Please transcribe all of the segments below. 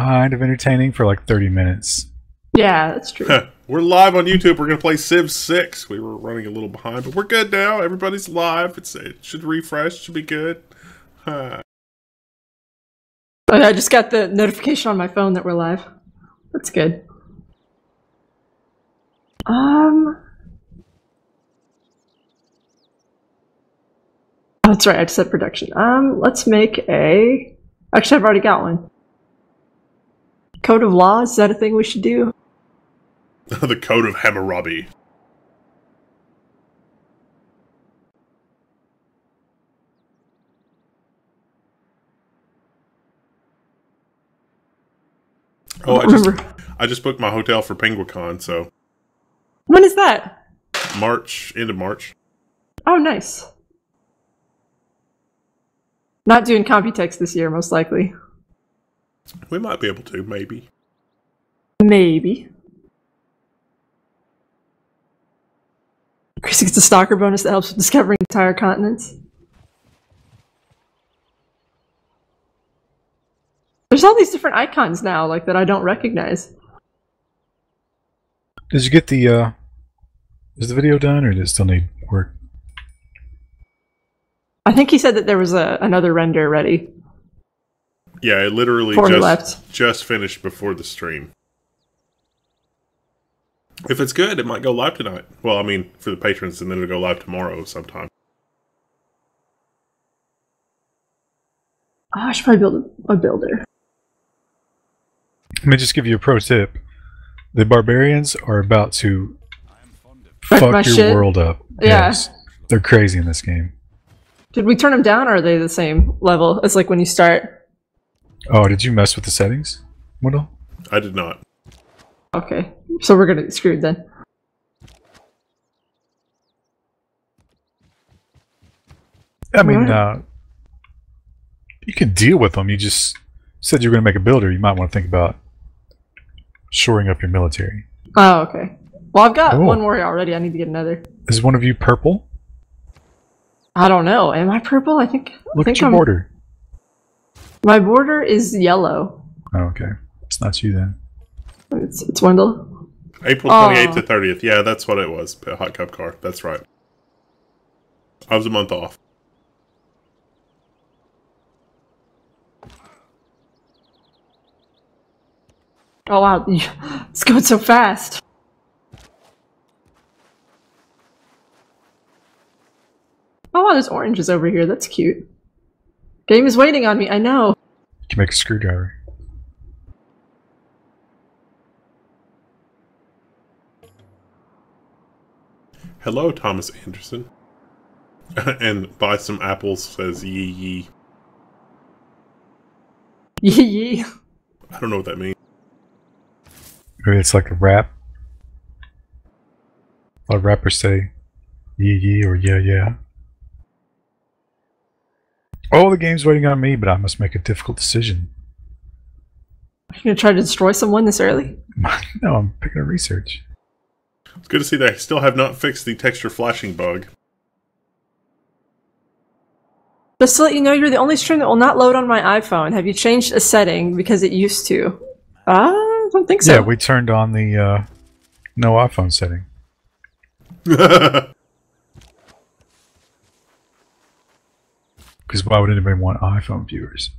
kind of entertaining for like 30 minutes. Yeah, that's true. we're live on YouTube. We're gonna play Civ Six. We were running a little behind, but we're good now. Everybody's live. It's it should refresh. Should be good. Huh. But I just got the notification on my phone that we're live. That's good. Um. Oh, that's right. I just said production. Um, let's make a. Actually, I've already got one. Code of laws. Is that a thing we should do? the Code of Hammurabi. Oh, I just I just booked my hotel for Penguicon, so When is that? March, end of March. Oh, nice. Not doing Computex this year, most likely. We might be able to, maybe. Maybe. Chris gets a stalker bonus that helps with discovering entire continents. There's all these different icons now, like that I don't recognize. Did you get the, uh, is the video done or does it still need work? I think he said that there was a, another render ready. Yeah, it literally Before just left. just finished before the stream. If it's good, it might go live tonight. Well, I mean, for the patrons, and then it'll go live tomorrow sometime. Oh, I should probably build a, a builder. Let me just give you a pro tip. The barbarians are about to Wreck fuck your shit? world up. Yeah. They're crazy in this game. Did we turn them down, or are they the same level It's like when you start? Oh, did you mess with the settings? Wendell? I did not. Okay, so we're gonna get screwed then. I mean, Alright. uh, you can deal with them. You just said you were going to make a builder. You might want to think about shoring up your military. Oh, okay. Well, I've got Oh. one warrior already. I need to get another. Is one of you purple? I don't know. Am I purple? I think. I Look think at your I'm- border. My border is yellow. Oh, okay. It's not you then. It's, it's Wendell. April Oh. 28th to 30th. Yeah, that's what it was. A hot cup car. That's right. I was a month off. Oh wow, it's going so fast. Oh wow, there's oranges over here. That's cute. Game is waiting on me. I know. You can make a screwdriver. Hello, Thomas Anderson. and buy some apples says yee yee. Yee yee. I don't know what that means. Maybe it's like a rap. A lot of rappers say yee yee or yeah yeah. Oh, the game's waiting on me, but I must make a difficult decision. You're gonna try to destroy someone this early? no, I'm picking a research. It's good to see they still have not fixed the texture flashing bug. Just to let you know, you're the only stream that will not load on my iPhone. Have you changed a setting because it used to? Uh, I don't think so. Yeah, we turned on the uh, no iPhone setting. Because why would anybody want iPhone viewers?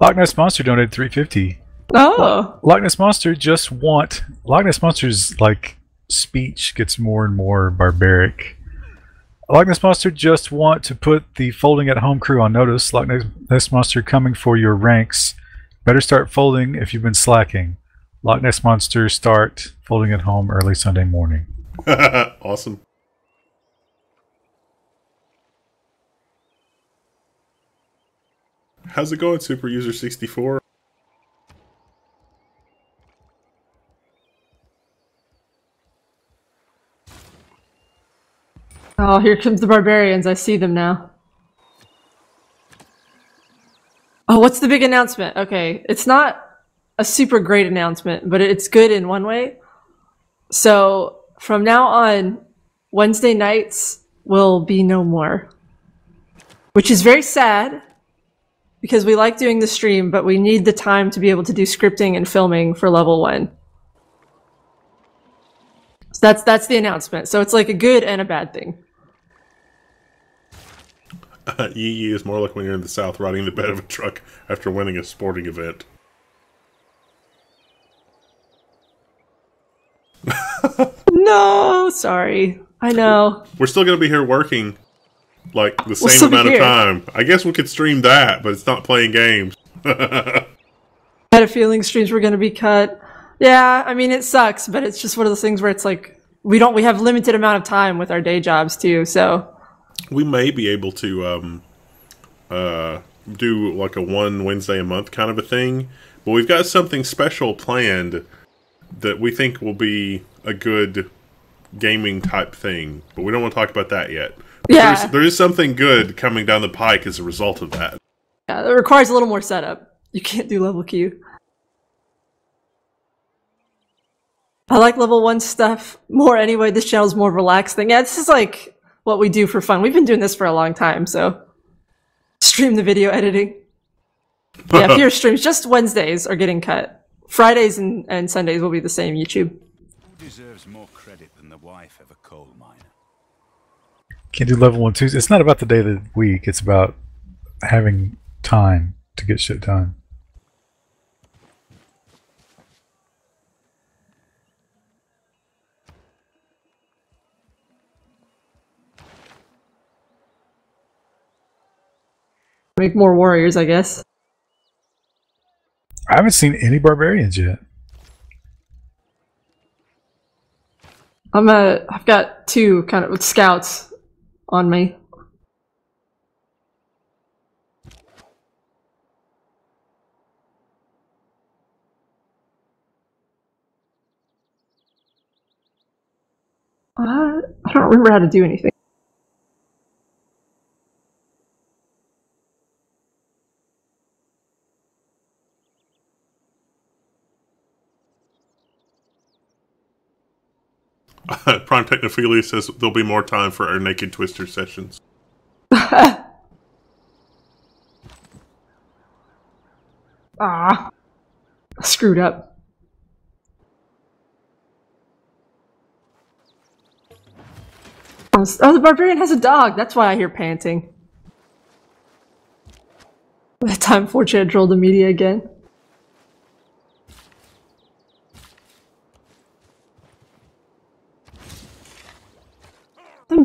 Loch Ness Monster donated 350. oh, Loch Ness Monster just want Loch Ness Monster's like speech gets more and more barbaric. Loch Ness Monster just want to put the folding at home crew on notice. Loch Ness- Ness Monster coming for your ranks. Better start folding if you've been slacking. Loch Ness Monster start folding at home early Sunday morning. awesome. How's it going, Super User 64? oh, here comes the barbarians. I see them now. Oh, what's the big announcement? Okay, it's not a super great announcement, but it's good in one way. So from now on, Wednesday nights will be no more, which is very sad. Because we like doing the stream, but we need the time to be able to do scripting and filming for level one. So that's that's the announcement. So it's like a good and a bad thing. Uh, is more like when you're in the South riding the bed of a truck after winning a sporting event. No, sorry. I know. We're still going to be here working like the same amount of time. I guess we could stream that, but it's not playing games. I had a feeling streams were going to be cut. Yeah, I mean it sucks, but it's just one of those things where it's like we don't we have limited amount of time with our day jobs too. So we may be able to um, uh, do like a one Wednesday a month kind of a thing, but we've got something special planned that we think will be a good gaming type thing, but we don't want to talk about that yet. But Yeah. there's, there is something good coming down the pike as a result of that. yeah, it requires a little more setup. You can't do level queue. I like level one stuff more anyway. This channel's more relaxed thing. Yeah, this is like what we do for fun. We've been doing this for a long time, so stream the video editing. Yeah, fewer streams. Just Wednesdays are getting cut. Fridays and, and Sundays will be the same YouTube. Who deserves more credit than the wife of a coal Can't do level one, two. It's not about the day of the week. It's about having time to get shit done. Make more warriors, I guess. I haven't seen any barbarians yet. I'm a. I've got two kind of scouts on me. I don't remember how to do anything. Prime Technophilia says there'll be more time for our Naked Twister sessions. Ah, screwed up. Oh, oh, the barbarian has a dog. That's why I hear panting. Time Fortune troll the media again.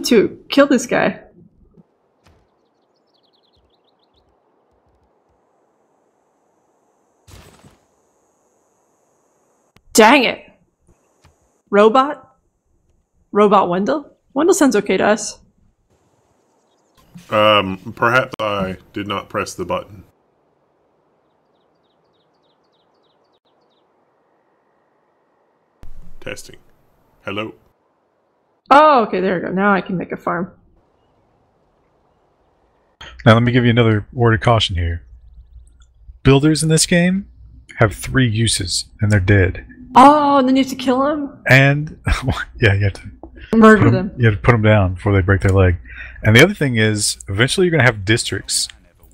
Two. Kill this guy. Dang it. Robot? Robot Wendell? Wendell sounds okay to us. Um, perhaps I did not press the button. Testing. Hello. Oh, okay, there we go. Now I can make a farm. Now, let me give you another word of caution here. Builders in this game have three uses, and they're dead. Oh, and then you have to kill them? And yeah, you have to Murder put them. them, you have to put them down before they break their leg. And the other thing is, eventually you're going to have districts.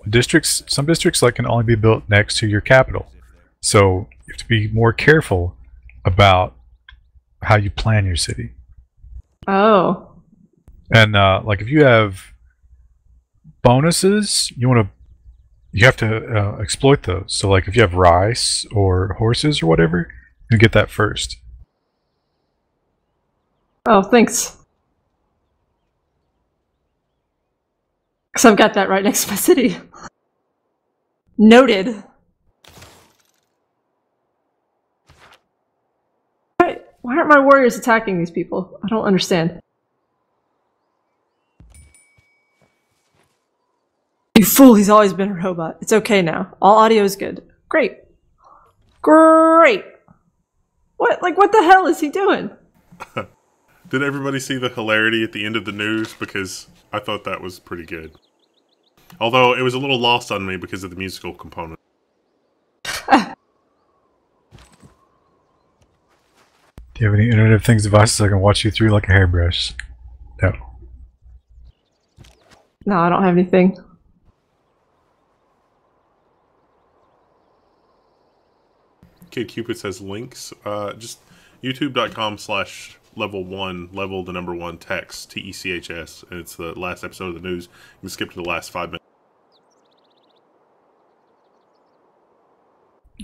Districts, some districts like can only be built next to your capital. So you have to be more careful about how you plan your city. Oh. And uh, like if you have bonuses, you want to you have to uh, exploit those. So like if you have rice or horses or whatever, you get that first. Oh, thanks. Because I've got that right next to my city. Noted. Why, why aren't my warriors attacking these people? I don't understand. You fool, he's always been a robot. It's okay now. All audio is good. Great. Great. What, like, what the hell is he doing? Did everybody see the hilarity at the end of the news? Because I thought that was pretty good. Although it was a little lost on me because of the musical component. You have any Internet of Things devices I can watch you through like a hairbrush? No. No, I don't have anything. Kid Cupid says links. Uh, just youtube.com slash level one, level the number one text, T E C H S, and it's the last episode of the news. You can skip to the last five minutes.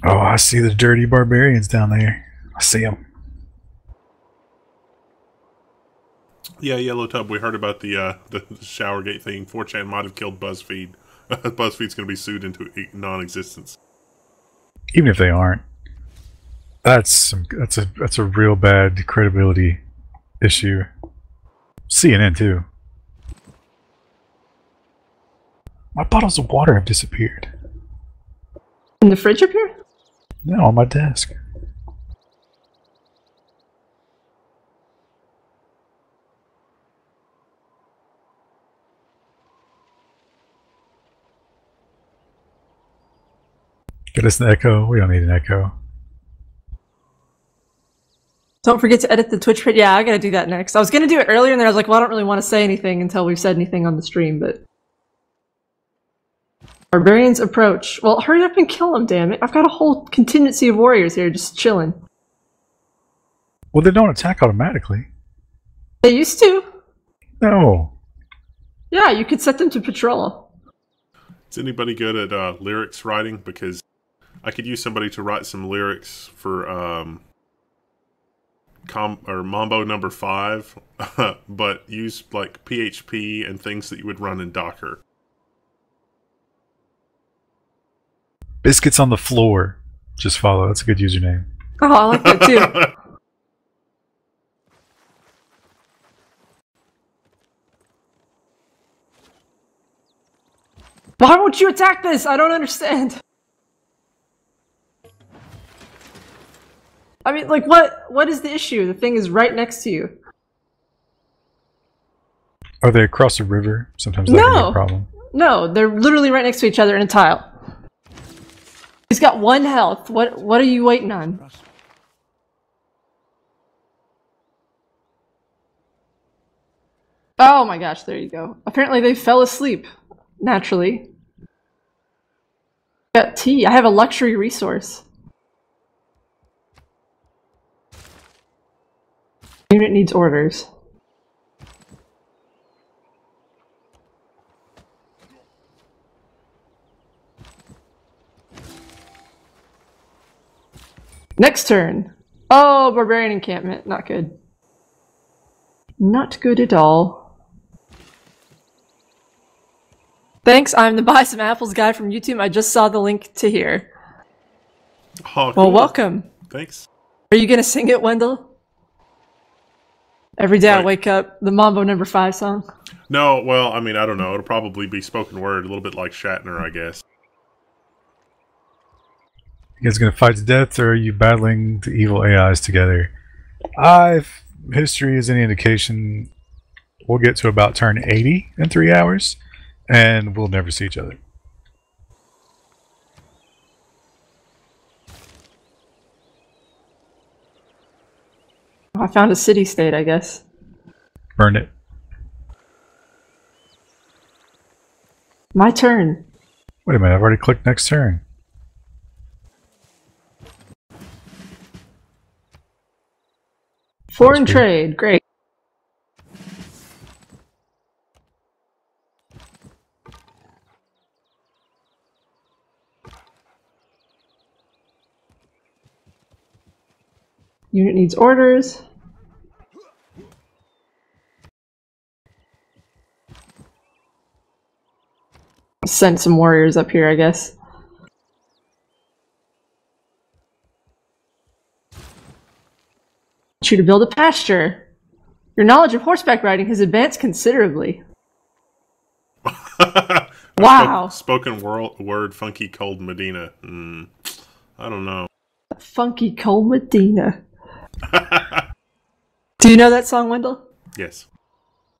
Oh, I see the dirty barbarians down there. I see them. Yeah, Yellow Tub, we heard about the uh, the Showergate thing. 4chan might have killed BuzzFeed. BuzzFeed's going to be sued into non existence. Even if they aren't, that's some, that's a that's a real bad credibility issue. CNN too. My bottles of water have disappeared. In the fridge up here? No, on my desk. Get us an echo. We don't need an echo. Don't forget to edit the Twitch feed. Yeah, I gotta do that next. I was gonna do it earlier, and then I was like, well, I don't really want to say anything until we've said anything on the stream, but. Barbarians approach. Well, hurry up and kill them, damn it. I've got a whole contingency of warriors here just chilling. Well, they don't attack automatically. They used to. No. Yeah, you could set them to patrol. Is anybody good at uh, lyrics writing? Because I could use somebody to write some lyrics for um, com or Mambo number five, but use like PHP and things that you would run in Docker. Biscuits on the floor. Just follow. That's a good username. Oh, I like that too. Why won't you attack this? I don't understand. I mean, like, what? What is the issue? The thing is right next to you. Are they across a river? Sometimes that can be No. a problem. No, they're literally right next to each other in a tile. He's got one health. What? What are you waiting on? Oh my gosh! There you go. Apparently they fell asleep naturally. Got tea. I have a luxury resource. Unit needs orders. Next turn. Oh, barbarian encampment. Not good. Not good at all. Thanks, I'm the Buy Some Apples guy from YouTube. I just saw the link to here. Oh, Well, welcome. Thanks. Are you gonna sing it, Wendell? Every day I wake up, the Mambo Number Five song. No, well, I mean, I don't know. It'll probably be spoken word, a little bit like Shatner, I guess. You guys gonna fight to death, or are you battling the evil AIs together? Uh, if history is any indication, we'll get to about turn 80 in three hours, and we'll never see each other. I found a city state, I guess. Burn it. My turn. Wait a minute, I've already clicked next turn. Foreign trade, great. Unit needs orders. Send some warriors up here, I guess. Want you to build a pasture. Your knowledge of horseback riding has advanced considerably. Wow. Spoke- spoken word, word, funky cold Medina. Mm, I don't know. Funky cold Medina. Do you know that song, Wendell? Yes.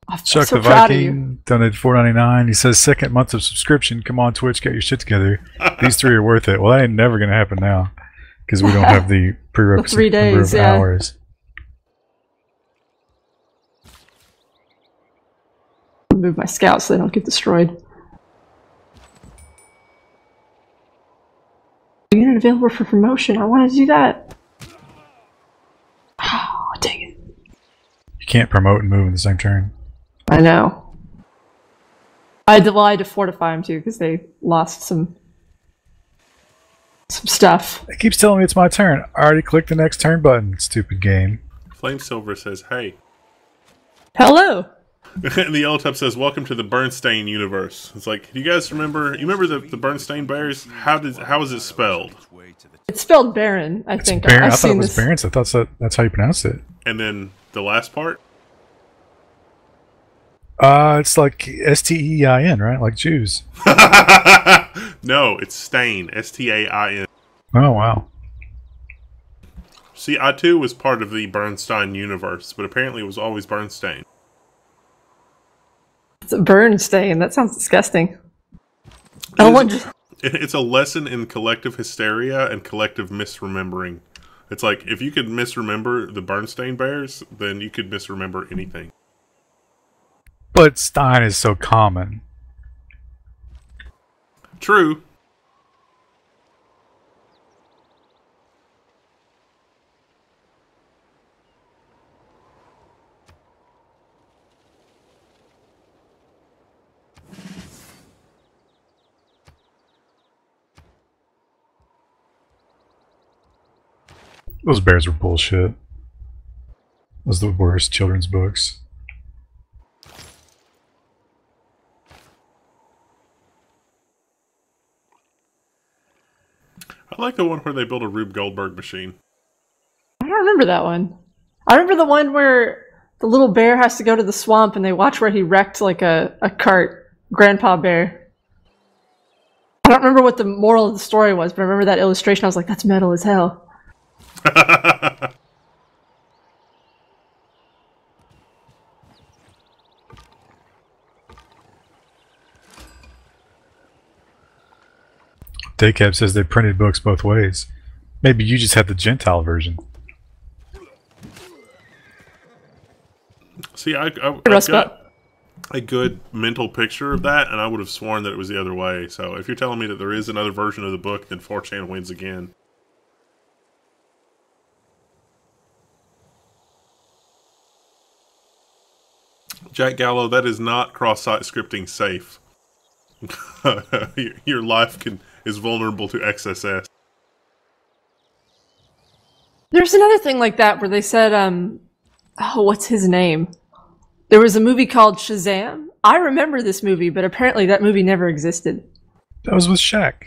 I'm Chuck so the proud of you. Viking donated 4.99. He says second month of subscription. Come on, Twitch, get your shit together. These three are worth it. Well, that ain't never gonna happen now because we don't have the prerequisite three number days, of yeah. hours. Move my scouts so they don't get destroyed. Unit available for promotion. I want to do that. Oh, dang it. You can't promote and move in the same turn. I know. I had to, well, I had to fortify them too because they lost some some stuff. It keeps telling me it's my turn. I already clicked the next turn button, stupid game. Flame Silver says, "Hey," Hello. and the yellow tub says, "Welcome to the Bernstein universe." It's like, do you guys remember? You remember the the Bernstein Bears? How did how is it spelled? Way to the It's spelled Baron. I think Baron, I've I thought it was this. Barons. I thought that, that's how you pronounce it. And then the last part. Uh, it's like S T E I N, right? Like Jews. no, it's Stain. S T A I N. Oh, wow. See, I too was part of the Bernstein universe, but apparently it was always Berenstain. It's a Berenstain. That sounds disgusting. It I is- wonder. it- It's a lesson in collective hysteria and collective misremembering. It's like if you could misremember the Bernstein Bears, then you could misremember anything. But Stein is so common. True. Those bears were bullshit. Those are the worst children's books. I like the one where they build a Rube Goldberg machine. I don't remember that one. I remember the one where the little bear has to go to the swamp and they watch where he wrecked like a, a cart. Grandpa Bear. I don't remember what the moral of the story was, but I remember that illustration. I was like, that's metal as hell. Daycab says they printed books both ways. Maybe you just had the Gentile version. See, I, I, I've got a good mental picture of that, and I would have sworn that it was the other way. So if you're telling me that there is another version of the book, then 4chan wins again. Jack Gallo, that is not cross-site scripting safe. Your- Your life can is vulnerable to XSS. There's another thing like that where they said, um, oh, what's his name? There was a movie called Shazam. I remember this movie, but apparently that movie never existed. That was with Shaq.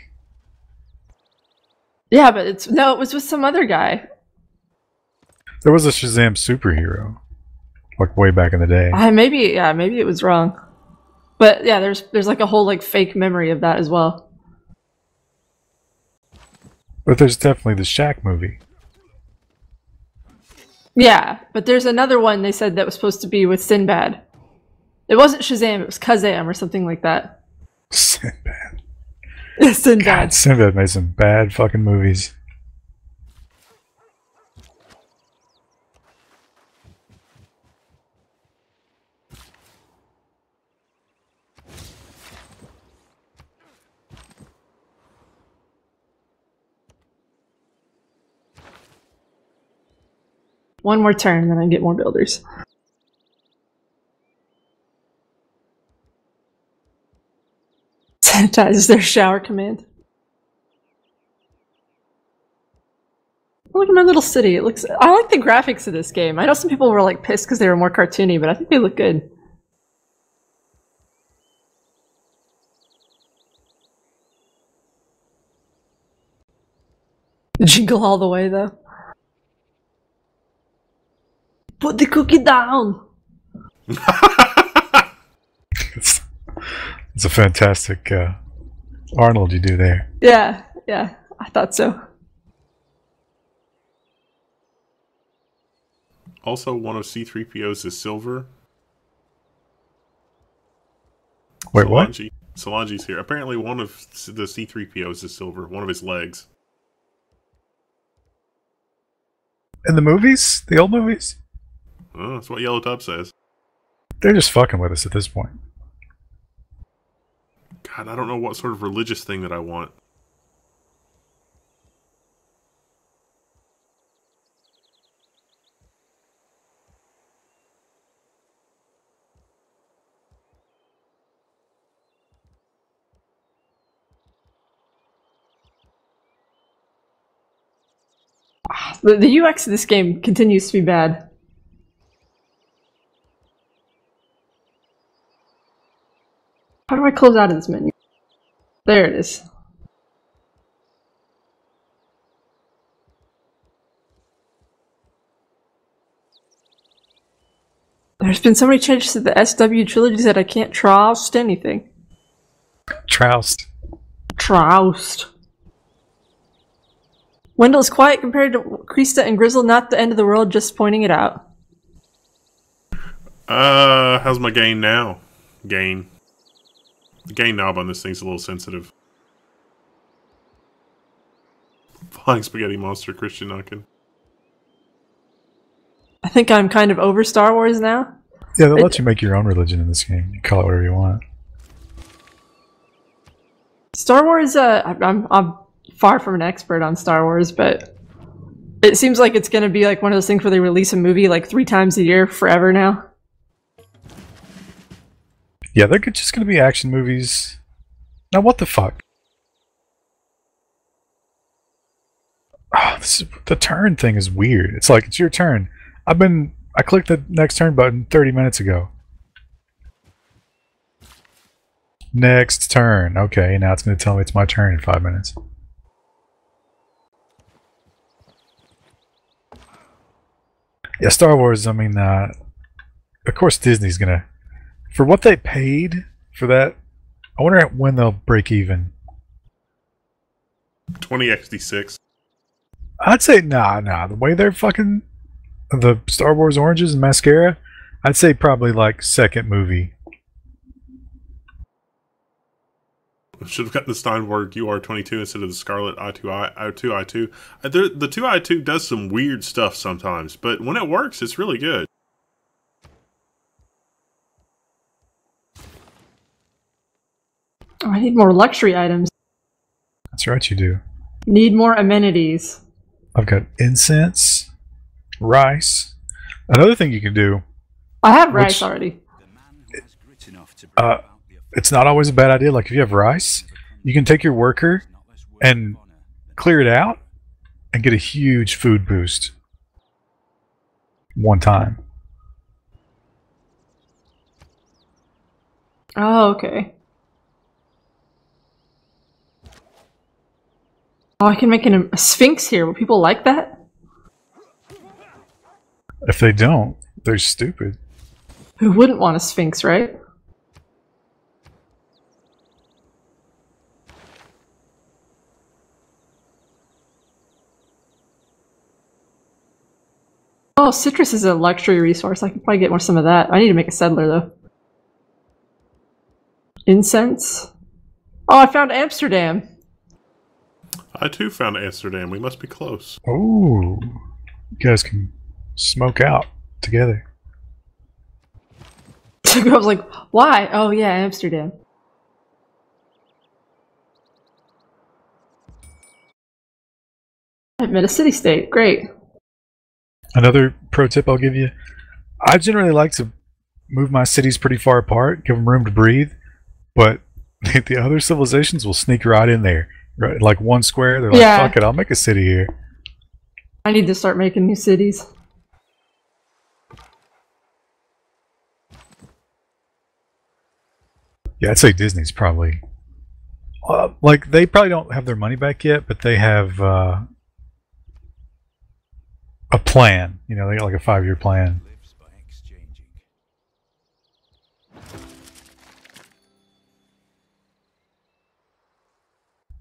Yeah, but it's no, it was with some other guy. There was a Shazam superhero, like way back in the day. I maybe yeah, maybe it was wrong. But yeah, there's there's like a whole like fake memory of that as well. But there's definitely the Shaq movie. Yeah, but there's another one they said that was supposed to be with Sinbad. It wasn't Shazam, it was Kazam or something like that. Sinbad. Sinbad. God, Sinbad made some bad fucking movies. One more turn, then I get more builders. Sanitizes their shower command. Look at my little city. It looks. I like the graphics of this game. I know some people were like pissed because they were more cartoony, but I think they look good. Jingle all the way though. Put the cookie down. It's, it's a fantastic uh, Arnold you do there. Yeah, yeah, I thought so. Also, one of C3PO's is silver. Wait, what? Solange, Solange's here. Apparently, one of the C3PO's is silver. One of his legs. In the movies? The old movies? Well, that's what Yellow Tub says. They're just fucking with us at this point. God, I don't know what sort of religious thing that I want. The UX of this game continues to be bad. Do I close out of this menu? There it is. There's been so many changes to the SW trilogies that I can't trust anything. Troust. Troust. Wendell's quiet compared to Kreestuh and Grizzle, not the end of the world, just pointing it out. Uh, how's my gain now? Gain. The gain knob on this thing's a little sensitive. Flying spaghetti monster, Christian Duncan. I think I'm kind of over Star Wars now. Yeah, they'll let you make your own religion in this game. You call it whatever you want. Star Wars, uh, I'm, I'm far from an expert on Star Wars, but it seems like it's going to be like one of those things where they release a movie like three times a year forever now. Yeah, they're just going to be action movies. Now, what the fuck? Oh, is, the turn thing is weird. It's like it's your turn. I've been. I clicked the next turn button 30 minutes ago. Next turn. Okay, now it's going to tell me it's my turn in five minutes. Yeah, Star Wars. I mean, uh, of course Disney's gonna for what they paid for that. I wonder when they'll break even. 20XD6. I'd say nah, nah. The way they're fucking the Star Wars oranges and mascara, I'd say probably like second movie. I Should have gotten the Steinberg UR22 instead of the Scarlett I2I, I2I2. Uh, The 2i2 does some weird stuff sometimes, but when it works, it's really good. Oh, I need more luxury items. That's right, you do. Need more amenities. I've got incense, rice. Another thing you can do. I have Which- rice already. The man who has grit enough to Uh, bring about the It's not always a bad idea. Like if you have rice, you can take your worker not less worthy and of honor than clear it out and get a huge food boost one time. Oh, okay. Oh, I can make an, a sphinx here. Will people like that? If they don't, they're stupid. Who wouldn't want a sphinx, right? Oh, citrus is a luxury resource. I could probably get more some of that. I need to make a settler though. Incense. Oh, I found Amsterdam. I too found Amsterdam. We must be close. Oh, you guys can smoke out together. I was like, why? Oh yeah, Amsterdam. I've met a city state. Great. Another pro tip I'll give you: I generally like to move my cities pretty far apart, give them room to breathe, but the other civilizations will sneak right in there, right? Like one square, they're like, Yeah. "Fuck it, I'll make a city here." I need to start making new cities. Yeah, I'd say Disney's probably uh, like they probably don't have their money back yet, but they have uh, a plan. You know, they got like a five-year plan.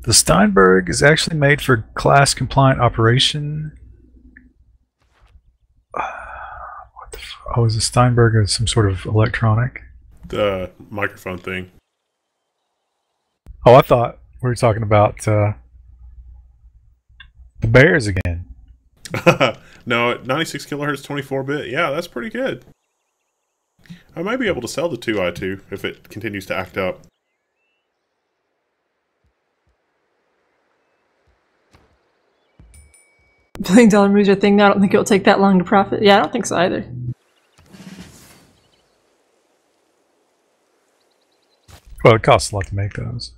The Steinberg is actually made for class compliant operation. Uh, what the f- oh, is the Steinberg some sort of electronic? The microphone thing. Oh, I thought we were talking about uh, the Bears again. no, 96 kilohertz, 24 bit. Yeah, that's pretty good. I might be able to sell the 2i2 if it continues to act up. Billion dollar moves are a thing now. I don't think it'll take that long to profit. Yeah, I don't think so either. Well, it costs a lot to make those.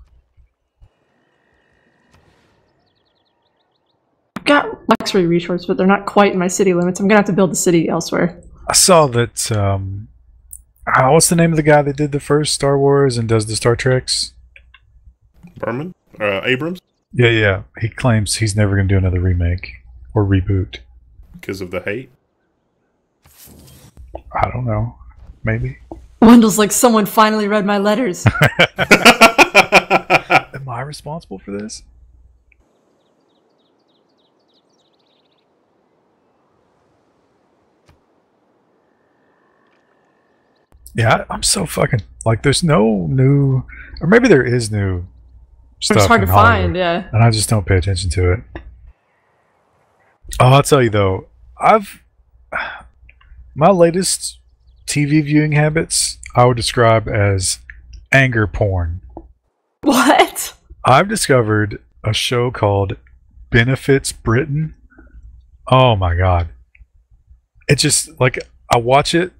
I've got luxury resorts, but they're not quite in my city limits. I'm gonna have to build the city elsewhere. I saw that. Um, ah, what's the name of the guy that did the first Star Wars and does the Star Treks? Berman? Uh, Abrams? Yeah, yeah. He claims he's never going to do another remake or reboot. Because of the hate? I don't know. Maybe. Wendell's like, someone finally read my letters. Am I responsible for this? Yeah, I- I'm so fucking like. There's no new, or maybe there is new stuff. it's hard in to Hollywood, find, yeah. and I just don't pay attention to it. Oh, I'll tell you though, I've my latest TV viewing habits I would describe as anger porn. What? I've discovered a show called Benefits Britain. Oh my god. It just like I watch it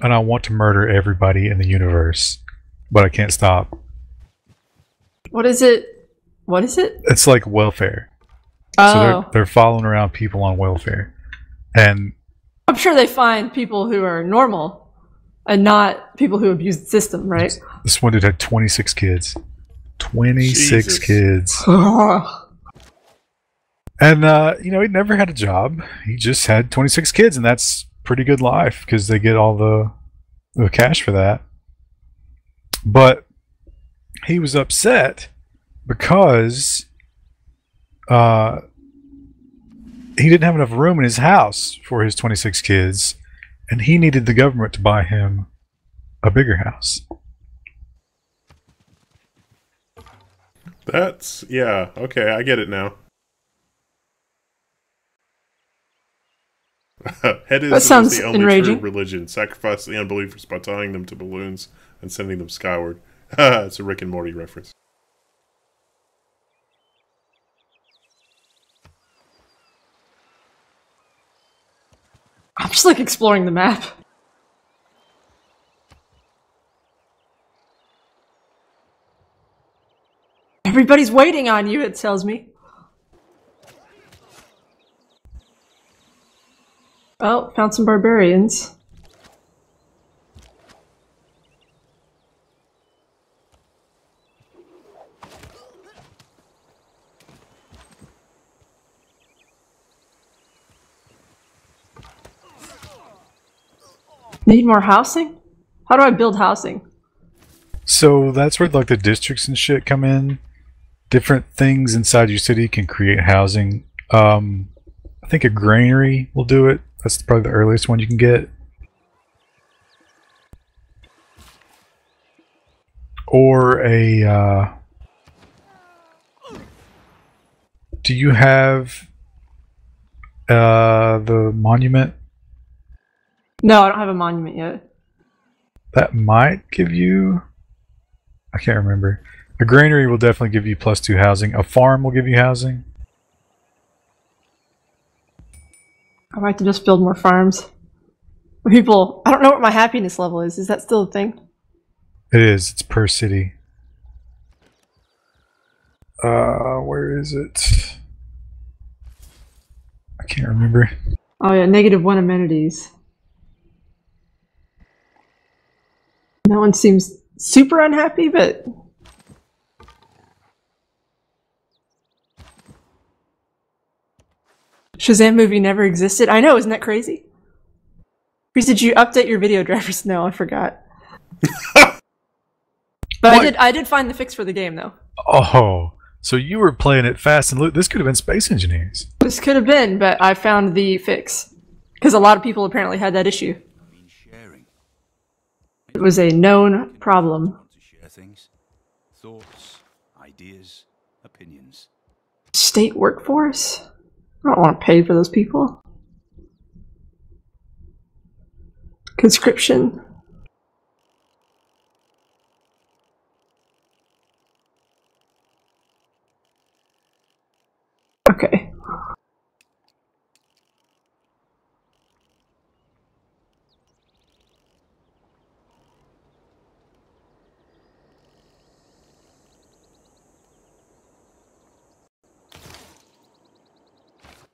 and I want to murder everybody in the universe, but I can't stop. What is it? What is it? It's like welfare. So Oh, they're they're following around people on welfare. And I'm sure they find people who are normal and not people who abuse the system, right? this one dude had 26 kids. 26 Jesus. kids. And uh, you know, he never had a job. He just had 26 kids, and that's pretty good life because they get all the the cash for that. But he was upset because uh, he didn't have enough room in his house for his 26 kids, and he needed the government to buy him a bigger house. That's, yeah, okay, I get it now. Headism That sounds is the only enraging. true religion. Sacrifice the unbelievers by tying them to balloons and sending them skyward. it's a Rick and Morty reference. I'm just like exploring the map. Everybody's waiting on you, it tells me. Oh, found some barbarians. Need more housing? How do I build housing? So that's where like the districts and shit come in. Different things inside your city can create housing. Um, I think a granary will do it. That's probably the earliest one you can get. Or a. Uh, do you have uh, the monument? No, I don't have a monument yet. That might give you. I can't remember. A granary will definitely give you plus two housing. A farm will give you housing. I might have to just build more farms. People, I don't know what my happiness level is. Is that still a thing? It is. It's per city. Uh, where is it? I can't remember. Oh yeah, negative one amenities. No one seems super unhappy, but Shazam movie never existed. I know, isn't that crazy? Chris, did you update your video drivers? No, I forgot. but I did. I did find the fix for the game, though. Oh, so you were playing it fast and loot. This could have been Space Engineers. This could have been, but I found the fix because a lot of people apparently had that issue. It was a known problem. To share things. Thoughts, ideas, opinions. State workforce? I don't want to pay for those people. Conscription. Okay.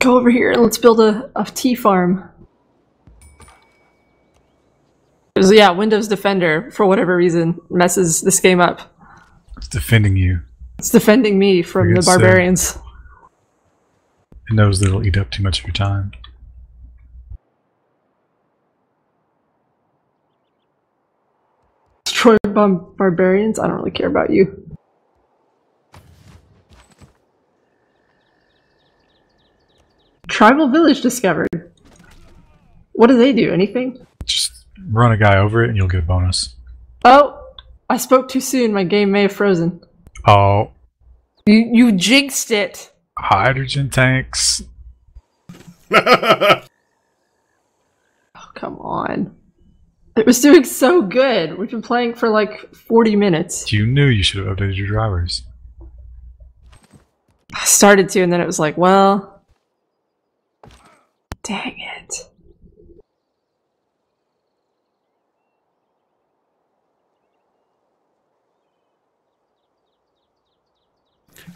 Go over here and let's build a, a tea farm. yeah, Windows Defender, for whatever reason, messes this game up. It's defending you. It's defending me from the uh, barbarians. It knows that it'll eat up too much of your time. Destroy bomb barbarians? I don't really care about you. Tribal village discovered. What do they do? Anything? Just run a guy over it and you'll get a bonus. Oh, I spoke too soon. My game may have frozen. Oh, You you jinxed it. hydrogen tanks. Oh, come on. It was doing so good. We've been playing for like 40 minutes. You knew you should have updated your drivers. I started to, and then it was like, well. Dang it.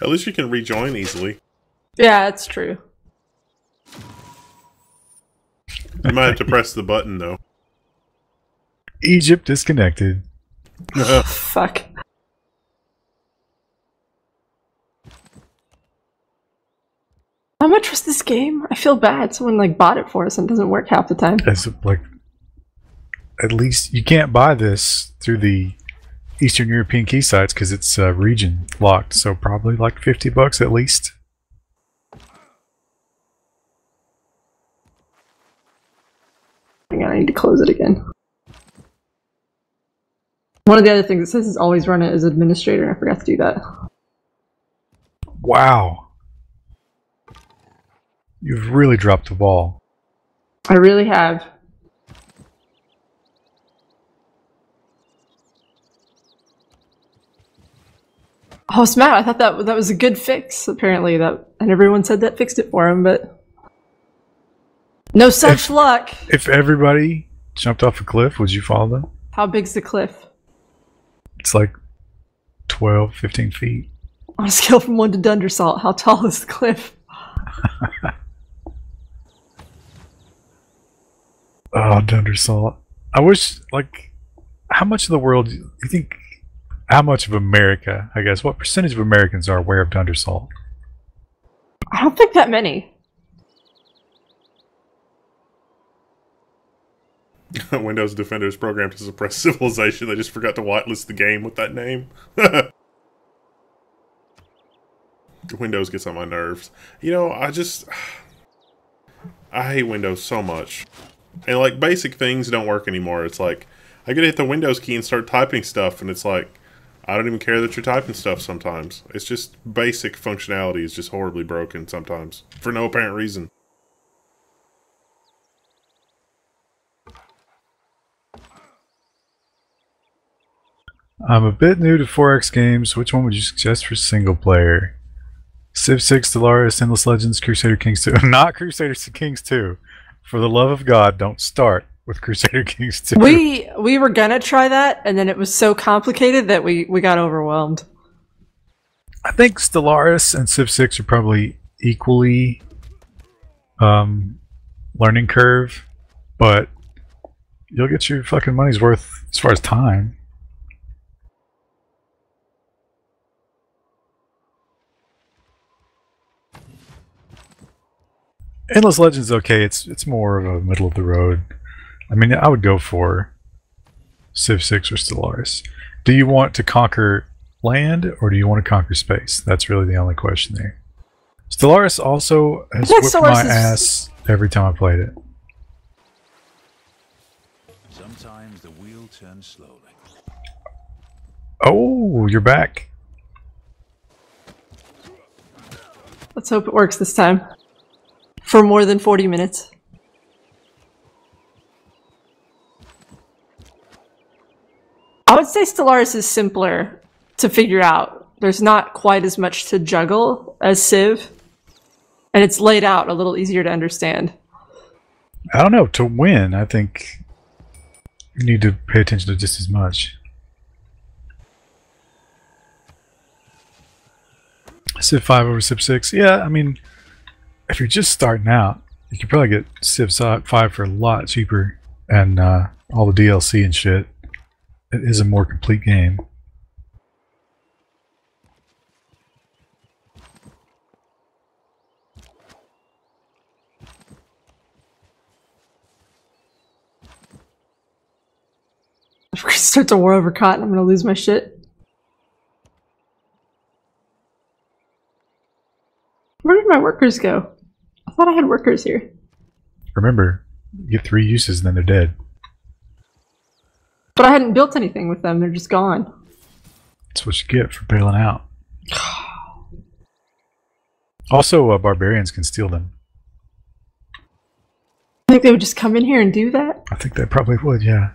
At least you can rejoin easily. Yeah, it's true. You might have to press the button though. Egypt disconnected. Fuck. How much was this game? I feel bad. Someone like bought it for us and it doesn't work half the time. As like, at least you can't buy this through the Eastern European key sites because it's uh, region locked. So probably like fifty bucks at least. Hang on, I need to close it again. One of the other things it says is always run it as administrator, I forgot to do that. Wow, you've really dropped the ball. I really have. Oh, it's mad. I thought that that was a good fix. Apparently, that and everyone said that fixed it for him, but no such luck. If everybody jumped off a cliff, would you follow them? How big's the cliff? It's like 12, 15 feet. On a scale from one to Dundersalt, how tall is the cliff? Oh, Dundersalt. I wish, like, how much of the world do you think? How much of America, I guess, what percentage of Americans are aware of Dundersalt? I don't think that many. Windows Defender is programmed to suppress civilization. They just forgot to whitelist the game with that name. Windows gets on my nerves. You know, I just I hate Windows so much. And like basic things don't work anymore. It's like I could hit the Windows key and start typing stuff and it's like I don't even care that you're typing stuff sometimes. It's just basic functionality is just horribly broken sometimes for no apparent reason. I'm a bit new to 4X games. Which one would you suggest for single player? Civ 6, Stellaris, Endless Legends, Crusader Kings 2. Not Crusader Kings 2. For the love of God, don't start with Crusader Kings 2. We we were gonna try that, and then it was so complicated that we we got overwhelmed. I think Stellaris and Civ 6 are probably equally um, learning curve, but you'll get your fucking money's worth as far as time. Endless Legends okay, it's it's more of a middle of the road. I mean, I would go for Civ 6 or Stellaris. Do you want to conquer land or do you want to conquer space? That's really the only question there. Stellaris also has whipped Stellaris my is- ass every time I played it. Sometimes the wheel turns slowly. Oh, you're back. Let's hope it works this time. For more than 40 minutes. I would say Stellaris is simpler to figure out. There's not quite as much to juggle as Civ, and it's laid out a little easier to understand. I don't know. To win, I think you need to pay attention to just as much. Civ 5 over Civ 6. Yeah, I mean, if you're just starting out, you could probably get Civ 5 for a lot cheaper and uh, all the DLC and shit. It is a more complete game. If we start a war over cotton, I'm gonna lose my shit. Where did my workers go? I thought I had workers here. Remember, you get three uses and then they're dead. But I hadn't built anything with them, they're just gone. That's what you get for bailing out. Also, uh, barbarians can steal them. I think they would just come in here and do that? I think they probably would, yeah.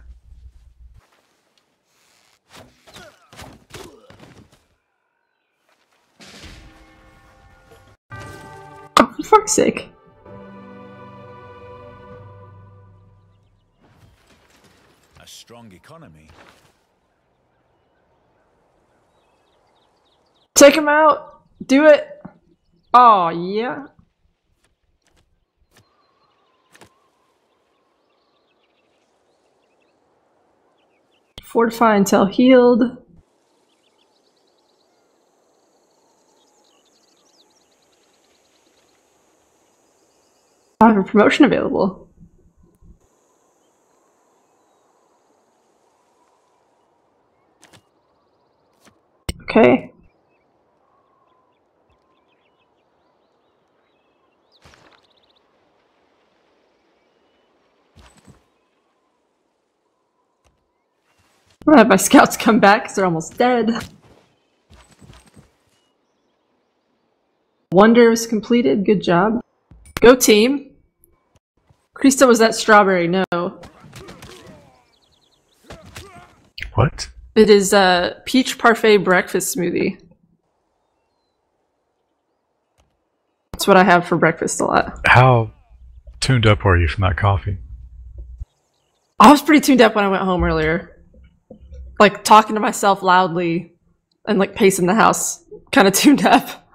Oh, for fuck's sake. Take him out! Do it! Oh, yeah. Fortify until healed. I have a promotion available. Okay. I'm gonna have my scouts come back because they're almost dead. Wonders completed. Good job. Go team. Kreestuh was that strawberry. No. What? It is a peach parfait breakfast smoothie. That's what I have for breakfast a lot. How tuned up are you from that coffee? I was pretty tuned up when I went home earlier. Like talking to myself loudly and like pacing the house. Kind of tuned up.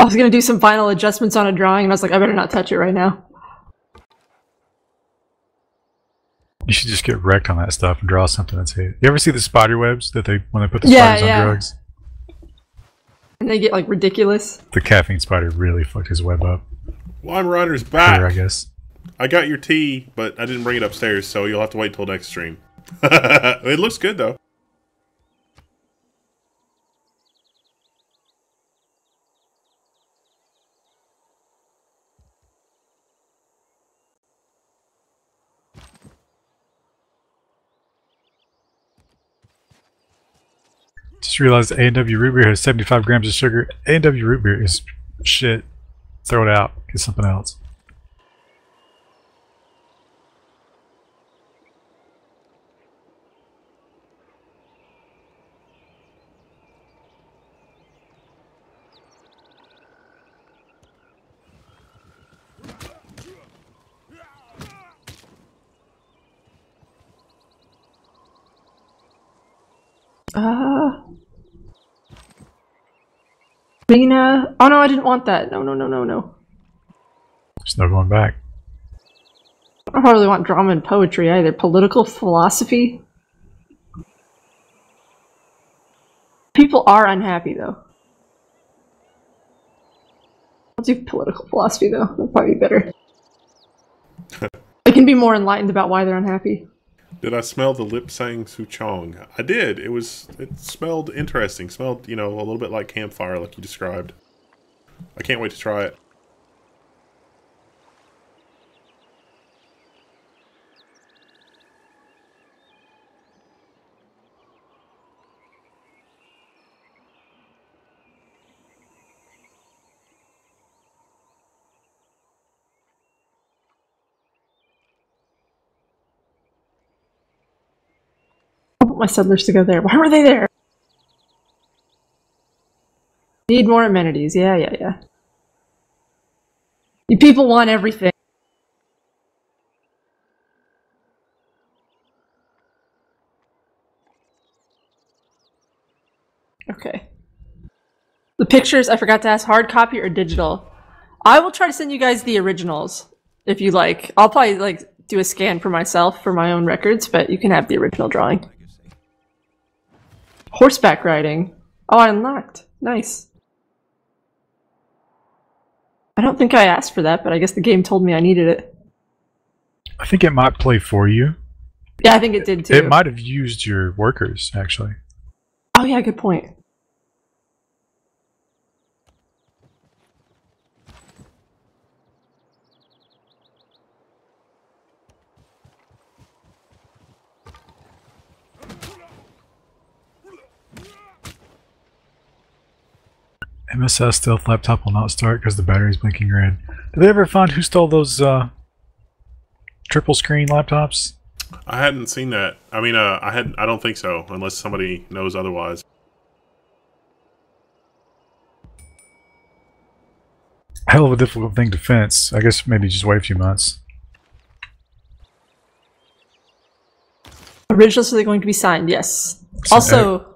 I was gonna do some final adjustments on a drawing and I was like, I better not touch it right now. You should just get wrecked on that stuff and draw something that's it. You ever see the spider webs that they when they put the Yeah, spiders yeah. on drugs? And they get like ridiculous. The caffeine spider really fucked his web up. Lime Runner's Here, back. I guess. I got your tea, but I didn't bring it upstairs, so you'll have to wait till next stream. it looks good though. Just realized A&W root beer has 75 grams of sugar. A&W root beer is shit. Throw it out. Get something else. Uh. Rena. Oh no, I didn't want that. No, no, no, no, no. There's no going back. I don't really want drama and poetry either. Political philosophy. People are unhappy though. I'll do political philosophy though. That'll probably be better. I can be more enlightened about why they're unhappy. Did I smell the Lapsang Souchong? I did. It was it smelled interesting. Smelled, you know, a little bit like campfire like you described. I can't wait to try it. Want my settlers to go there. Why were they there? Need more amenities. Yeah, yeah, yeah. You people want everything. Okay. The pictures, I forgot to ask hard copy or digital. I will try to send you guys the originals if you like. I'll probably like do a scan for myself for my own records, but you can have the original drawing. Horseback riding. Oh, I unlocked. Nice. I don't think I asked for that, but I guess the game told me I needed it. I think it might play for you. Yeah, I think it did too. It might have used your workers, actually. Oh yeah, good point. MSS stealth laptop will not start because the battery's blinking red. Did they ever find who stole those uh, triple screen laptops? I hadn't seen that. I mean, uh, I had. I don't think so, unless somebody knows otherwise. Hell of a difficult thing to fence. I guess maybe just wait a few months. Originals are they going to be signed, yes. So, Also,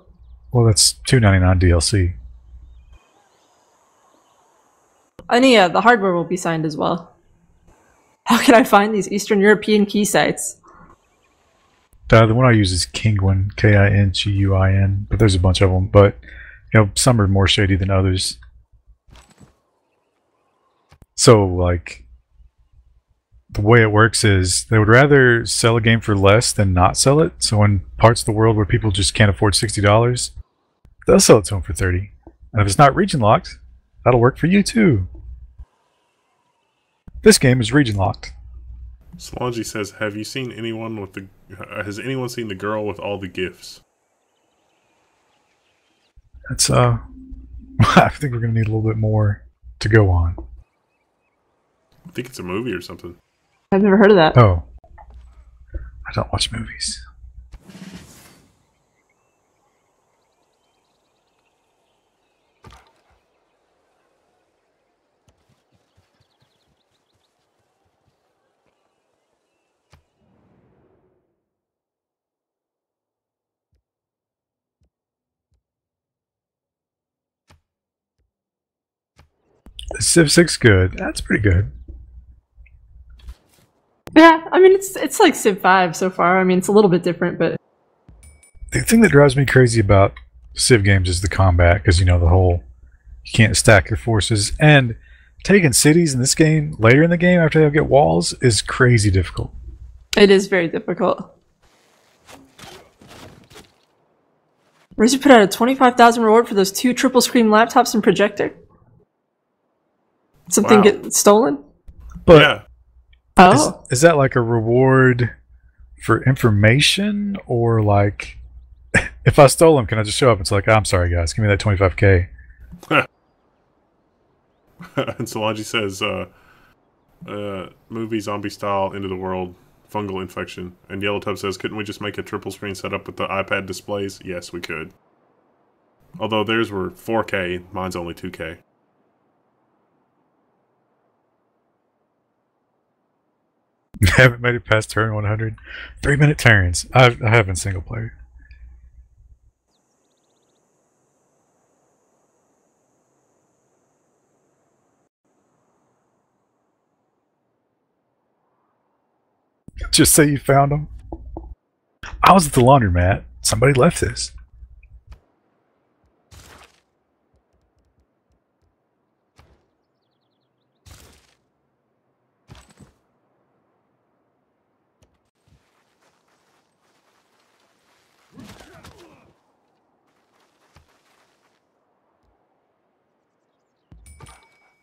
Well, that's two ninety nine DLC. Any uh, the hardware will be signed as well. How can I find these Eastern European key sites? Uh, the one I use is Kinguin, K I N G U I N, but there's a bunch of them. But you know, some are more shady than others. So, like, the way it works is they would rather sell a game for less than not sell it. So, in parts of the world where people just can't afford sixty dollars, they'll sell it to them for thirty. And if it's not region locked, that'll work for you too. This game is region locked. Solange says, "Have you seen anyone with the? uh, Has anyone seen the girl with all the gifts?" That's uh, I think we're gonna need a little bit more to go on. I think it's a movie or something. I've never heard of that. Oh, I don't watch movies. Civ 6 good? That's pretty good. Yeah, I mean it's it's like Civ 5 so far. I mean it's a little bit different, but The thing that drives me crazy about Civ games is the combat, because you know the whole you can't stack your forces, and taking cities in this game later in the game after they get walls is crazy difficult. it is very difficult. Razer put out a 25,000 reward for those two triple screen laptops and projector. Something Wow. get stolen? But yeah, is, Oh. is that like a reward for information, or like if I stole them, can I just show up? It's like I'm sorry, guys, give me that 25k. and Solange says, uh, uh, "Movie zombie style into the world." Fungal infection. And Yellowtub says, couldn't we just make a triple screen setup with the iPad displays? Yes, we could. Although theirs were 4K, mine's only 2K. haven't made it past turn 100. Three minute turns. I, I have in single player. Just say you found them. I was at the laundromat. Somebody left this.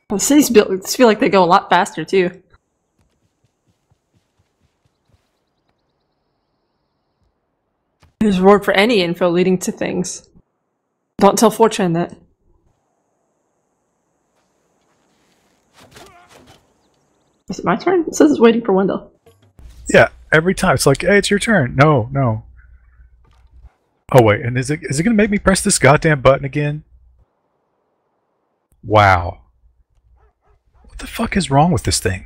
The cities feel like they go a lot faster too. There's a reward for any info leading to things. Don't tell Fortune that. Is it my turn? It says it's waiting for Wendell. Yeah, every time it's like, hey, it's your turn. No, no. Oh wait, and is it is it gonna make me press this goddamn button again? Wow. What the fuck is wrong with this thing?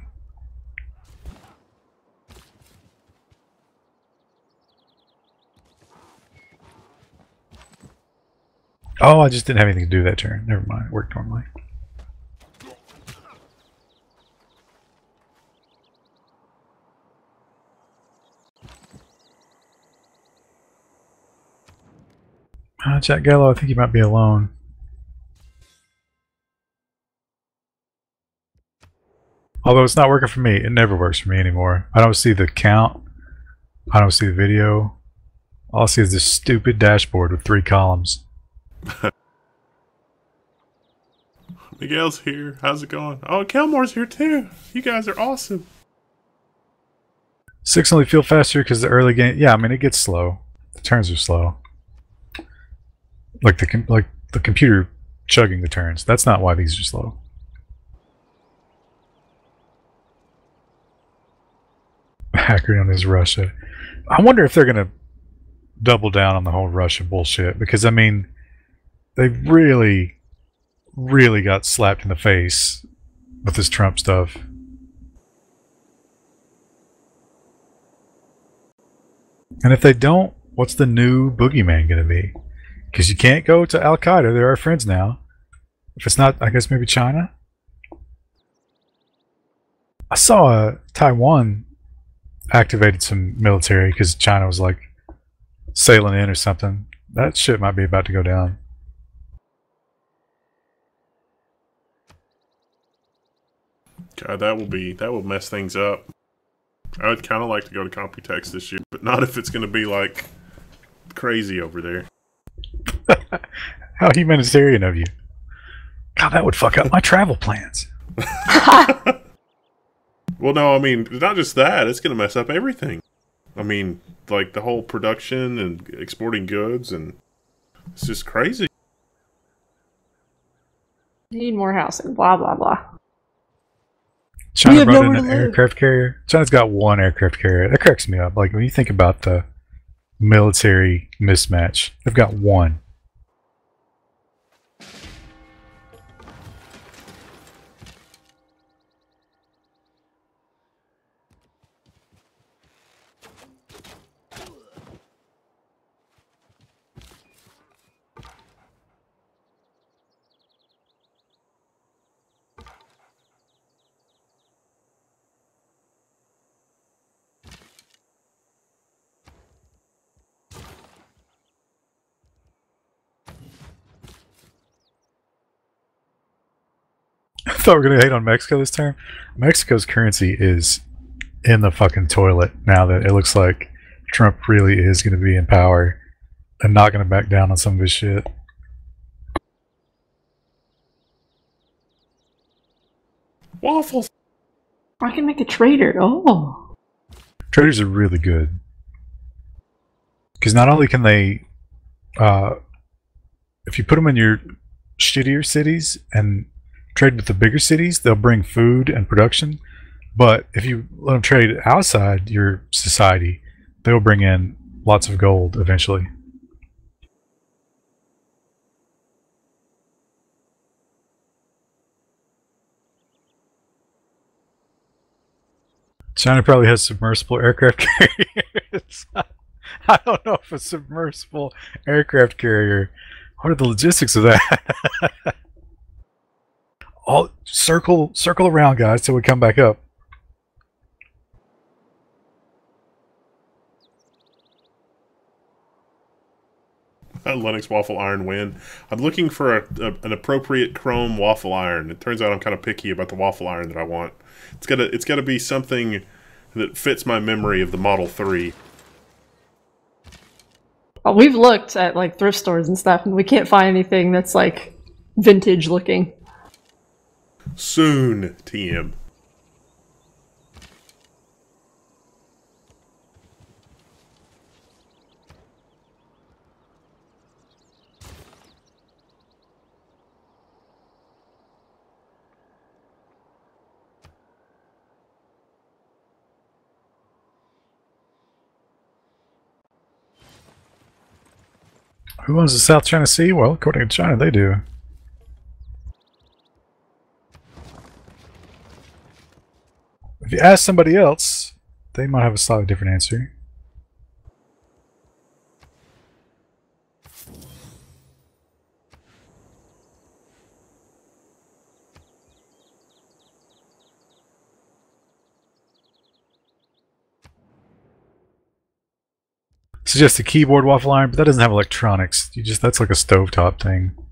Oh, I just didn't have anything to do that turn. Never mind. It worked normally. Uh, Jack Gallo, I think you might be alone. Although it's not working for me. It never works for me anymore. I don't see the count. I don't see the video. All I see is this stupid dashboard with three columns. Miguel's here. How's it going? Oh, Kelmore's here too. You guys are awesome. Six only feel faster because the early game. Yeah, I mean it gets slow. The turns are slow. Like the like the computer chugging the turns. That's not why these are slow. Hackery on his Russia. I wonder if they're gonna double down on the whole Russia bullshit because I mean they really, really got slapped in the face with this Trump stuff. And if they don't, what's the new boogeyman going to be? Because you can't go to Al Qaeda. They're our friends now. If it's not, I guess maybe China. I saw uh, Taiwan activated some military because China was like sailing in or something. That shit might be about to go down. God, that will be that will mess things up. I would kind of like to go to Computex this year, but not if it's going to be like crazy over there. How humanitarian of you. God, that would fuck up my travel plans. Well, no, I mean not just that; it's going to mess up everything. I mean, like the whole production and exporting goods, and it's just crazy. Need more housing. Blah blah blah. China have brought in an live. aircraft carrier. China's got one aircraft carrier. That cracks me up. Like when you think about the military mismatch, they've got one. I thought we were gonna hate on Mexico this time. Mexico's currency is in the fucking toilet now that it looks like Trump really is gonna be in power and not gonna back down on some of his shit. Waffles. I can make a trader. Oh. Traders are really good because not only can they, uh, if you put them in your shittier cities and trade with the bigger cities, they'll bring food and production. But if you let them trade outside your society, they'll bring in lots of gold eventually. China probably has submersible aircraft carriers. I don't know if a submersible aircraft carrier. What are the logistics of that? All circle circle around, guys, till we come back up. Lennox waffle iron win. I'm looking for a, a, an appropriate chrome waffle iron. It turns out I'm kind of picky about the waffle iron that I want. It's gotta it's gotta be something that fits my memory of the Model Three. Well, we've looked at like thrift stores and stuff, and we can't find anything that's like vintage looking. Soon, TM. Who owns the South China Sea? Well, according to China, they do. If you ask somebody else, they might have a slightly different answer. Suggest a keyboard waffle iron, but that doesn't have electronics. You just that's like a stovetop thing.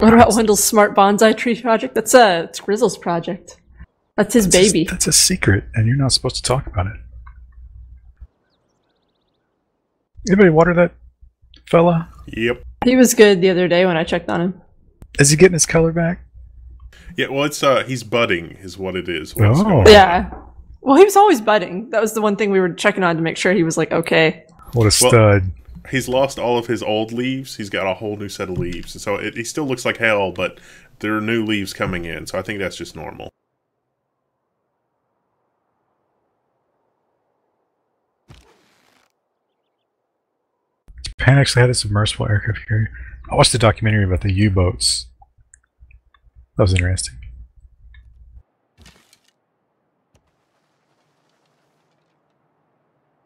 What about Wendell's smart bonsai tree project? That's uh, it's Grizzle's project. That's his That's a- baby. that's a secret, and you're not supposed to talk about it. Anybody water that fella? Yep. He was good the other day when I checked on him. Is he getting his color back? Yeah. Well, it's uh, he's budding, is what it is. what's Oh. Yeah. Well, he was always budding. That was the one thing we were checking on to make sure he was like okay. What a Well- stud! He's lost all of his old leaves. He's got a whole new set of leaves. So it, he still looks like hell, but there are new leaves coming in. So I think that's just normal. Japan actually had a submersible aircraft carrier. I watched the documentary about the U-boats. That was interesting.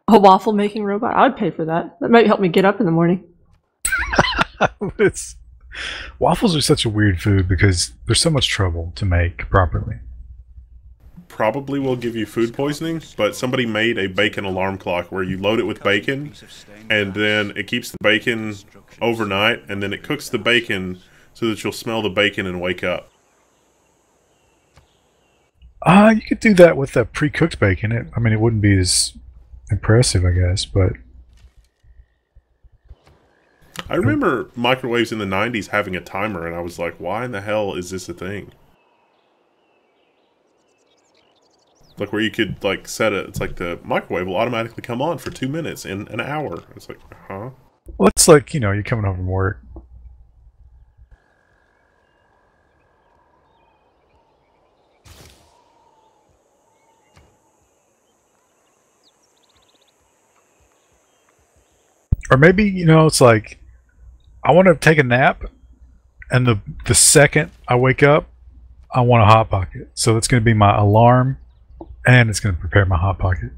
A waffle making robot. I would pay for that. That might help me get up in the morning. waffles are such a weird food because there's so much trouble to make properly. Probably will give you food poisoning, but somebody made a bacon alarm clock where you load it with bacon, and then it keeps the bacon overnight, and then it cooks the bacon so that you'll smell the bacon and wake up. Ah, you could do that with the pre-cooked bacon. It, I mean, it wouldn't be as impressive, I guess, but I remember microwaves in the 90s having a timer, and I was like, why in the hell is this a thing? Like where you could like set it, it's like the microwave will automatically come on for two minutes in an hour. It's like, huh? well, it's like you know, you're coming home from work. Or maybe you know, it's like I want to take a nap, and the the second I wake up, I want a hot pocket. So it's going to be my alarm, and it's going to prepare my hot pocket.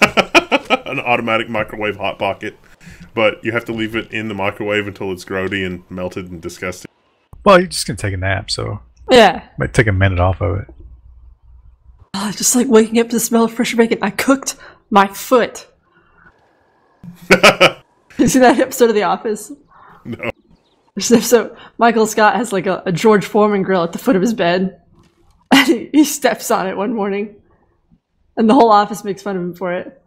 An automatic microwave hot pocket, but you have to leave it in the microwave until it's grody and melted and disgusting. Well, you're just going to take a nap, so Yeah. might take a minute off of it. Oh, just like waking up to the smell of fresh bacon. I cooked my foot. you see that episode of The Office? No. There's an episode. Michael Scott has like a, a George Foreman grill at the foot of his bed, and he, he steps on it one morning, and the whole office makes fun of him for it.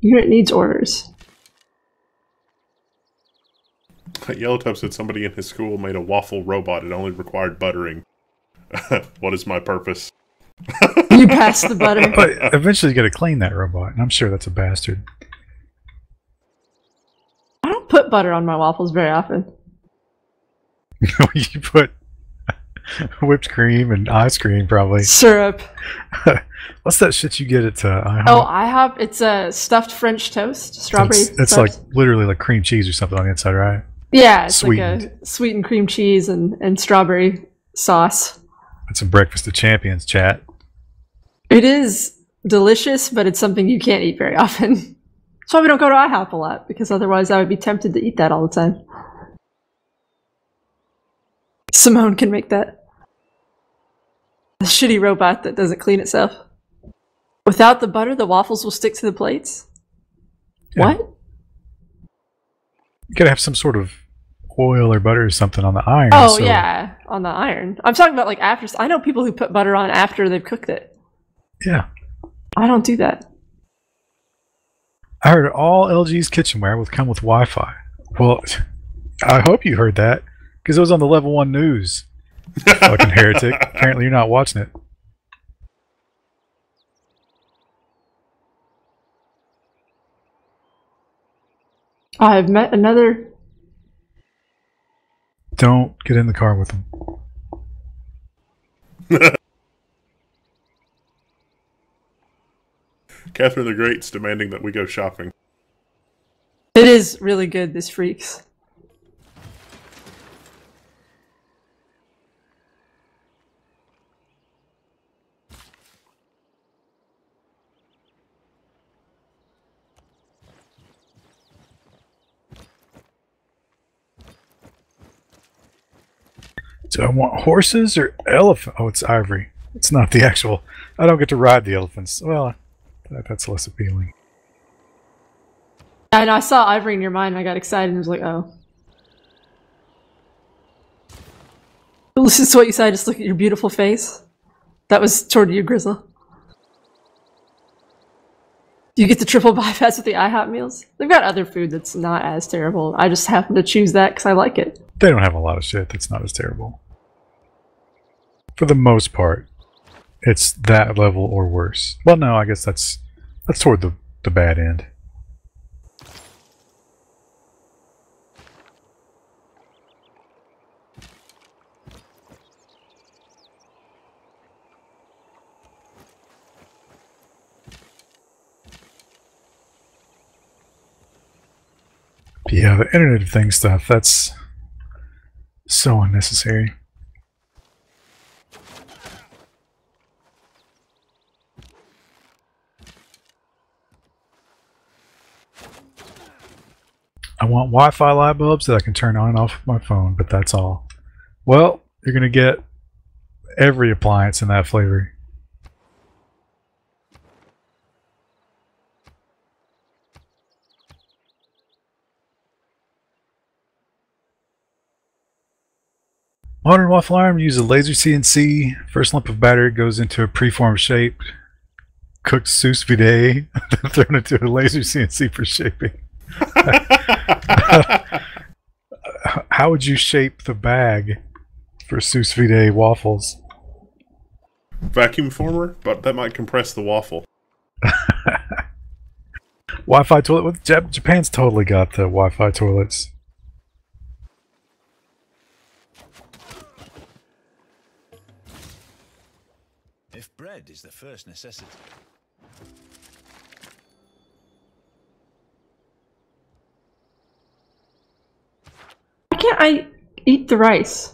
Unit needs orders. Yellowtub said somebody in his school made a waffle robot. It only required buttering. what is my purpose? You pass the butter. But eventually, you got to clean that robot, and I'm sure that's a bastard. I don't put butter on my waffles very often. you put whipped cream and ice cream, probably. Syrup. What's that shit you get at uh, IHOP? Oh, IHOP. It's a stuffed French toast, strawberry. it's, it's like literally like cream cheese or something on the inside, right? yeah, it's like sweetened. a sweetened cream cheese and and strawberry sauce. It's a breakfast of champions, chat. It is delicious, but it's something you can't eat very often. That's why we don't go to IHOP a lot because otherwise I would be tempted to eat that all the time. Simone can make that. The shitty robot that doesn't clean itself. Without the butter, the waffles will stick to the plates. Yeah. What? You gotta have some sort of oil or butter or something on the iron. Oh so- yeah, on the iron. I'm talking about like after. I know people who put butter on after they've cooked it. Yeah. I don't do that. I heard all LG's kitchenware would come with Wi-Fi. Well, I hope you heard that because it was on the level one news. Fucking heretic. Apparently, you're not watching it. I have met another. Don't get in the car with him. Catherine the Great's demanding that we go shopping. It is really good, this Freaks. Do I want horses or elephant? Oh, it's ivory. It's not the actual. I don't get to ride the elephants. Well, that, that's less appealing. Know, I saw Ivory in your mind and I got excited and was like, oh. This is what you said, just look at your beautiful face. That was toward you, Grizzle. Do you get the triple bypass with the IHOP meals? They've got other food that's not as terrible. I just happen to choose that because I like it. They don't have a lot of shit that's not as terrible. For the most part, it's that level or worse. Well, no, I guess that's that's toward the the bad end. But yeah, the Internet of Things stuff, that's so unnecessary. I want Wi-Fi light bulbs that I can turn on and off my phone, but that's all. Well, you're gonna get every appliance in that flavor. Modern waffle iron uses a laser CNC. First lump of batter goes into a preformed shape. Cooked sous vide, then thrown into a laser CNC for shaping. How would you shape the bag for sous vide waffles? Vacuum former, but that might compress the waffle. Wi-Fi toilet. With Japan's totally got the Wi-Fi toilets. Bread is the first necessity, Why can't I eat the rice?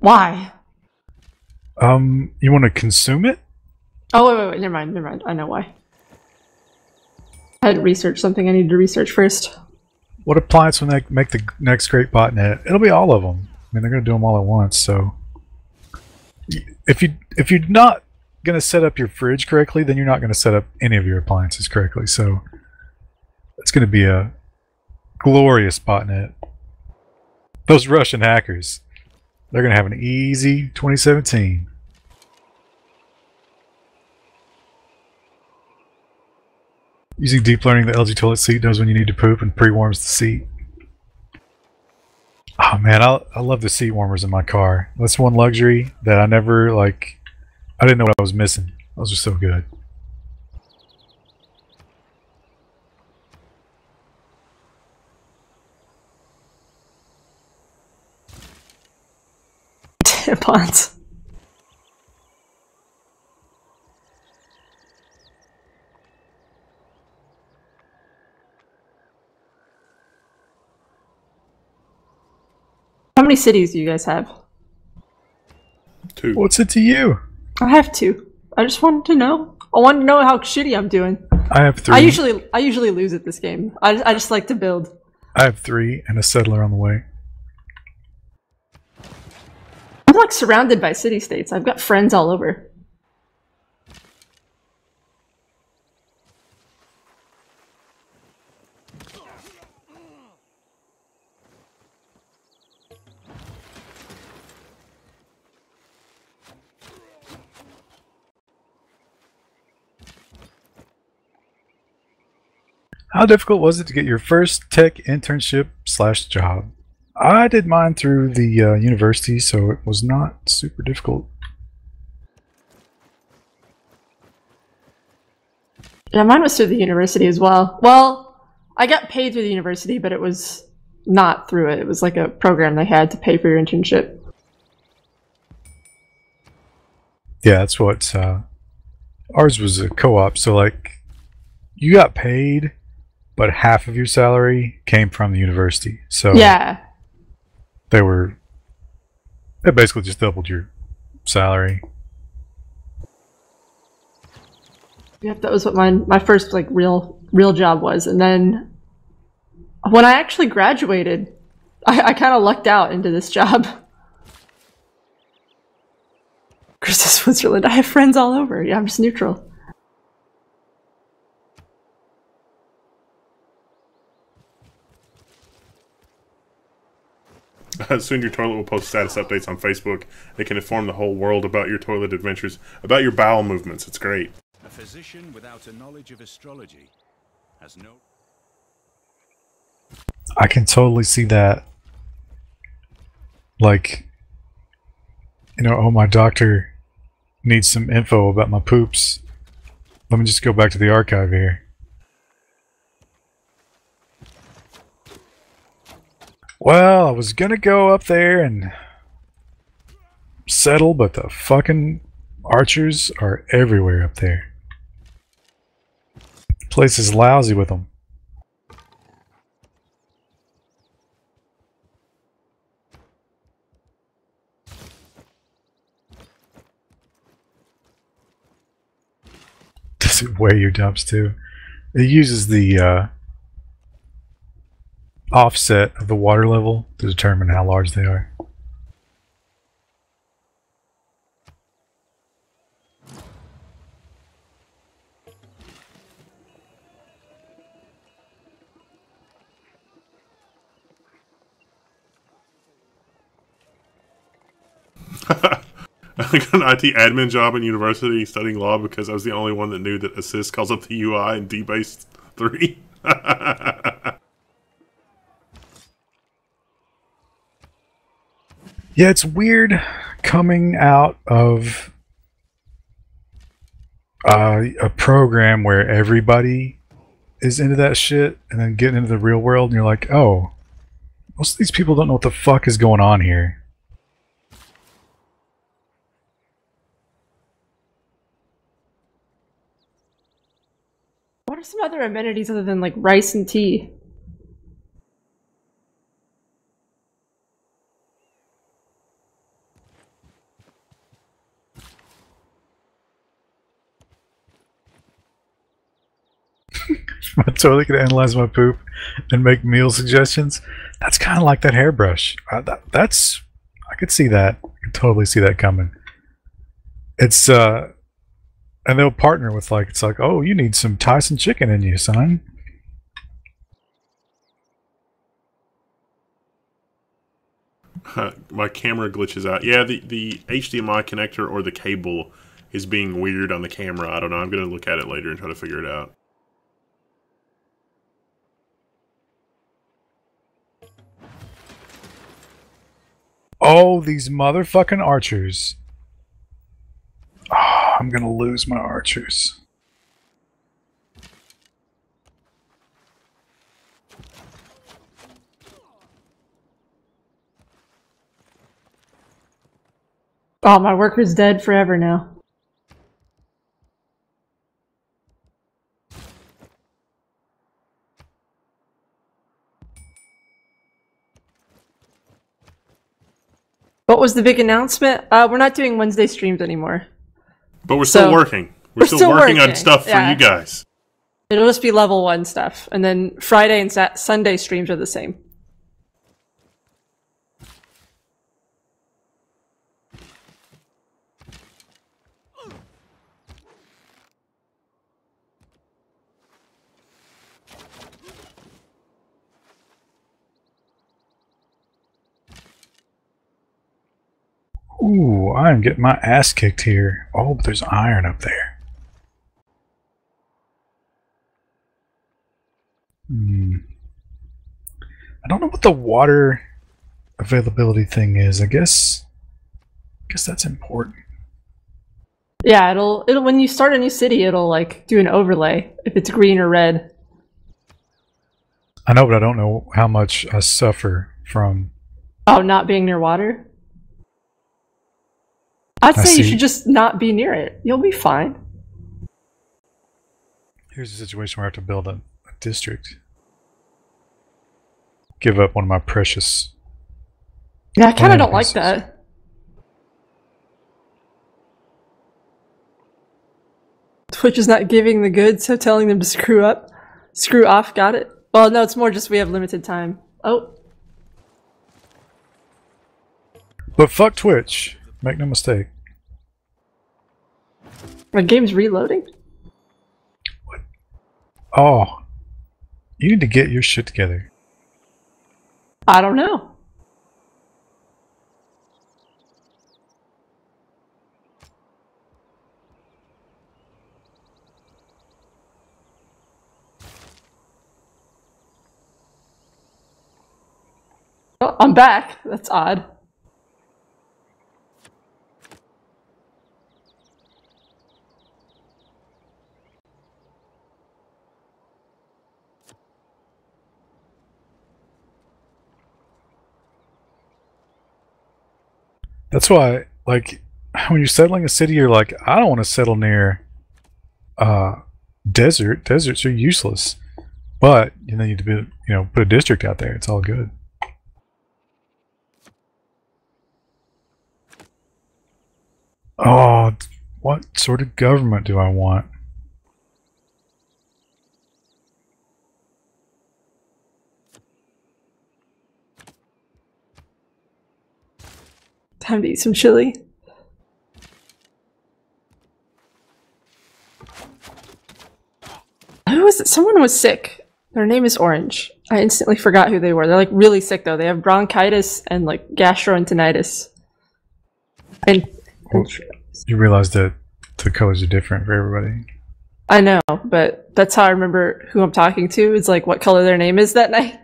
Why? Um, you want to consume it? Oh, wait, wait, wait, never mind, never mind. I know why. I had to research something I needed to research first. What appliance will make make the next great botnet? It'll be all of them. I mean, they're going to do them all at once. So, if you if you're not going to set up your fridge correctly, then you're not going to set up any of your appliances correctly. So, it's going to be a glorious botnet. Those Russian hackers, they're going to have an easy 2017. Using deep learning, the LG toilet seat knows when you need to poop and pre-warms the seat. Oh man, I I love the seat warmers in my car. That's one luxury that I never like. I didn't know what I was missing. Those are so good. Tampons. How many cities do you guys have? Two. What's it to you? I have two. I just wanted to know. I wanted to know how shitty I'm doing. I have three. I usually I usually lose at this game. I, I just like to build. I have three and a settler on the way. I'm like surrounded by city states. I've got friends all over. How difficult was it to get your first tech internship slash job? I did mine through the uh, university, so it was not super difficult. Yeah, mine was through the university as well. Well, I got paid through the university, but it was not through it. It was like a program they had to pay for your internship. Yeah, that's what uh, ours was a co-op, so like you got paid, but half of your salary came from the university. So Yeah. they were they basically just doubled your salary. Yep, that was what my my first like real real job was, and then when I actually graduated, I, I kind of lucked out into this job. Chris is Switzerland. I have friends all over. Yeah, I'm just neutral. Soon your toilet will post status updates on Facebook. It can inform the whole world about your toilet adventures, about your bowel movements. It's great. A physician without a knowledge of astrology has no. I can totally see that. Like, you know, oh, my doctor needs some info about my poops. Let me just go back to the archive here. Well, I was gonna go up there and settle, but the fucking archers are everywhere up there. Place is lousy with them. Does it weigh your dumps too? It uses the uh, offset of the water level to determine how large they are. I got an IT admin job in university studying law because I was the only one that knew that assist calls up the UI in DBase 3. Yeah, it's weird coming out of uh, a program where everybody is into that shit and then getting into the real world and you're like, oh, most of these people don't know what the fuck is going on here. What are some other amenities other than like rice and tea? I'm totally gonna analyze my poop and make meal suggestions. That's kind of like that hairbrush. Uh, that, that's I could see that. I could totally see that coming. It's uh, and they'll partner with like it's like, oh, you need some Tyson chicken in you, son. My camera glitches out. Yeah, the, the HDMI connector or the cable is being weird on the camera. I don't know. I'm going to look at it later and try to figure it out. Oh, these motherfucking archers. Oh, I'm gonna lose my archers. Oh, my worker's dead forever now. What was the big announcement? Uh, we're not doing Wednesday streams anymore. But we're still So- working. We're, we're still, still working, on stuff for you guys. It'll just be level one stuff, and then Friday and Sat- Sunday streams are the same. Ooh, I'm getting my ass kicked here. Oh, but there's iron up there. Hmm. I don't know what the water availability thing is. I guess. I guess that's important. Yeah, it'll it'll when you start a new city, it'll like do an overlay if it's green or red. I know, but I don't know how much I suffer from. Oh, not being near water. I'd say you should just not be near it. You'll be fine. Here's a situation where I have to build a, a district. Give up one of my precious. Yeah, I kind of don't like that. Twitch is not giving the goods, so telling them to screw up. Screw off, got it? Well, no, it's more just we have limited time. Oh, But fuck Twitch. Make no mistake. The game's reloading? Oh, you need to get your shit together. I don't know. Oh, I'm back. That's odd. That's why, like, when you're settling a city, you're like, I don't want to settle near uh, desert. Deserts are useless. But you know, you need to be, you know, put a district out there. It's all good. Oh, what sort of government do I want? Time to eat some chili. Who was it? Someone was sick. Their name is Orange. I instantly forgot who they were. They're like really sick though. They have bronchitis and like gastroenteritis. And Well, You realize that the colors are different for everybody. I know, but that's how I remember who I'm talking to. Is like what color their name is that night.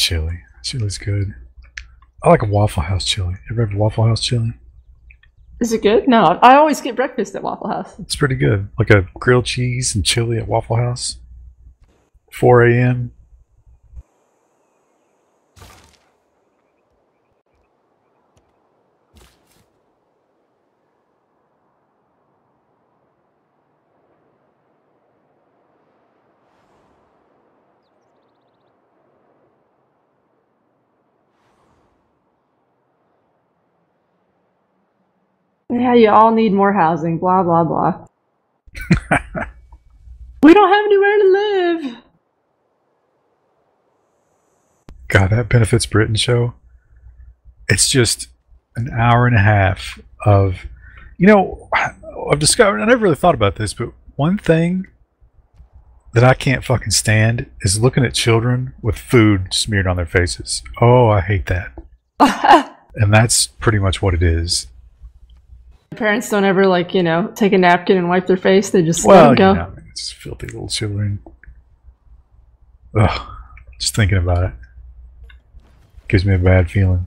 Chili. Chili's good. I like a Waffle House chili. You ever have Waffle House chili? Is it good? No, I always get breakfast at Waffle House. It's pretty good. Like a grilled cheese and chili at Waffle House. 4 a.m. Yeah, you all need more housing. Blah blah blah. we don't have anywhere to live. God, that Benefits Britain show. It's just an hour and a half of, you know, I've discovered, I never really thought about this, but one thing that I can't fucking stand is looking at children with food smeared on their faces. Oh, I hate that. And that's pretty much what it is. Parents don't ever like you know take a napkin and wipe their face. They just Well, let you go. know, it's filthy little children. Ugh, just thinking about it gives me a bad feeling.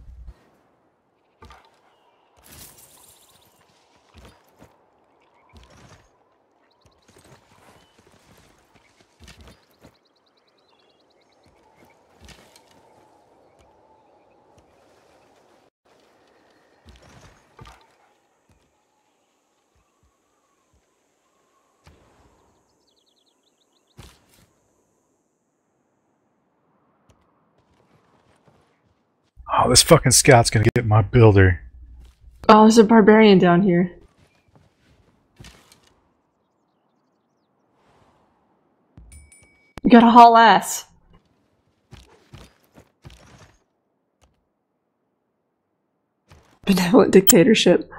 Oh, this fucking scout's gonna get my builder. Oh, there's a barbarian down here. You got a haul ass. Benevolent dictatorship.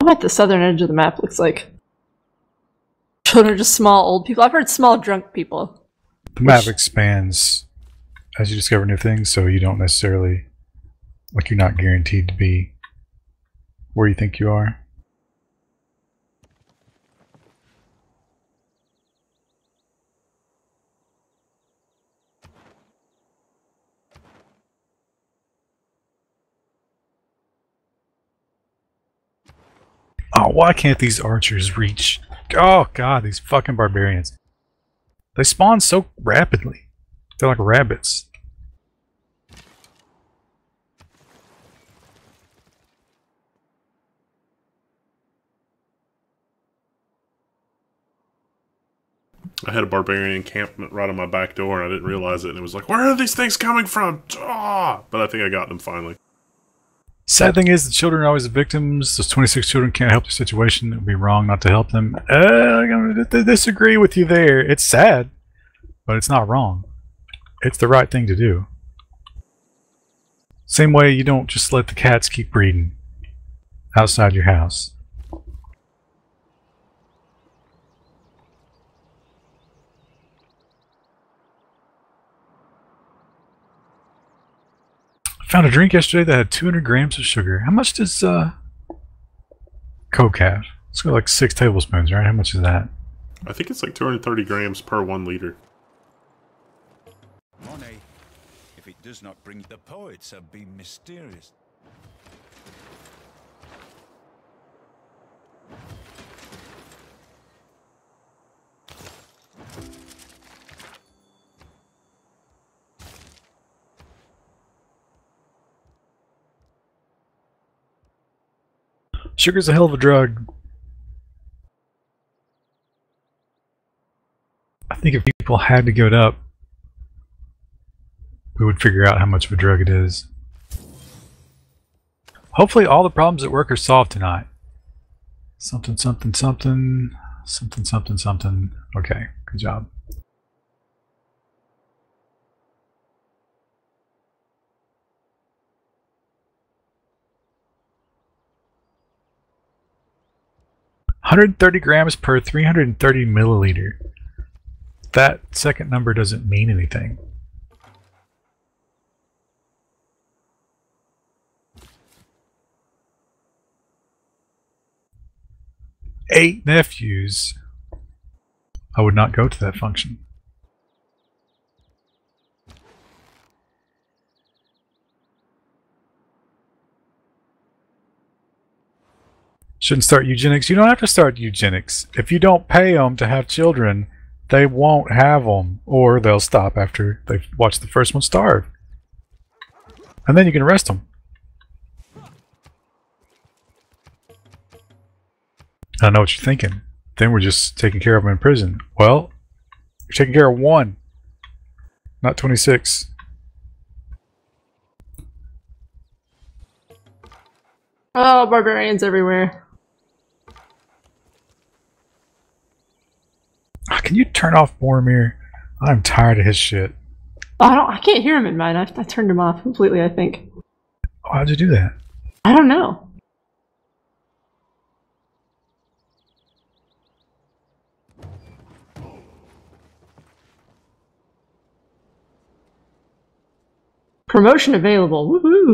I What the southern edge of the map looks like. Children are just small old people. I've heard small drunk people. The map expands as you discover new things, so you don't necessarily like you're not guaranteed to be where you think you are. Oh, why can't these archers reach? Oh god, these fucking barbarians. They spawn so rapidly. They're like rabbits. I had a barbarian encampment right on my back door, and I didn't realize it. And it was like, "Where are these things coming from?" Ah! But I think I got them finally. Sad thing is, the children are always the victims. Those 26 children can't help their situation. It would be wrong not to help them. Uh, I'm going to disagree with you there. It's sad, but it's not wrong. It's the right thing to do. Same way you don't just let the cats keep breeding outside your house. Found a drink yesterday that had 200 grams of sugar. How much does uh, Coke have? It's got like six tablespoons, right? How much is that? I think it's like 230 grams per one liter. Monet, if it does not bring the poets have been mysterious. Sugar's a hell of a drug. I think if people had to give it up, we would figure out how much of a drug it is. Hopefully all the problems at work are solved tonight. Something, something, something, something, something, something. Okay, good job. Hundred thirty grams per three hundred and thirty milliliter. That second number doesn't mean anything. eight nephews, I would not go to that function. Shouldn't start eugenics. You don't have to start eugenics. If you don't pay them to have children, they won't have them, or they'll stop after they've watched the first one starve. And then you can arrest them. I know what you're thinking. Then we're just taking care of them in prison. Well, you're taking care of one, not 26. Oh, barbarians everywhere. Ah, Can you turn off Boromir? I'm tired of his shit. Oh, I don't. I can't hear him in mine. I, I turned him off completely. I think. Oh, how'd you do that? I don't know. Promotion available. Woohoo!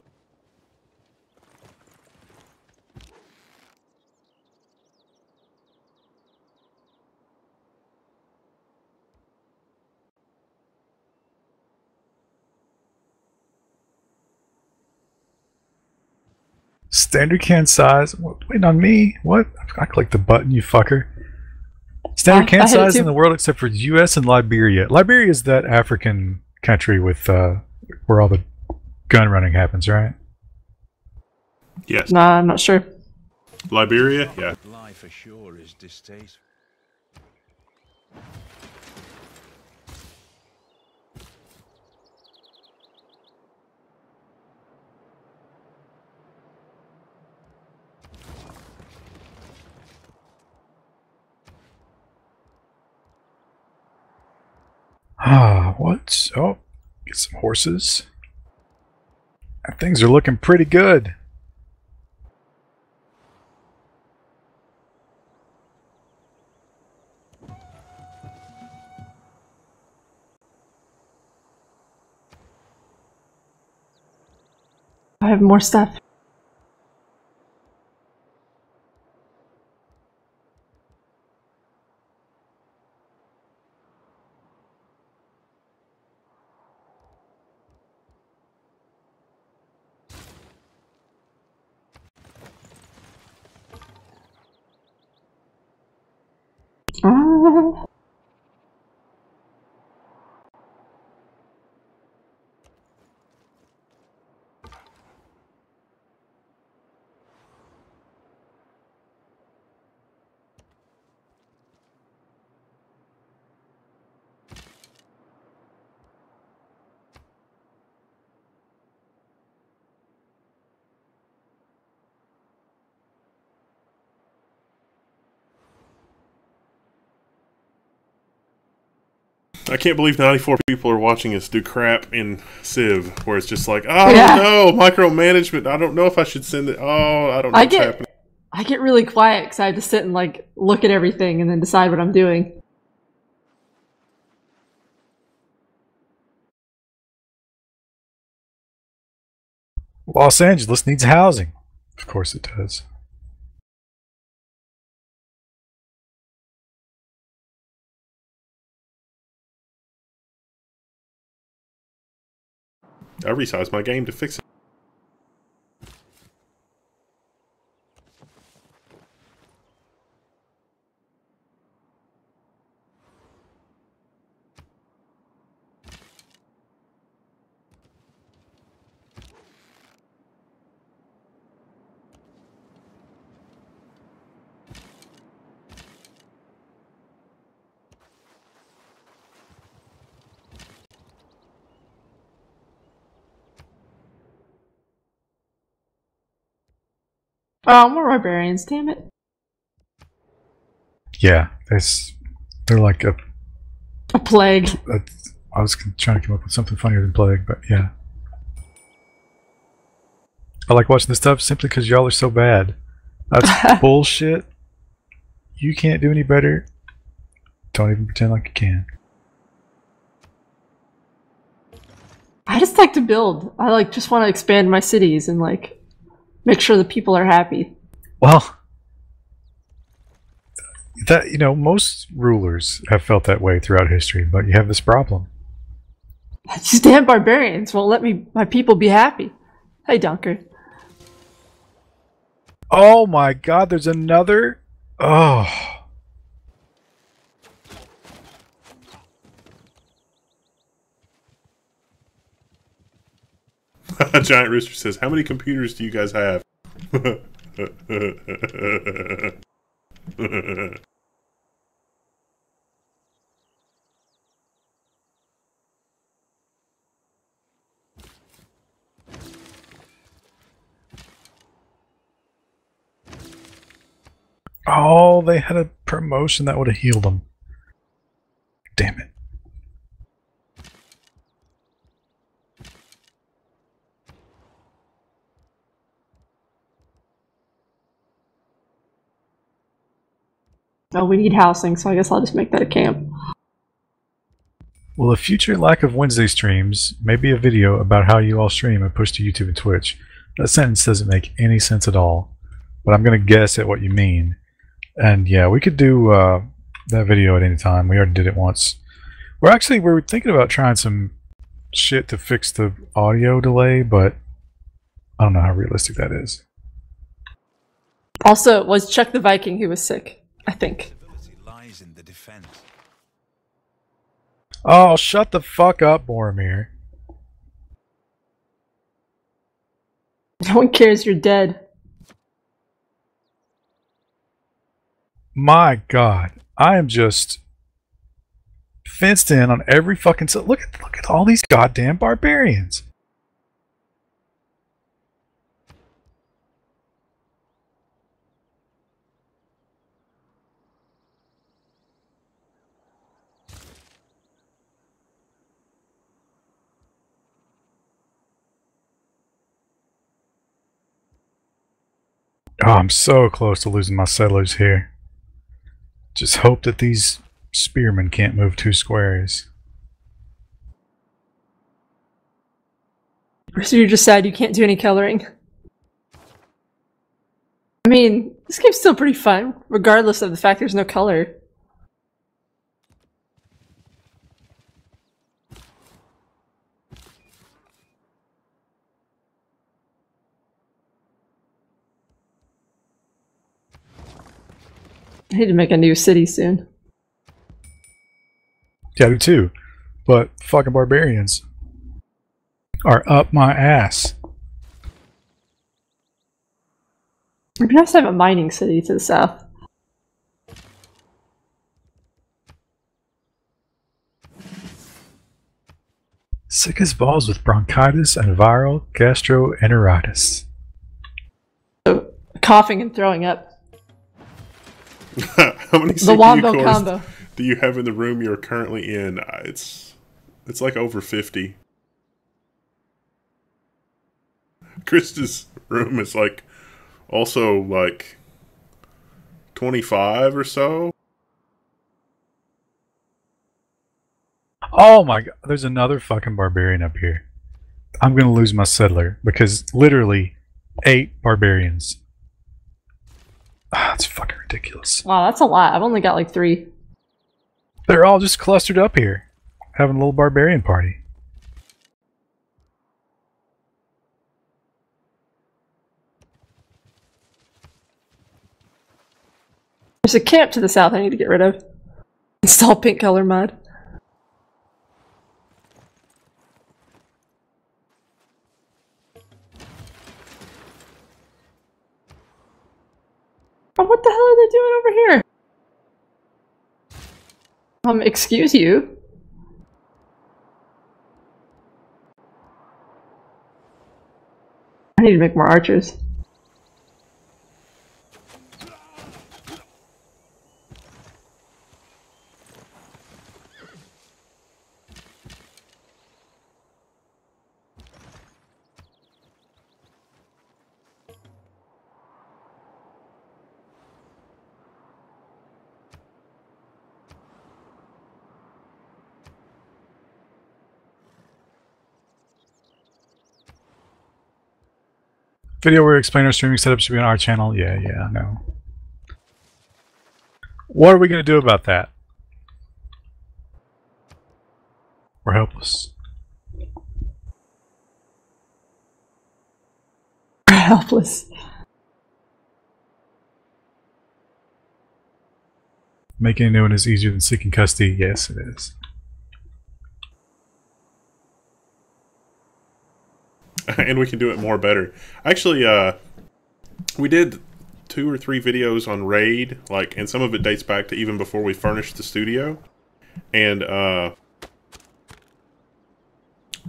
Standard can size. Wait on me? What? I clicked the button, you fucker. Standard I- can I size in the world except for U.S. and Liberia. Liberia is that African country with uh, where all the gun running happens, right? Yes. Nah, I'm not sure. Liberia? Yeah. Life ashore is distasteful. Ah, what? Oh, get some horses. Things are looking pretty good. I have more stuff. Ah. I can't believe 94 people are watching us do crap in Civ, where it's just like, oh Yeah. no, micromanagement. I don't know if I should send it. Oh, I don't know I what's get- happening. I get really quiet because I have to sit and like look at everything and then decide what I'm doing. Los Angeles needs housing. Of course it does. I resized my game to fix it. Um, oh, more barbarians, damn it. Yeah, it's they're like a, A plague. a. I was trying to come up with something funnier than plague, but yeah. I like watching this stuff simply because y'all are so bad. That's bullshit. You can't do any better. Don't even pretend like you can. I just like to build. I like just want to expand my cities and like make sure the people are happy. Well, that you know, most rulers have felt that way throughout history, but you have this problem. These damn barbarians won't let me my people be happy. Hey, Dunker. Oh my God! There's another. Oh, Giant Rooster says, "How many computers do you guys have?" oh! They had a promotion that would have healed them. Damn it! Oh, we need housing, so I guess I'll just make that a camp. Will a future lack of Wednesday streams maybe a video about how you all stream and push to YouTube and Twitch? That sentence doesn't make any sense at all, but I'm gonna guess at what you mean. And yeah, we could do uh, that video at any time. We already did it once. We're actually we're thinking about trying some shit to fix the audio delay, but I don't know how realistic that is. Also, it was Chuck the Viking who was sick, I think. Lies in the defense. Oh, shut the fuck up, Boromir. No one cares you're dead. My God, I am just fenced in on every fucking. So look at look at all these goddamn barbarians. Oh, I'm so close to losing my settlers here. Just hope that these spearmen can't move two squares. So you're just sad you can't do any coloring. I mean, this game's still pretty fun, regardless of the fact there's no color. I need to make a new city soon. Yeah, I do too. But fucking barbarians are up my ass. It'd be nice to have a mining city to the south. Sick as balls with bronchitis and viral gastroenteritis. So, Coughing and throwing up. How many The CPU Wombo cores? combo. do you have in the room you're currently in? Uh, It's it's like over fifty. Krista's room is like also like twenty five or so. Oh my god, there's another fucking barbarian up here. I'm gonna lose my settler because literally eight barbarians. Ah, it's fucking ridiculous. Wow, that's a lot. I've only got like three. They're all just clustered up here, having a little barbarian party. There's a camp to the south I need to get rid of. Install pink color mod. What the hell are they doing over here? Um, excuse you. I need to make more archers. Video where we explain our streaming setup should be on our channel. Yeah, yeah, I know. What are we gonna do about that? We're helpless. We're helpless. Making a new one is easier than seeking custody. Yes, it is. And we can do it more better. Actually, uh, we did two or three videos on Raid, like, and some of it dates back to even before we furnished the studio, and uh,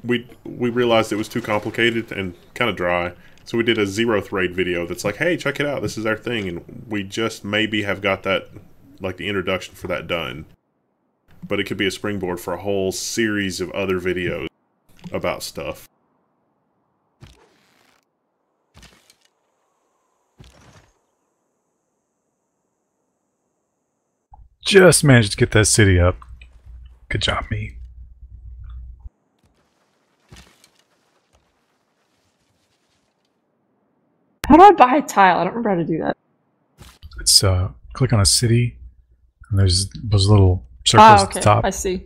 we we realized it was too complicated and kind of dry. So we did a zeroth raid video that's like, hey, check it out, this is our thing, and we just maybe have got that, like the introduction for that done. But it could be a springboard for a whole series of other videos about stuff. Just managed to get that city up. Good job, me. How do I buy a tile? I don't remember how to do that. It's uh, click on a city, and there's those little circles Ah, at the top. I see.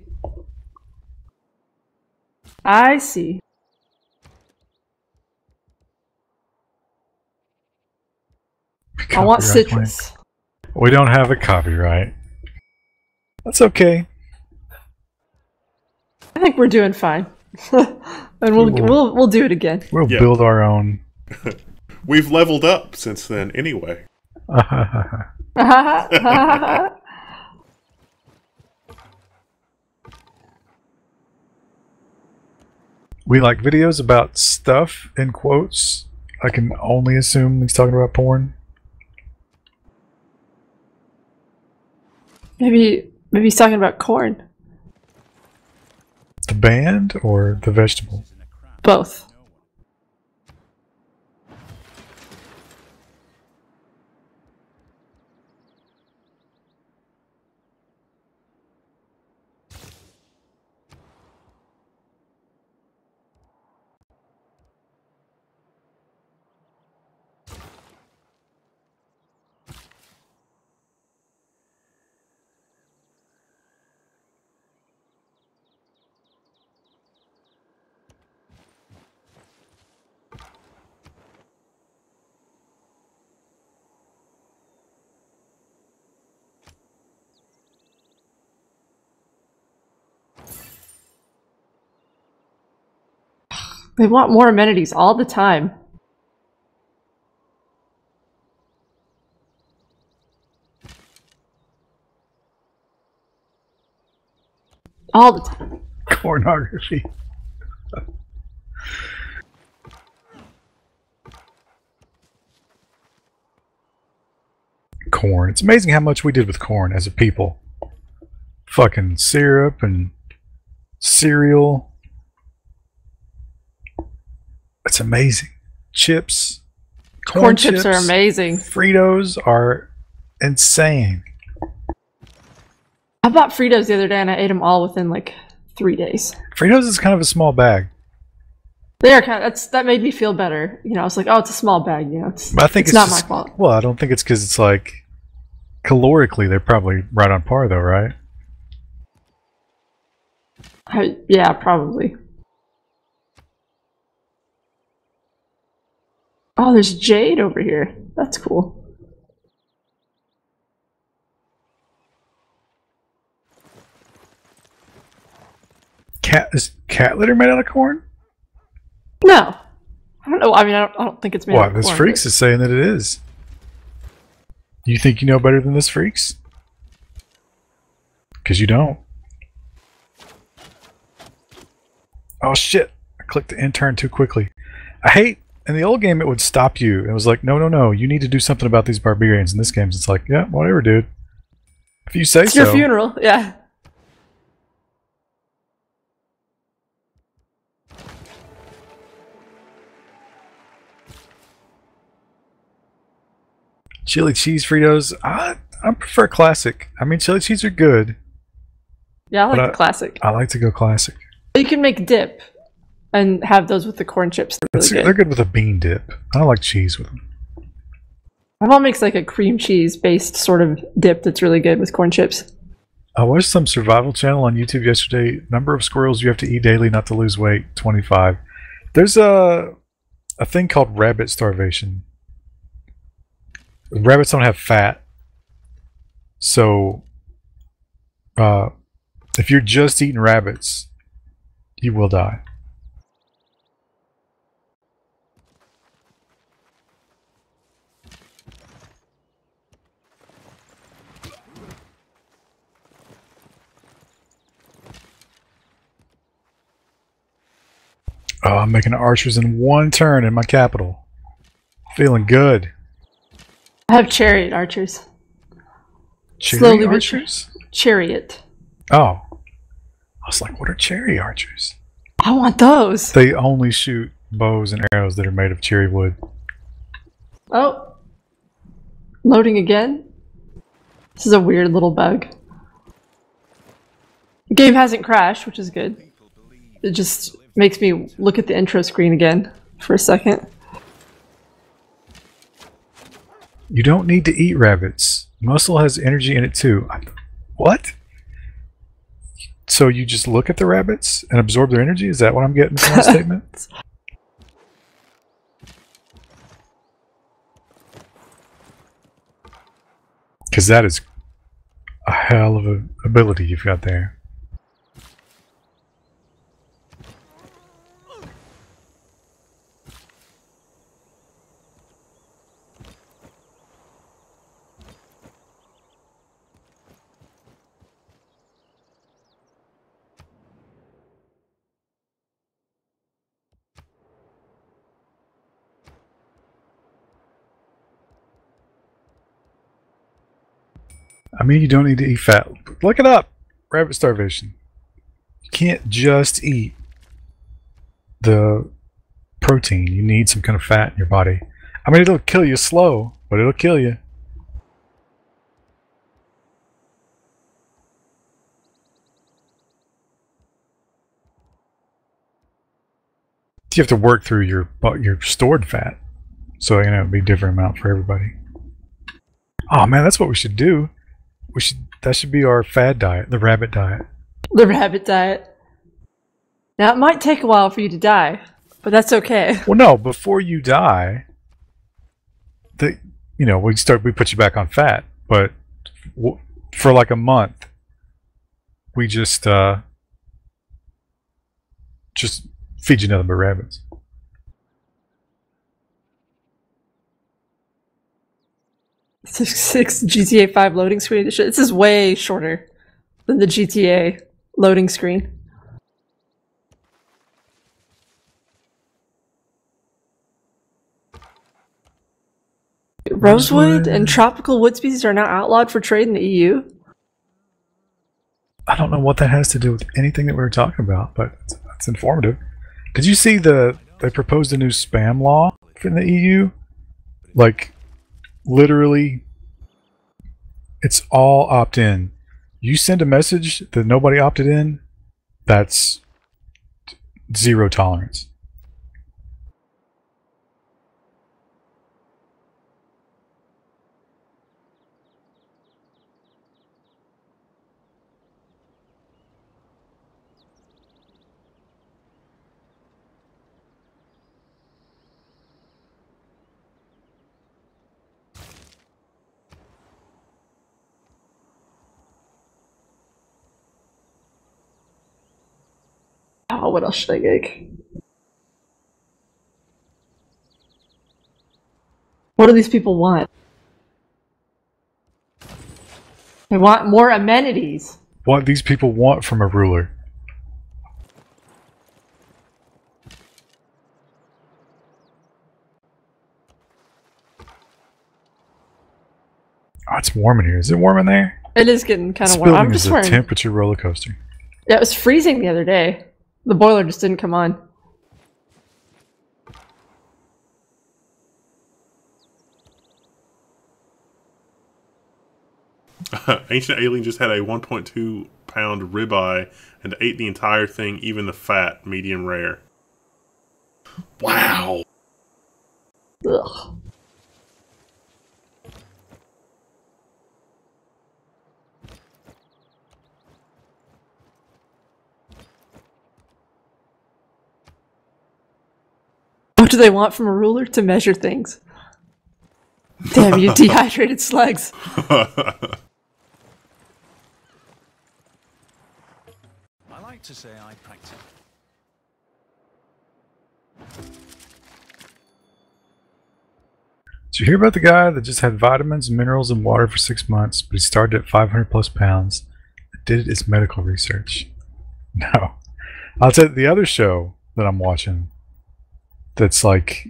I see. I want citrus. We don't have a copyright. That's okay. I think we're doing fine. and we'll, Cool. we'll we'll do it again. We'll Yeah. build our own. We've leveled up since then, anyway. we like videos about stuff in quotes. I can only assume he's talking about porn. maybe maybe he's talking about corn. The band or the vegetable? Both. They want more amenities all the time. All the time. Pornography. corn. It's amazing how much we did with corn as a people. fucking syrup and cereal. It's amazing. Chips, Corn, chips. are amazing. Fritos are insane. I bought Fritos the other day and I ate them all within like three days. Fritos is kind of a small bag. They are kind of, that's that made me feel better. You know, I was like, oh, it's a small bag. You know, it's, I think it's, it's, not just- my fault. Well, I don't think it's because it's like calorically they're probably right on par though, right? I, yeah, probably. Oh, there's Jade over here. That's cool. Cat is cat litter made out of corn? No, I don't know. I mean, I don't, I don't think it's made. Well, of this corn, freaks but- is saying that it is. You think you know better than this freaks? Because you don't. Oh shit! I clicked the end turn too quickly. I hate in the old game it would stop you. It was like, no, no, no, you need to do something about these barbarians. In this game, it's like, yeah, whatever, dude. If you say It's so. your funeral. Yeah. Chili cheese Fritos. I I prefer classic. I mean, chili cheese are good. Yeah, I like I- classic. I like to go classic. You can make dip and have those with the corn chips. They're really good. They're good with a bean dip. I don't like cheese with them. My mom makes like a cream cheese based sort of dip that's really good with corn chips. I watched some survival channel on YouTube yesterday. Number of squirrels you have to eat daily not to lose weight, 25. There's a a thing called rabbit starvation. Rabbits don't have fat. So uh, if you're just eating rabbits, you will die. Oh, I'm making archers in one turn in my capital. Feeling good. I have chariot archers. Cherry Slowly archers? Chariot. Oh. I was like, what are cherry archers? I want those. They only shoot bows and arrows that are made of cherry wood. Oh. Loading again. This is a weird little bug. The game hasn't crashed, which is good. It just makes me look at the intro screen again for a second. You don't need to eat rabbits. Muscle has energy in it too. What? So you just look at the rabbits and absorb their energy? Is that what I'm getting from that statement? Because that is a hell of a ability you've got there. I mean, you don't need to eat fat. Look it up. Rabbit starvation. You can't just eat the protein. You need some kind of fat in your body. I mean, it'll kill you slow, but it'll kill you. You have to work through your your stored fat, so you know it'd be a different amount for everybody. Oh man, that's what we should do. We should that should be our fad diet, the rabbit diet. The rabbit diet. Now, it might take a while for you to die, but that's okay. Well, no, before you die, the you know we start we put you back on fat, but w- for like a month, we just uh just feed you nothing but rabbits. Six, six GTA 5 loading screen. This this is way shorter than the GTA loading screen. Rosewood and tropical wood species are now outlawed for trade in the EU. I don't know what that has to do with anything that we were talking about, but it's, it's informative. Did you see the they proposed a new spam law in the EU? Like, literally, it's all opt in. You send a message that nobody opted in, that's zero tolerance. Oh, what else should I get? What do these people want? They want more amenities. What these people want from a ruler. Oh, it's warm in here. Is it warm in there? It is getting kind of warm. building I'm is just a wearing. temperature roller coaster. Yeah, it was freezing the other day. The boiler just didn't come on. Ancient Alien just had a 1.2 pound ribeye and ate the entire thing, even the fat, medium rare. Wow. Ugh. Do they want from a ruler? To measure things. Damn you, dehydrated slugs. I like to say I practice. Did you hear about the guy that just had vitamins, minerals, and water for six months, but he started at 500 plus pounds? Did his medical research. No. I'll tell you the other show that I'm watching that's like,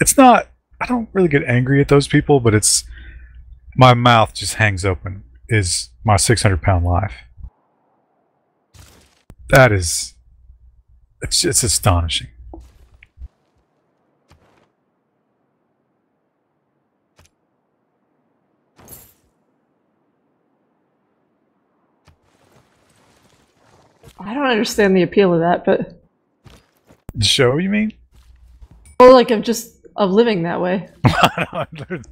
it's not, I don't really get angry at those people, but it's, my mouth just hangs open, is my 600 pound life. That is, it's, it's astonishing. I don't understand the appeal of that, but The show, you mean? Well, like of just of living that way. They're-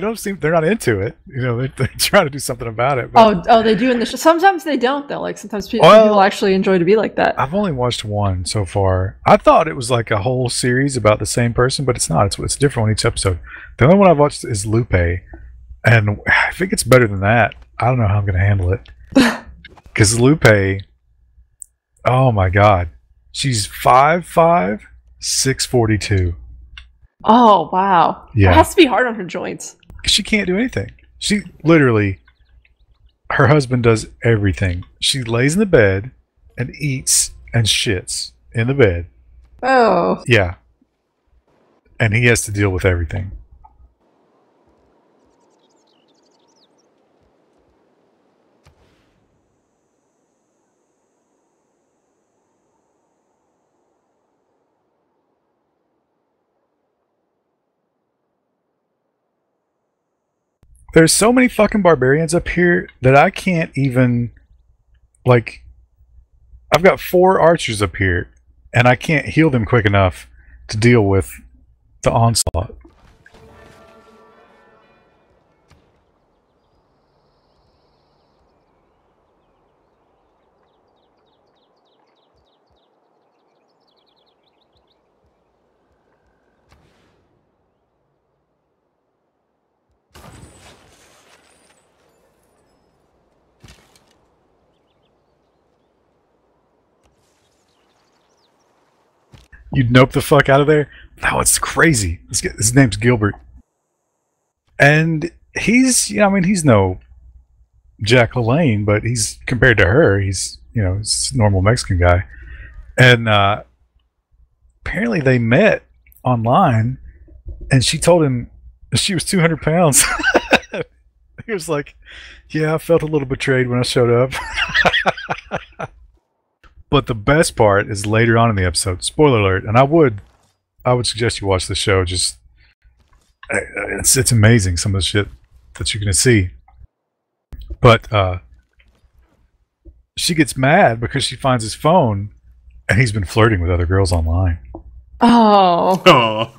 don't seem they're not into it. You know, they're, they're trying to do something about it. But Oh, oh, they do in the show. Sometimes they don't though. Like sometimes people, Well- people actually enjoy to be like that. I've only watched one so far. I thought it was like a whole series about the same person, but it's not. It's it's different on each episode. The only one I've watched is Lupe, and if it gets better than that, I don't know how I'm going to handle it. Because Lupe, oh my god, she's five five, six forty two. Oh wow. Yeah. It has to be hard on her joints. she can't do anything. She literally, her husband does everything. She lays in the bed and eats and shits in the bed. Oh. Yeah. And he has to deal with everything. There's so many fucking barbarians up here that I can't even like I've got four archers up here and I can't heal them quick enough to deal with the onslaught. You'd nope the fuck out of there. No, it's crazy. His name's Gilbert, and he's you know I mean he's no Jack LaLanne, but he's compared to her, he's you know he's a normal Mexican guy, and uh, apparently they met online, and she told him she was two hundred pounds. he was like, "Yeah, I felt a little betrayed when I showed up." but the best part is later on in the episode. Spoiler alert! And I would, I would suggest you watch the show. Just, it's it's amazing some of the shit that you're gonna see. But uh, she gets mad because she finds his phone, and he's been flirting with other girls online. Oh,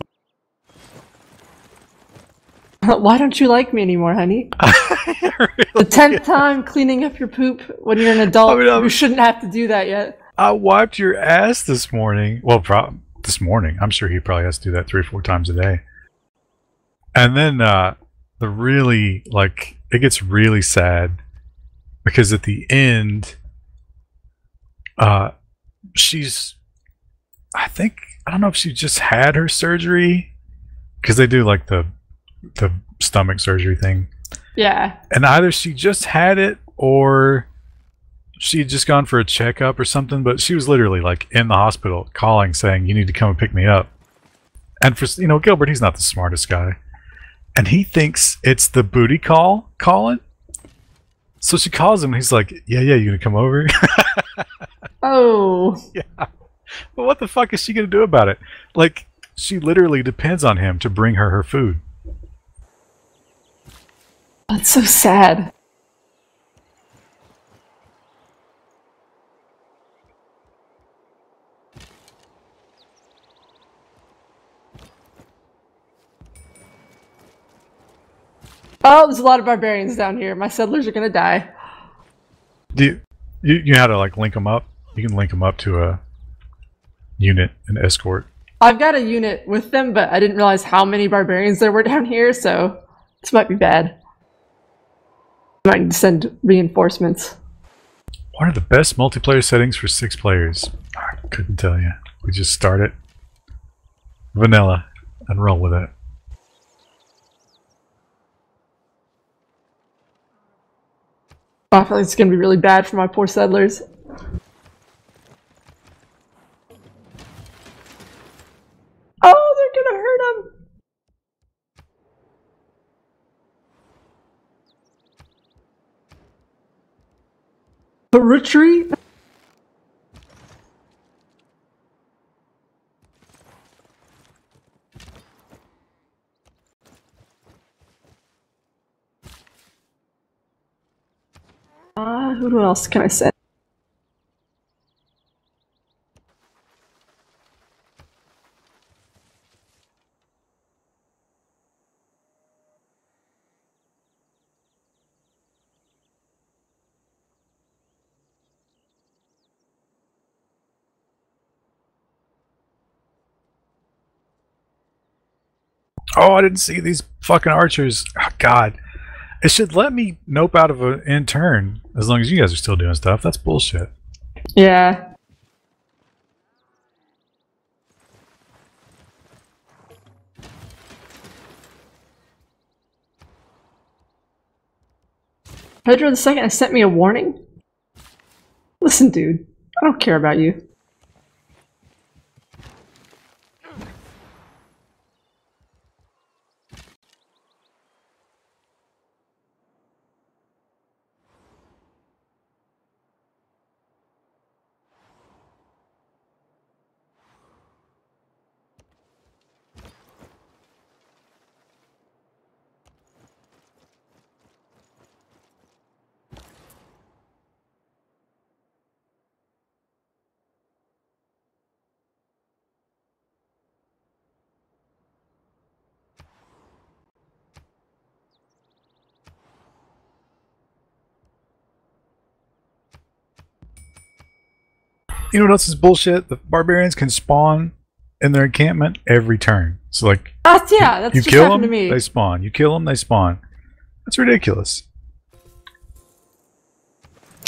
Oh, why don't you like me anymore, honey? The tenth time cleaning up your poop when you're an adult. I mean, I'm- you shouldn't have to do that yet. I wiped your ass this morning. Well, pro- this morning. I'm sure he probably has to do that three or four times a day. And then uh, the really like it gets really sad because at the end, uh, she's. I think I don't know if she just had her surgery because they do like the the stomach surgery thing Yeah. and either she just had it or she had just gone for a checkup or something but she was literally like in the hospital calling saying you need to come and pick me up. And for you know gilbert he's not the smartest guy. And he thinks it's the booty call calling so she calls him and he's like yeah yeah you gonna come over? Oh, Yeah. but what the fuck is she gonna do about it? Like she literally depends on him to bring her her food. That's so sad. Oh, there's a lot of barbarians down here. My settlers are gonna die. do you, you you know how to like link them up you can link them up to a unit and escort I've got a unit with them, but I didn't realize how many barbarians there were down here, so this might be bad. I might need to send reinforcements. What are the best multiplayer settings for six players? I couldn't tell you. We just start it vanilla and roll with it. I feel like it's gonna be really bad for my poor settlers. Oh, they're gonna hurt them. A Uh, else can I send? Oh, I didn't see these fucking archers. Oh, God. It should let me nope out of end turn as long as you guys are still doing stuff. That's bullshit. Yeah. Pedro II has sent me a warning? Listen, dude, I don't care about you. You know what else is bullshit? The barbarians can spawn in their encampment every turn. So, like, That's, yeah, that's you just kill happened them, to me. they spawn. You kill them, they spawn. That's ridiculous.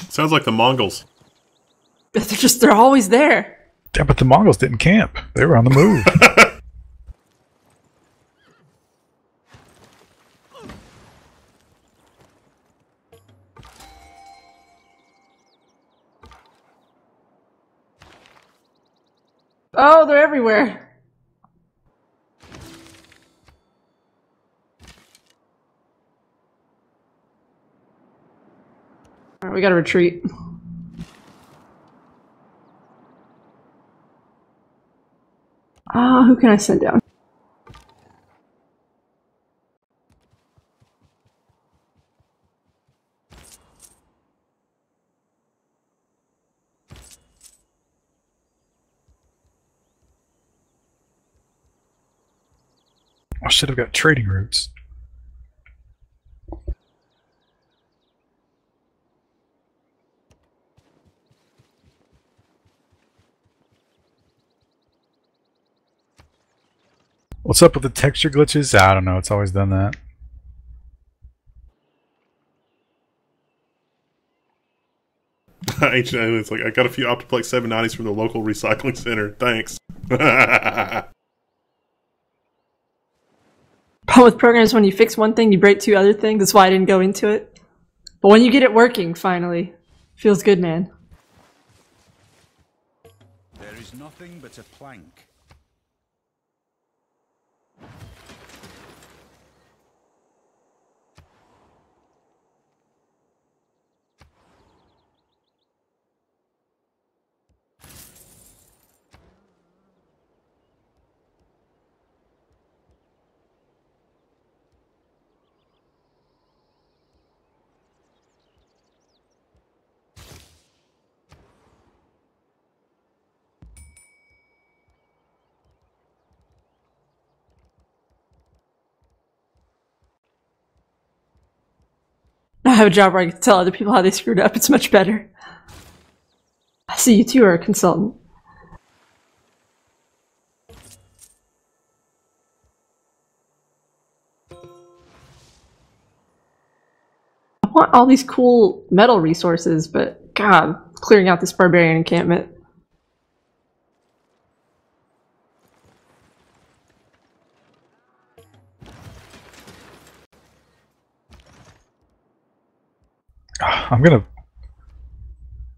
sounds like the Mongols. They're just, they're always there. Yeah, but the Mongols didn't camp. They were on the move. everywhere. Alright, we gotta retreat. Ah, uh, who can I send down should have got trading routes. What's up with the texture glitches? I don't know. It's always done that. Ancient Aliens, like, I got a few Optiplex 790s from the local recycling center. Thanks. Problem with programs when you fix one thing, you break two other things. That's why I didn't go into it. But when you get it working, finally, feels good, man. There is nothing but a plank. Have a job where I can tell other people how they screwed up. It's much better. I see you too are a consultant. I want all these cool metal resources, but God, clearing out this barbarian encampment. I'm gonna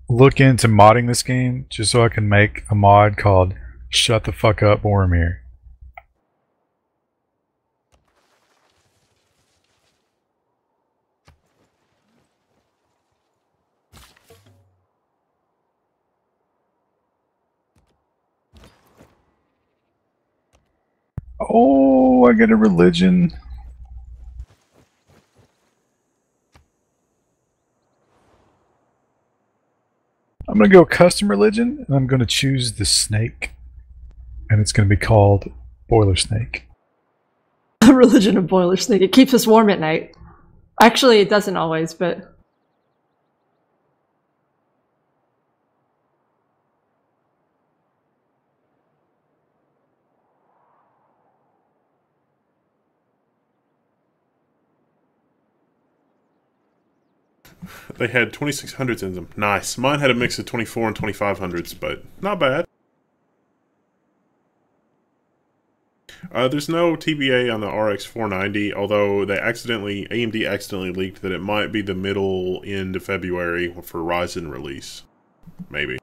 look into modding this game just so I can make a mod called "Shut the Fuck Up, Boromir." Oh, I get a religion. I'm gonna go custom religion, and I'm gonna choose the snake, and it's gonna be called Boiler Snake. A religion of boiler snake. It keeps us warm at night. Actually, it doesn't always, but they had 2600s in them. Nice. Mine had a mix of 24 and 2500s, but not bad. Uh, there's no TBA on the RX 490, although they accidentally AMD accidentally leaked that it might be the middle end of February for Ryzen release. Maybe. do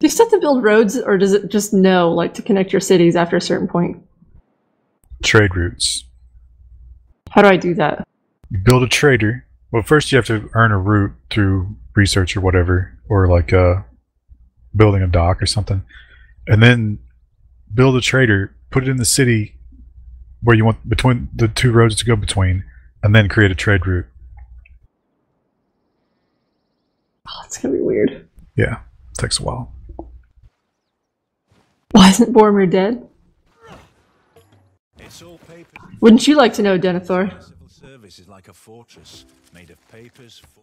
you still have to build roads, or does it just know, like, to connect your cities after a certain point? Trade routes. How do I do that? You build a trader. Well, first you have to earn a route through research or whatever, or like uh, building a dock or something, and then build a trader. Put it in the city where you want between the two roads to go between, and then create a trade route. Oh, it's gonna be weird. Yeah, takes a while. Why isn't Boromir dead? It's all paper. Wouldn't you like to know, Denethor? Civil service is like a fortress made of papers. For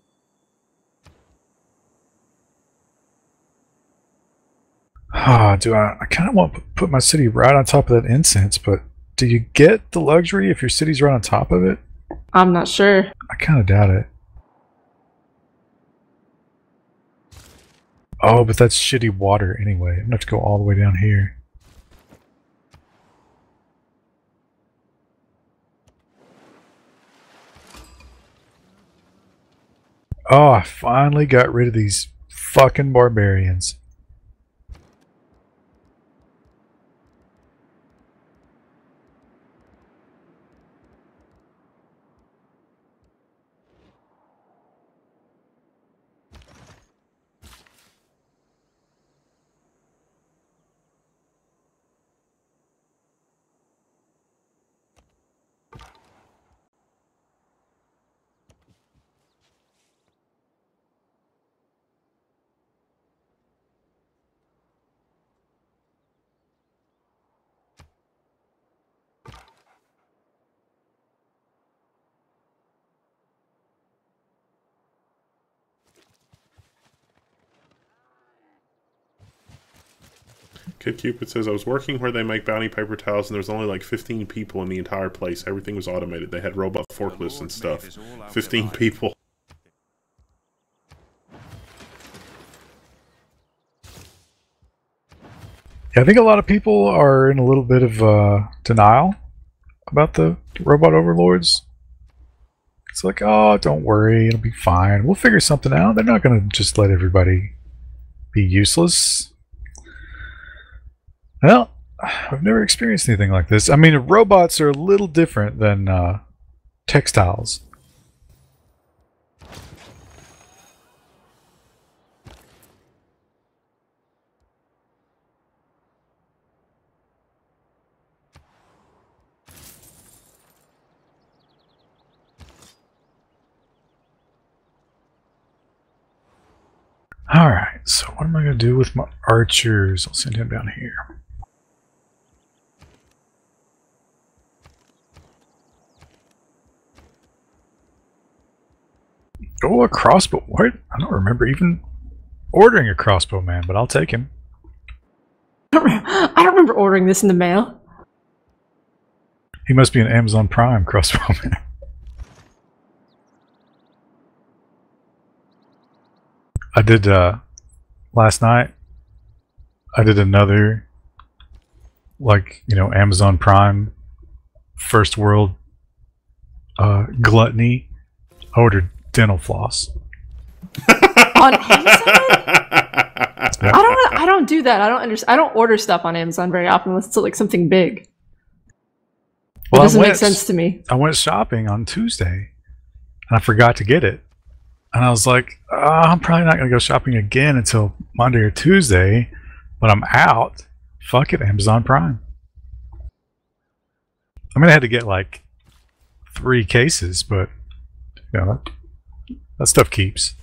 Ah, do I? I kind of want to put my city right on top of that incense, but do you get the luxury if your city's right on top of it? I'm not sure. I kind of doubt it. Oh, but that's shitty water anyway. I'm gonna have to go all the way down here. Oh, I finally got rid of these fucking barbarians. Kid Cupid says I was working where they make bounty paper towels, and there was only like 15 people in the entire place. Everything was automated. They had robot forklifts and stuff. 15 people. Yeah, I think a lot of people are in a little bit of uh, denial about the robot overlords. It's like, oh, don't worry, it'll be fine. We'll figure something out. They're not going to just let everybody be useless. Well, I've never experienced anything like this. I mean, robots are a little different than uh, textiles. Alright, so what am I going to do with my archers? I'll send him down here. Oh, a crossbow. What? I don't remember even ordering a crossbow man, but I'll take him. I don't remember ordering this in the mail. He must be an Amazon Prime crossbow man. I did uh last night I did another like, you know, Amazon Prime first world uh gluttony. I ordered dental floss. On Amazon? I don't. I don't do that. I don't understand. I don't order stuff on Amazon very often unless it's like something big. Well, I doesn't make sense to me. I went shopping on Tuesday and I forgot to get it. And I was like, oh, I'm probably not going to go shopping again until Monday or Tuesday, but I'm out. Fuck it, Amazon Prime. I mean, I had to get like three cases, but you know, that, that stuff keeps.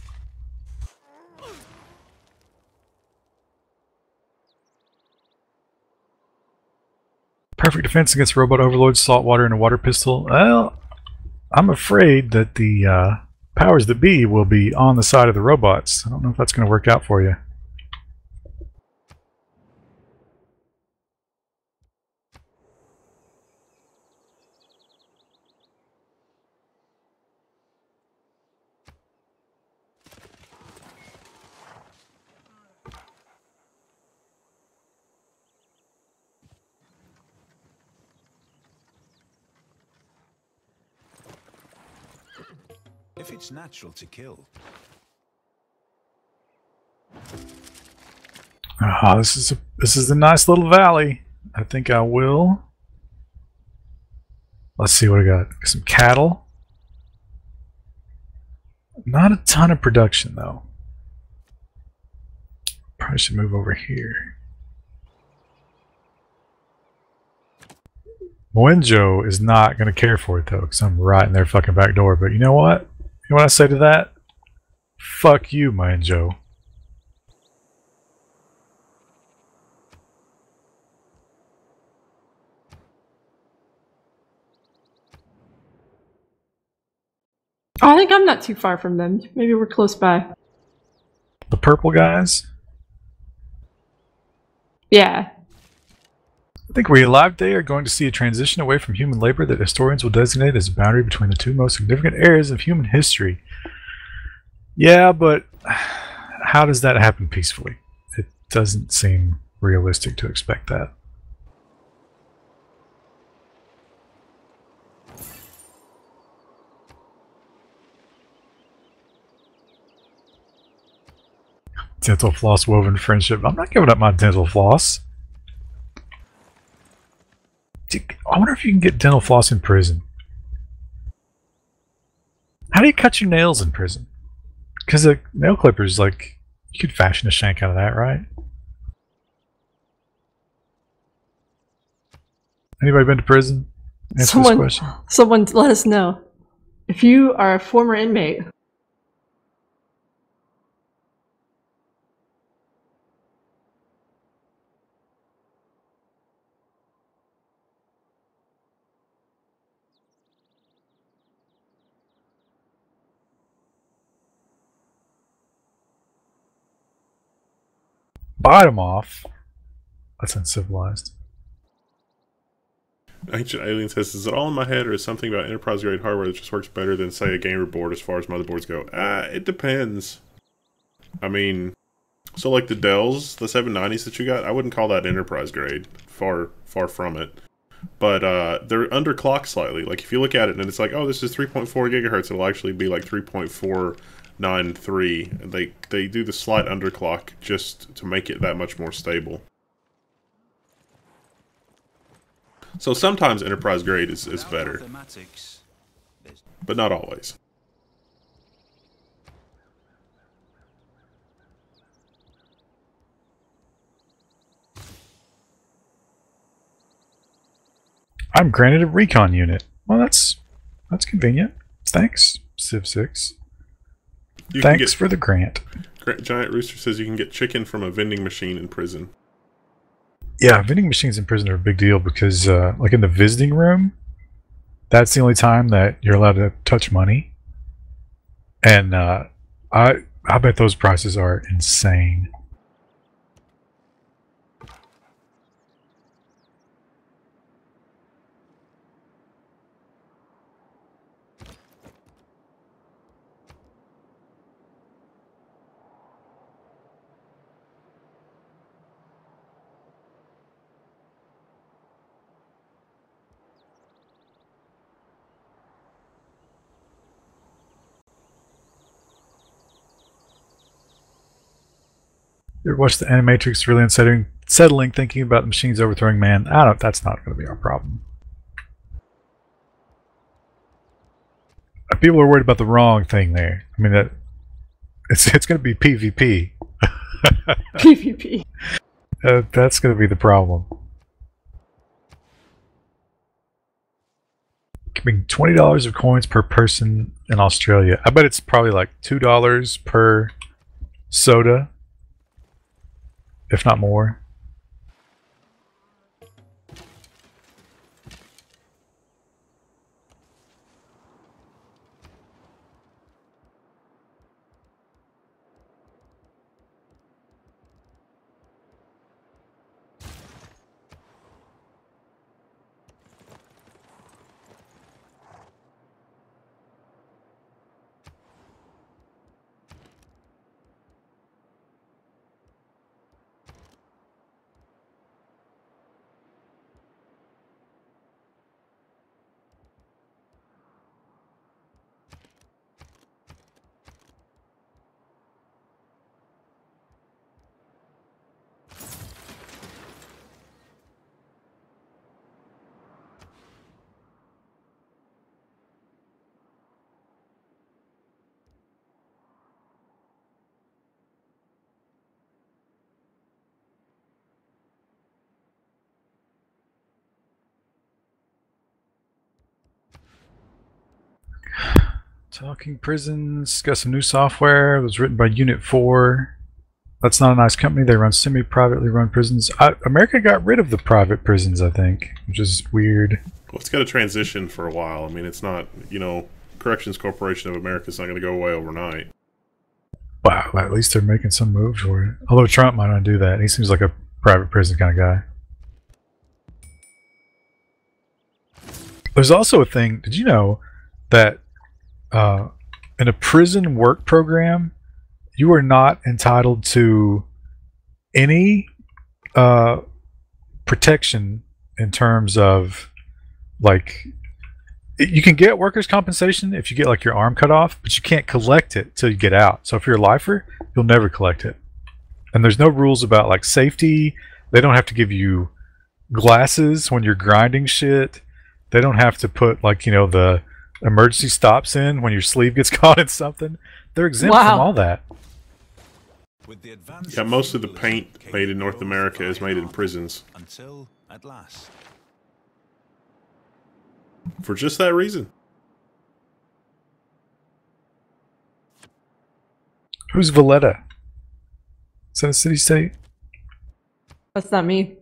Perfect defense against robot overlords, saltwater, and a water pistol. Well, I'm afraid that the uh, powers that be will be on the side of the robots. I don't know if that's going to work out for you. If it's natural to kill, Ah, this is a this is a nice little valley. I think I will. Let's see what I got. Some cattle. Not a ton of production though. Probably should move over here. Mohenjo is not going to care for it though, because I'm right in their fucking back door. But you know what? You what I say to that? Fuck you, Mohenjo. I think I'm not too far from them. Maybe we're close by. The purple guys. Yeah. I think we alive day are going to see a transition away from human labor that historians will designate as a boundary between the two most significant eras of human history. Yeah, but how does that happen peacefully? It doesn't seem realistic to expect that. Dental floss woven friendship. I'm not giving up my dental floss. I wonder if you can get dental floss in prison. How do you cut your nails in prison? Because a nail clipper is like you could fashion a shank out of that, right? Anybody been to prison? Answer Someone- this question. Someone let us know. If you are a former inmate, Bite them off. That's uncivilized. Ancient Alien says, "Is it all in my head, or is something about enterprise grade hardware that just works better than say a gamer board as far as motherboards go?" Ah, it depends. I mean, so like the Dells, the 790s that you got, I wouldn't call that enterprise grade. Far, far from it. But uh, they're underclocked slightly. Like if you look at it and it's like, oh, this is 3.4 gigahertz, it'll actually be like 3.493. They they do the slight underclock just to make it that much more stable. So sometimes enterprise grade is, is better, but not always. I'm granted a recon unit. Well, that's that's convenient. Thanks, Civ Six. You can Thanks get for the grant. Giant Rooster says you can get chicken from a vending machine in prison. Yeah, vending machines in prison are a big deal because, uh, like in the visiting room, that's the only time that you're allowed to touch money. And uh, I I bet those prices are insane. Watch the Animatrix really unsettling, settling thinking about the machines overthrowing man? I don't. That's not going to be our problem. Uh, People are worried about the wrong thing there. I mean that it's it's going to be PvP. PvP. Uh, that's going to be the problem. Giving twenty dollars of coins per person in Australia. I bet it's probably like two dollars per soda, if not more. Talking Prisons got some new software. It was written by Unit 4. That's not a nice company. They run semi-privately run prisons. I, America got rid of the private prisons, I think, which is weird. Well, it's got to transition for a while. I mean, it's not, you know, Corrections Corporation of America is not going to go away overnight. Wow, at least they're making some moves for it. Although Trump might not do that. He seems like a private prison kind of guy. There's also a thing. Did you know that uh, in a prison work program, you are not entitled to any uh, protection in terms of like you can get workers' compensation if you get like your arm cut off, but you can't collect it till you get out. So if you're a lifer, you'll never collect it. And there's no rules about like safety. They don't have to give you glasses when you're grinding shit. They don't have to put like, you know, the emergency stops in when your sleeve gets caught in something. They're exempt Wow. from all that. with the Yeah, most of the paint made in North America is made in prisons. Until, at last, For just that reason. Who's Valletta? Is that a city state? That's not me.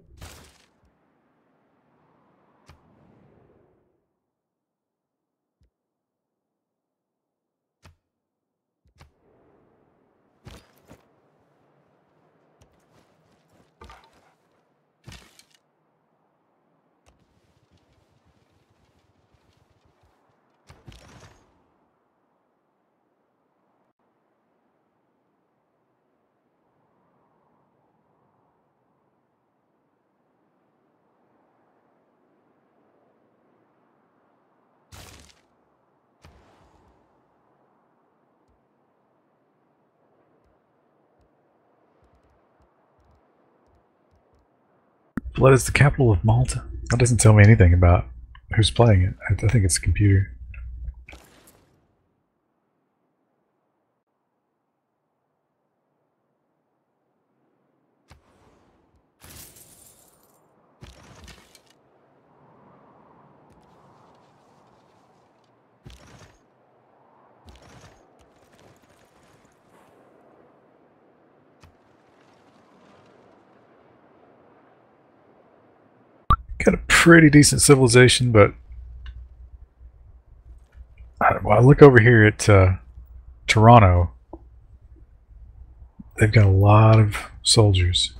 Blood is the capital of Malta. That doesn't tell me anything about who's playing it. I, I think it's a computer. got a pretty decent civilization, but I, well, I look over here at uh, Toronto. They've got a lot of soldiers.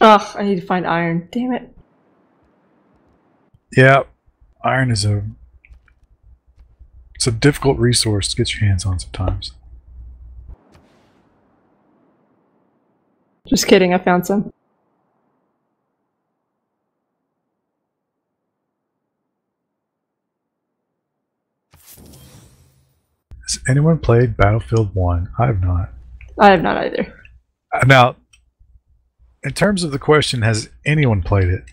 Ugh, I need to find iron. Damn it. Yeah, iron is a it's a difficult resource to get your hands on sometimes. Just kidding, I found some. Has anyone played Battlefield 1? I have not. I have not either. Now, in terms of the question, has anyone played it?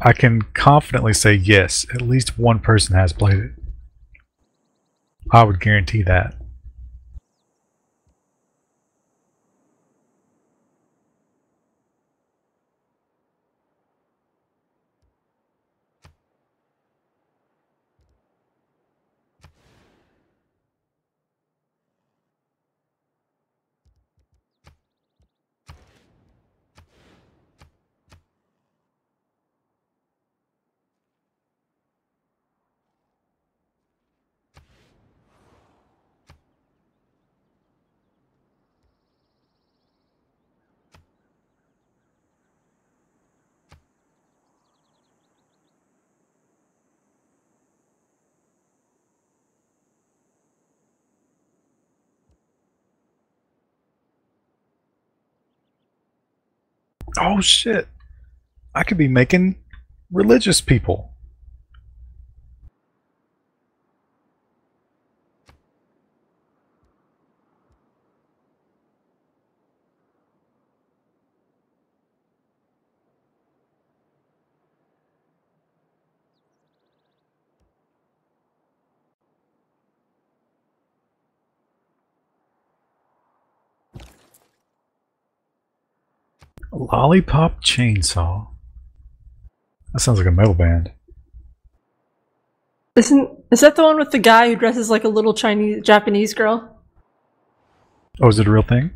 I can confidently say yes, at least one person has played it. I would guarantee that. Oh shit. I could be making religious people. Lollipop Chainsaw. That sounds like a metal band. Isn't is that the one with the guy who dresses like a little Chinese Japanese girl? Oh, is it a real thing?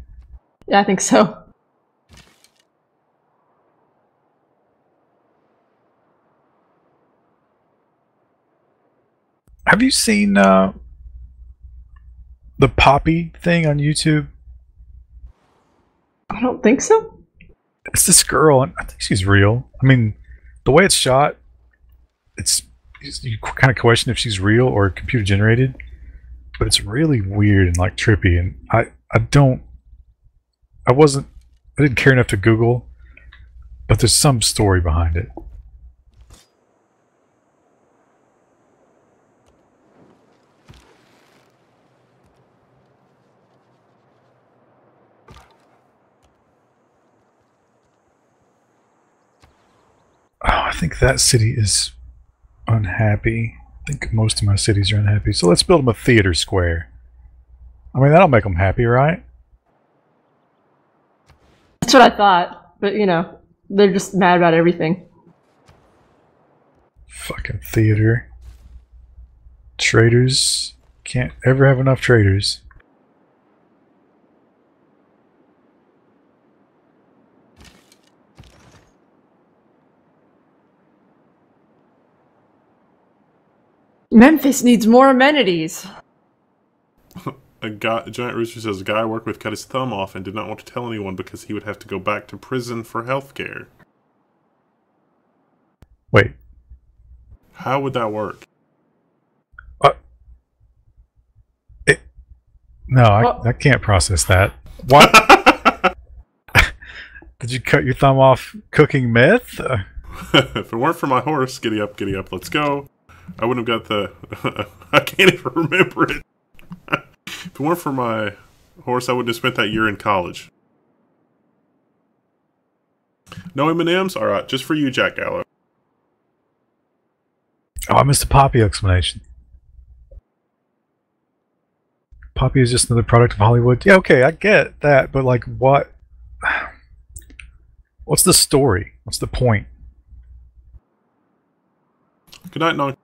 Yeah, I think so. Have you seen uh, the Poppy thing on YouTube? I don't think so. It's this girl, and I think she's real. I mean, the way it's shot, it's you kind of question if she's real or computer generated, but it's really weird and like trippy. And I, I don't, I wasn't, I didn't care enough to Google, but there's some story behind it. Oh, I think that city is unhappy. I think most of my cities are unhappy. So let's build them a theater square. I mean, that'll make them happy, right? That's what I thought, but you know, they're just mad about everything. Fucking theater. Traders. Can't ever have enough traders. Memphis needs more amenities. a, guy, a giant rooster says a guy I work with cut his thumb off and did not want to tell anyone because he would have to go back to prison for health care. Wait. How would that work? Uh, it, no, I, I can't process that. What? Did you cut your thumb off cooking meth? if it weren't for my horse, giddy up, giddy up, let's go. I wouldn't have got the. I can't even remember it. if it weren't for my horse, I wouldn't have spent that year in college. No M and M's. All right, just for you, Jack Gallo. oh, I missed the Poppy explanation. Poppy is just another product of Hollywood. Yeah, okay, I get that, but like, what? What's the story? What's the point? Good night, non.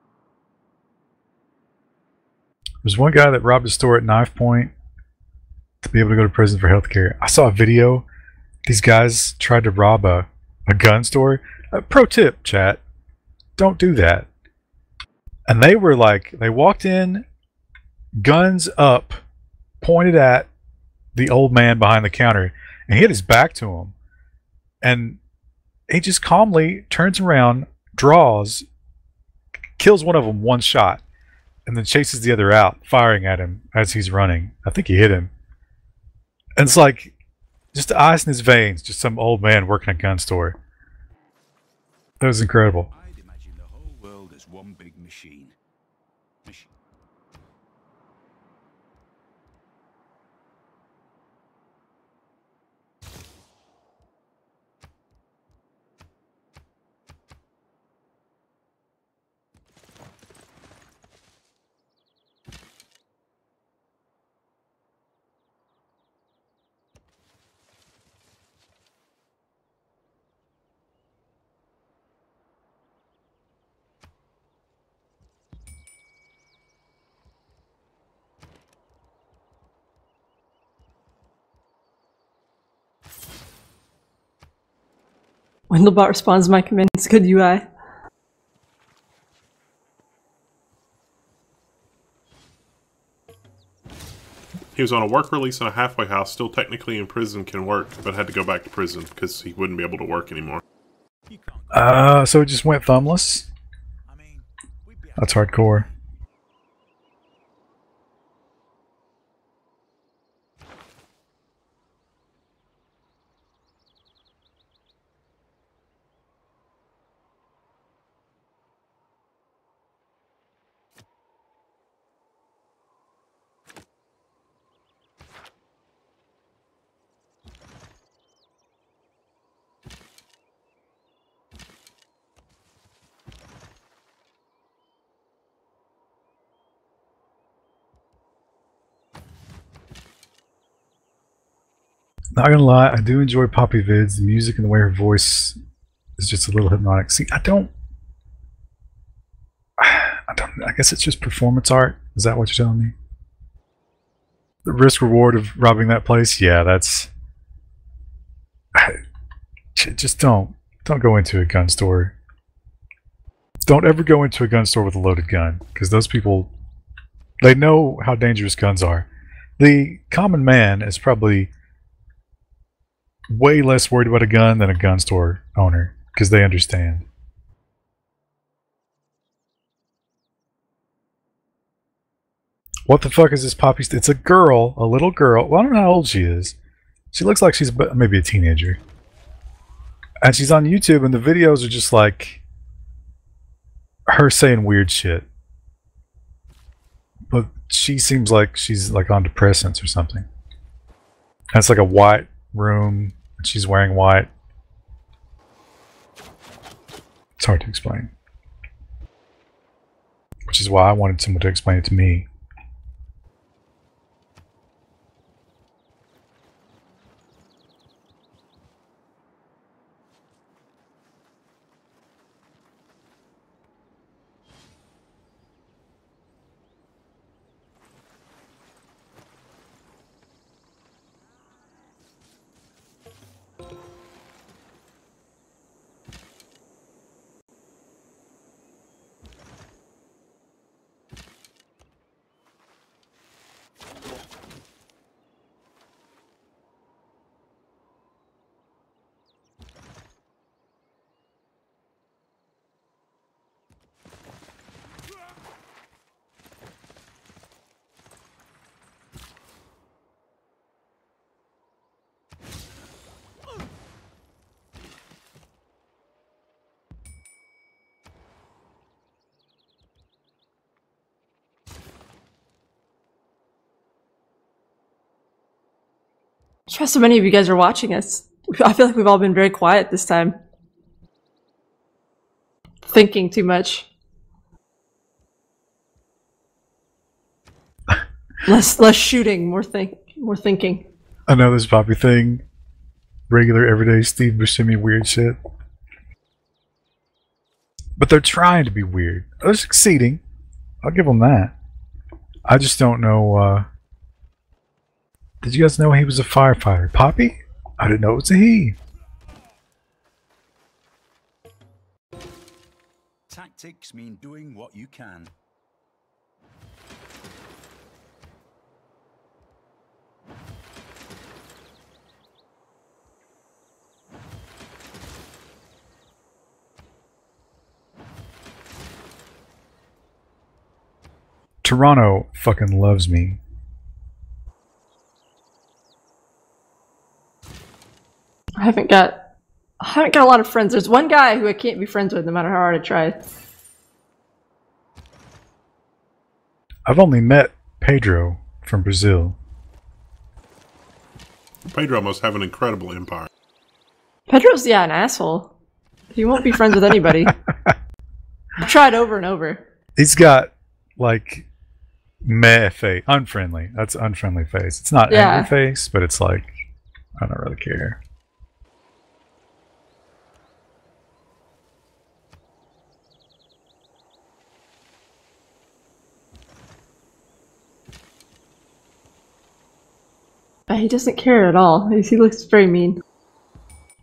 There's one guy that robbed a store at knife point to be able to go to prison for healthcare. I saw a video. These guys tried to rob a, a gun store. Uh, pro tip, chat. Don't do that. And they were like, they walked in, guns up, pointed at the old man behind the counter, and he had his back to him. And he just calmly turns around, draws, kills one of them one shot and then chases the other out, firing at him as he's running. I think he hit him. And it's like just ice in his veins, just some old man working a gun store. That was incredible. I'd imagine the whole world as one big machine. Machine. Windlebot responds to my commands. Good UI. He was on a work release in a halfway house, still technically in prison, can work, but had to go back to prison because he wouldn't be able to work anymore. You. Uh, so it just went thumbless. I mean, we'd be That's hardcore. Not gonna lie, I do enjoy Poppy vids. The music and the way her voice is just a little hypnotic. See, I don't. I don't. I guess it's just performance art. Is that what you're telling me? The risk reward of robbing that place? Yeah, that's. J- Just don't. Don't go into a gun store. Don't ever go into a gun store with a loaded gun, because those people, they know how dangerous guns are. The common man is probably way less worried about a gun than a gun store owner because they understand. What the fuck is this poppy? It's a girl, a little girl. Well, I don't know how old she is. She looks like she's maybe a teenager. And she's on YouTube, and the videos are just like her saying weird shit. But she seems like she's like on depressants or something. It's like a white room. She's wearing white. It's hard to explain. Which is why I wanted someone to explain it to me. So many of you guys are watching us. I feel like we've all been very quiet this time. Thinking too much. less less shooting, more think more thinking. I know this Poppy thing. Regular, everyday Steve Buscemi weird shit. But they're trying to be weird. They're succeeding. I'll give them that. I just don't know. Uh, did you guys know he was a firefighter? Poppy? I didn't know it was a he. Tactics mean doing what you can. Toronto fucking loves me. I haven't got I haven't got a lot of friends. There's one guy who I can't be friends with no matter how hard I try. I've only met Pedro from Brazil. Pedro must have an incredible empire. Pedro's yeah, an asshole. He won't be friends with anybody. I've tried over and over. He's got like meh face, unfriendly. That's unfriendly face. It's not Yeah. angry face, but it's like I don't really care. But he doesn't care at all. He looks very mean.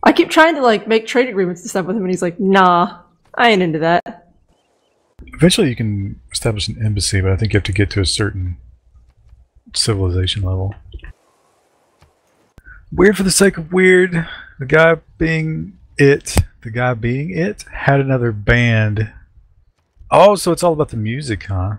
I keep trying to like make trade agreements and stuff with him, and he's like, "Nah, I ain't into that." Eventually, you can establish an embassy, but I think you have to get to a certain civilization level. Weird for the sake of weird. The guy being it, the guy being it, had another band. Oh, so it's all about the music, huh?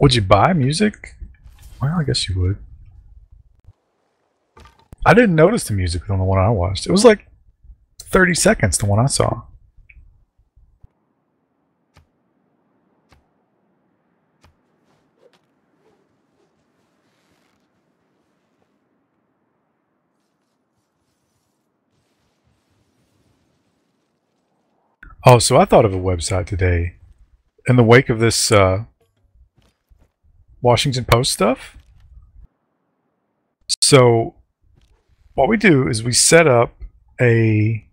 Would you buy music? Well, I guess you would. I didn't notice the music on the one I watched. It was like 30 seconds, the one I saw. Oh, so I thought of a website today in the wake of this uh, Washington Post stuff. So what we do is we set up a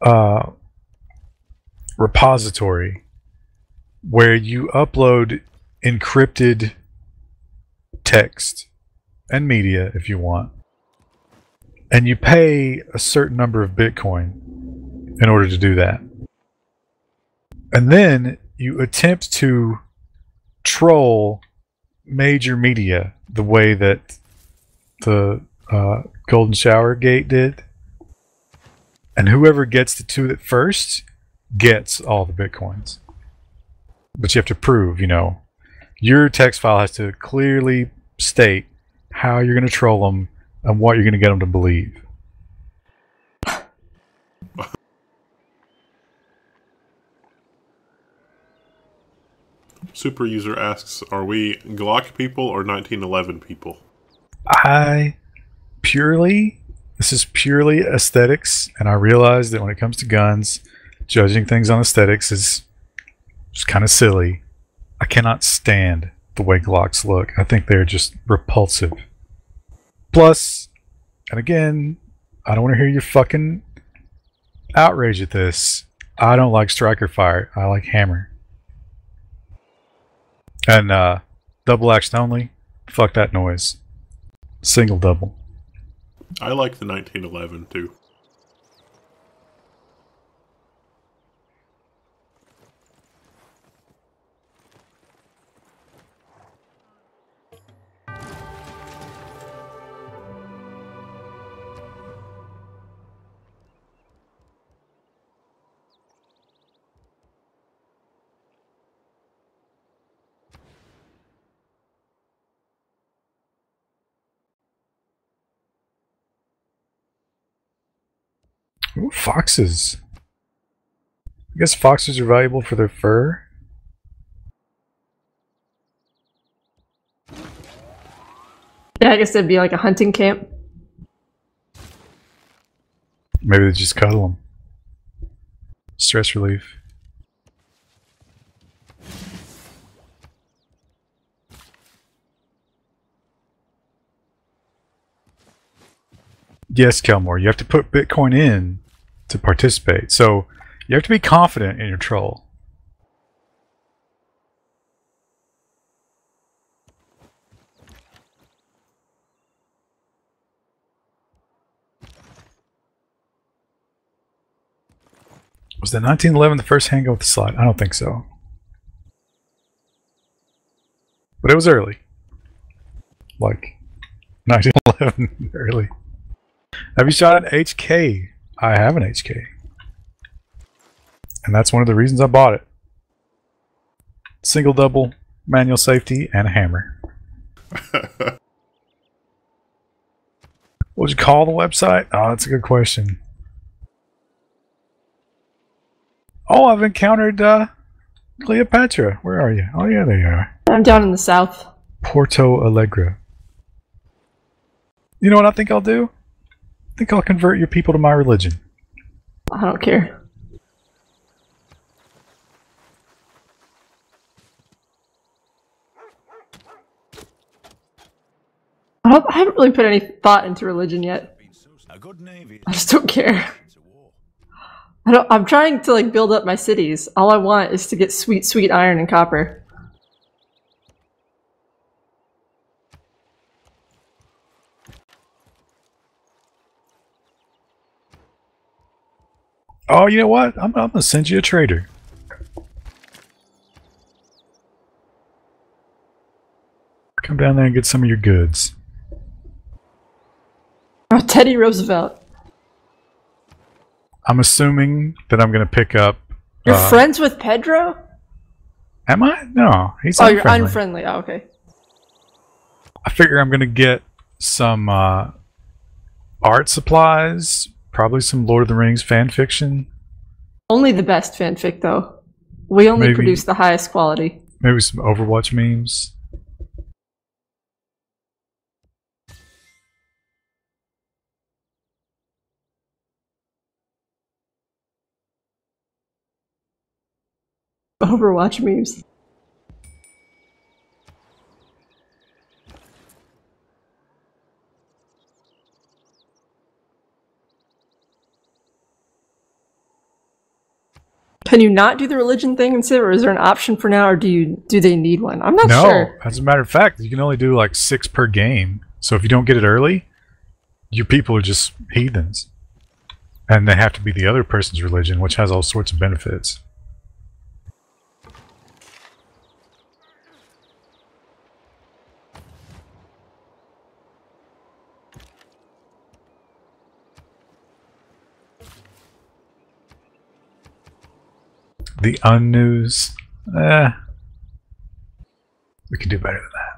uh, repository where you upload encrypted text and media if you want and you pay a certain number of bitcoin in order to do that and then you attempt to troll major media the way that the uh, Golden Shower Gate did. And whoever gets the two that first gets all the bitcoins. But you have to prove, you know, your text file has to clearly state how you're going to troll them and what you're going to get them to believe. Super user asks, "Are we Glock people or 1911 people?" I purely, this is purely aesthetics, and I realize that when it comes to guns, judging things on aesthetics is just kind of silly. I cannot stand the way Glocks look. I think they're just repulsive. Plus, and again, I don't want to hear your fucking outrage at this. I don't like striker fire. I like hammer. And uh, double action only. Fuck that noise. Single double. I like the 1911 too. Ooh, foxes. I guess foxes are valuable for their fur. Yeah, I guess it'd be like a hunting camp. Maybe they just cuddle them. Stress relief. Yes, Kelmore, you have to put Bitcoin in to participate. So you have to be confident in your troll. Was the 1911 the first handgun with the slide? I don't think so. But it was early. Like 1911 early. Have you shot an HK? I have an HK. And that's one of the reasons I bought it. Single double, manual safety, and a hammer. what would you call the website? Oh, that's a good question. Oh, I've encountered uh, Cleopatra. Where are you? Oh, yeah, there you are. I'm down in the south. Porto Alegre. You know what I think I'll do? I think I'll convert your people to my religion. I don't care. I, don't, I haven't really put any thought into religion yet. I just don't care. I don't, I'm trying to like build up my cities. All I want is to get sweet, sweet iron and copper. Oh, you know what? I'm, I'm gonna send you a trader. Come down there and get some of your goods. Oh, Teddy Roosevelt. I'm assuming that I'm gonna pick up. You're uh, friends with Pedro? Am I? No, he's Oh, unfriendly. you're unfriendly. Oh, okay. I figure I'm gonna get some uh, art supplies, probably some Lord of the Rings fan fiction, Only the best fanfic, though. We only Maybe- produce the highest quality. maybe some Overwatch memes. Overwatch memes. Can you not do the religion thing instead, or is there an option for now, or do you do they need one? I'm not no, sure. as a matter of fact, you can only do like six per game. So if you don't get it early, your people are just heathens, and they have to be the other person's religion, which has all sorts of benefits. The unnews, eh, we can do better than that.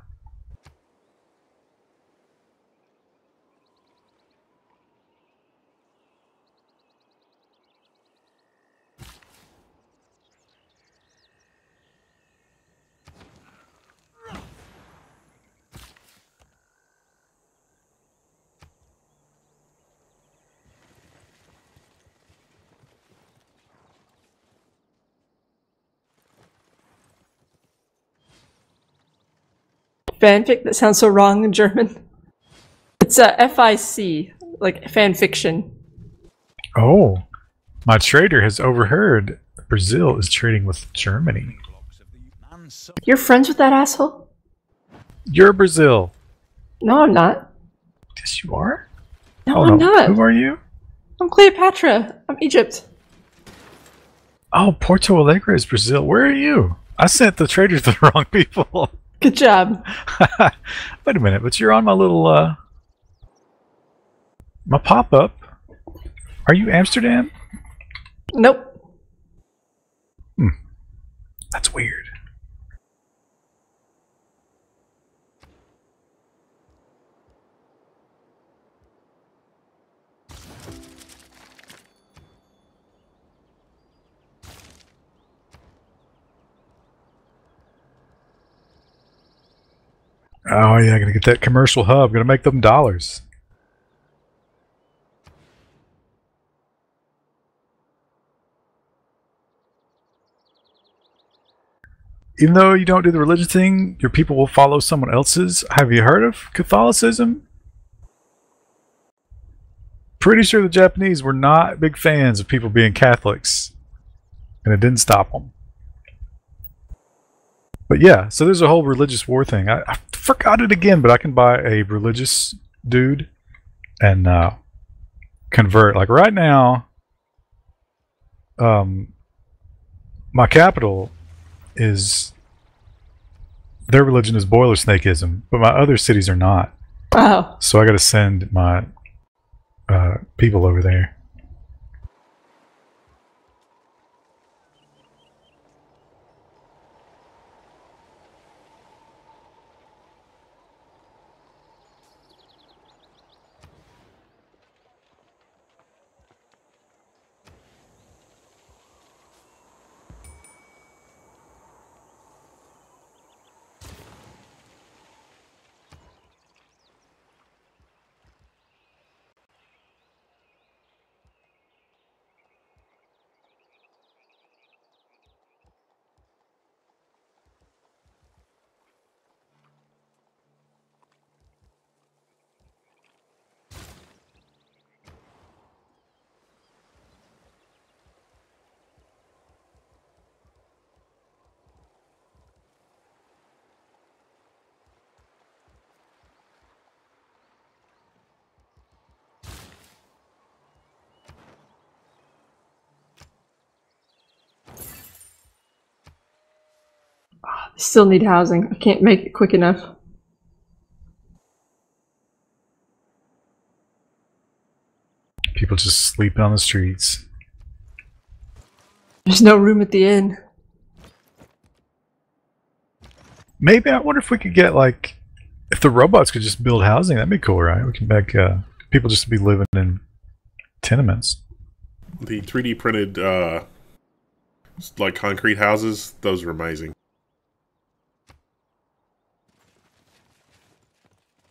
Fanfic that sounds so wrong in German. It's uh, a FIC, like fan fiction. Oh, my trader has overheard Brazil is trading with Germany. Blocks of the man so You're friends with that asshole? You're Brazil. No, I'm not. Yes, you are. No, I'm no. not. Who are you? I'm Cleopatra. I'm Egypt. Oh, Porto Alegre is Brazil. Where are you? I sent the traders to the wrong people. Good job. Wait a minute, but you're on my little uh my pop-up. Are you Amsterdam? Nope. That's weird. Oh yeah, gonna get that commercial hub. Gonna make them dollars. Even though you don't do the religion thing, your people will follow someone else's. Have you heard of Catholicism? Pretty sure the Japanese were not big fans of people being Catholics, and it didn't stop them. But yeah, so there's a whole religious war thing. I, I forgot it again, but I can buy a religious dude and uh, convert. Like right now, um, my capital is their religion is boiler snakeism, but my other cities are not. Oh, So I got to send my uh, people over there. I still need housing. I can't make it quick enough. People just sleep on the streets. There's no room at the inn. Maybe I wonder if we could get like if the robots could just build housing. That'd be cool, right? We can make uh, people just be living in tenements. The 3D printed uh, like concrete houses, those are amazing.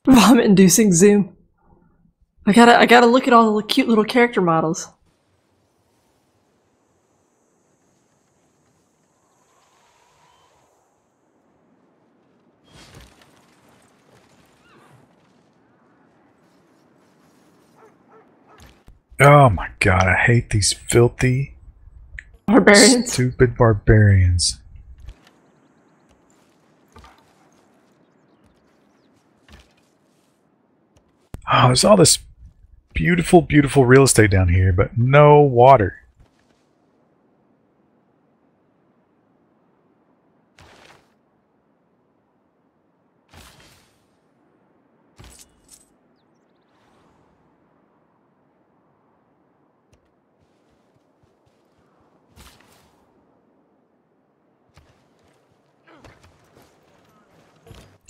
Vomit inducing zoom. I gotta I gotta look at all the cute little character models. Oh my god, I hate these filthy, Barbarians. stupid barbarians. Oh, there's all this beautiful, beautiful real estate down here, but no water.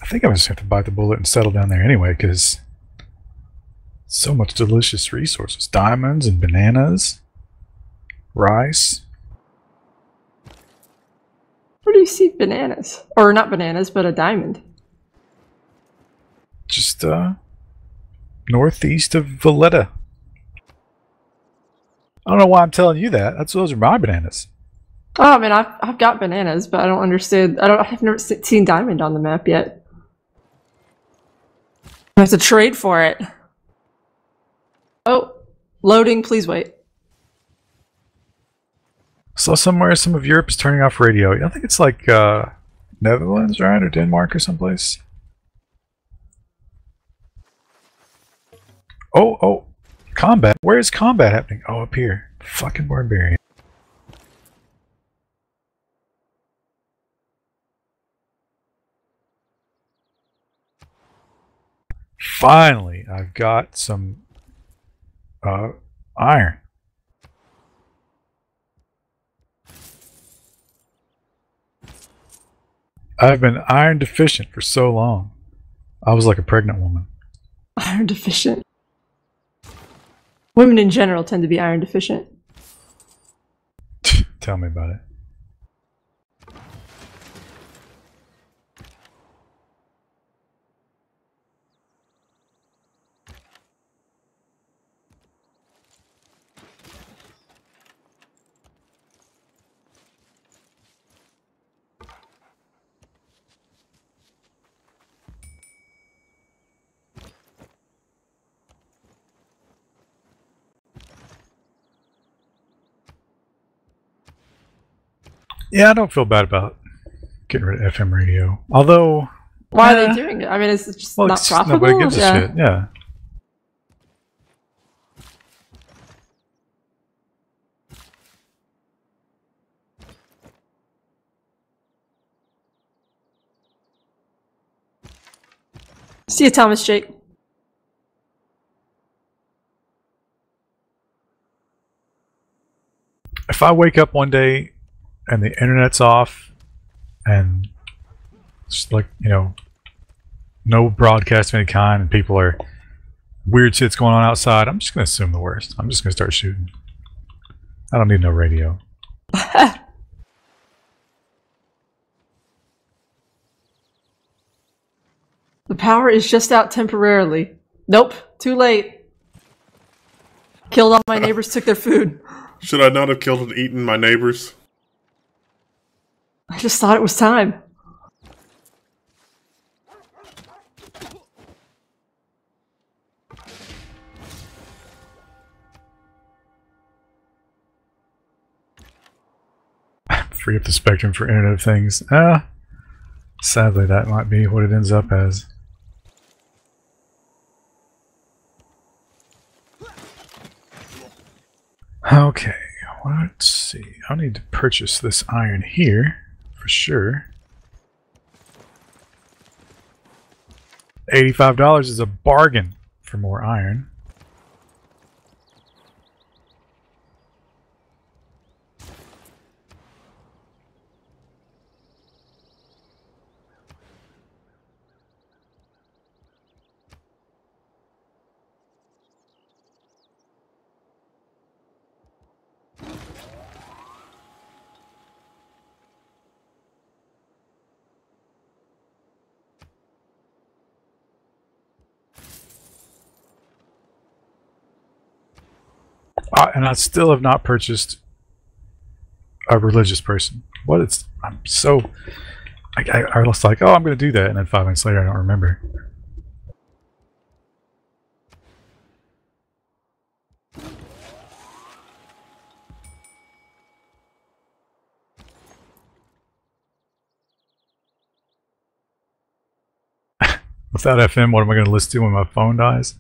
I think I'm just have to bite the bullet and settle down there anyway, because so much delicious resources. Diamonds and bananas, rice. Where do you see bananas? Or not bananas, but a diamond. Just uh, northeast of Valletta. I don't know why I'm telling you that. That's those are my bananas. Oh, I mean, I've, I've got bananas, but I don't understand. I don't. I've never se- seen diamond on the map yet. I have to trade for it. Oh, loading. Please wait. Saw somewhere some of Europe is turning off radio. I think it's like uh, Netherlands, right, or Denmark, or someplace. Oh, oh, combat. Where is combat happening? Oh, up here. Fucking barbarian. Finally, I've got some uh, iron. I've been iron deficient for so long. I was like a pregnant woman. Iron deficient. Women in general tend to be iron deficient. Tell me about it. Yeah, I don't feel bad about getting rid of FM radio. Although, Why are they doing it? I mean, it's just well, not it's, profitable. nobody gives yeah. a shit. Yeah. See you, Thomas Jake. If I wake up one day and the internet's off and it's like, you know, no broadcast of any kind and people are weird shit's going on outside, I'm just going to assume the worst. I'm just going to start shooting. I don't need no radio. The power is just out temporarily. Nope, too late. Killed all my neighbors, took their food. Should I not have killed and eaten my neighbors? I just thought it was time. Free up the spectrum for Internet of Things. Ah, sadly, that might be what it ends up as. Okay, let's see. I need to purchase this iron here for sure. $85 is a bargain for more iron. And I still have not purchased a religious person. What it's I'm so I, I, I was like, oh, I'm going to do that, and then five minutes later, I don't remember. Without FM, what am I going to listen to when my phone dies?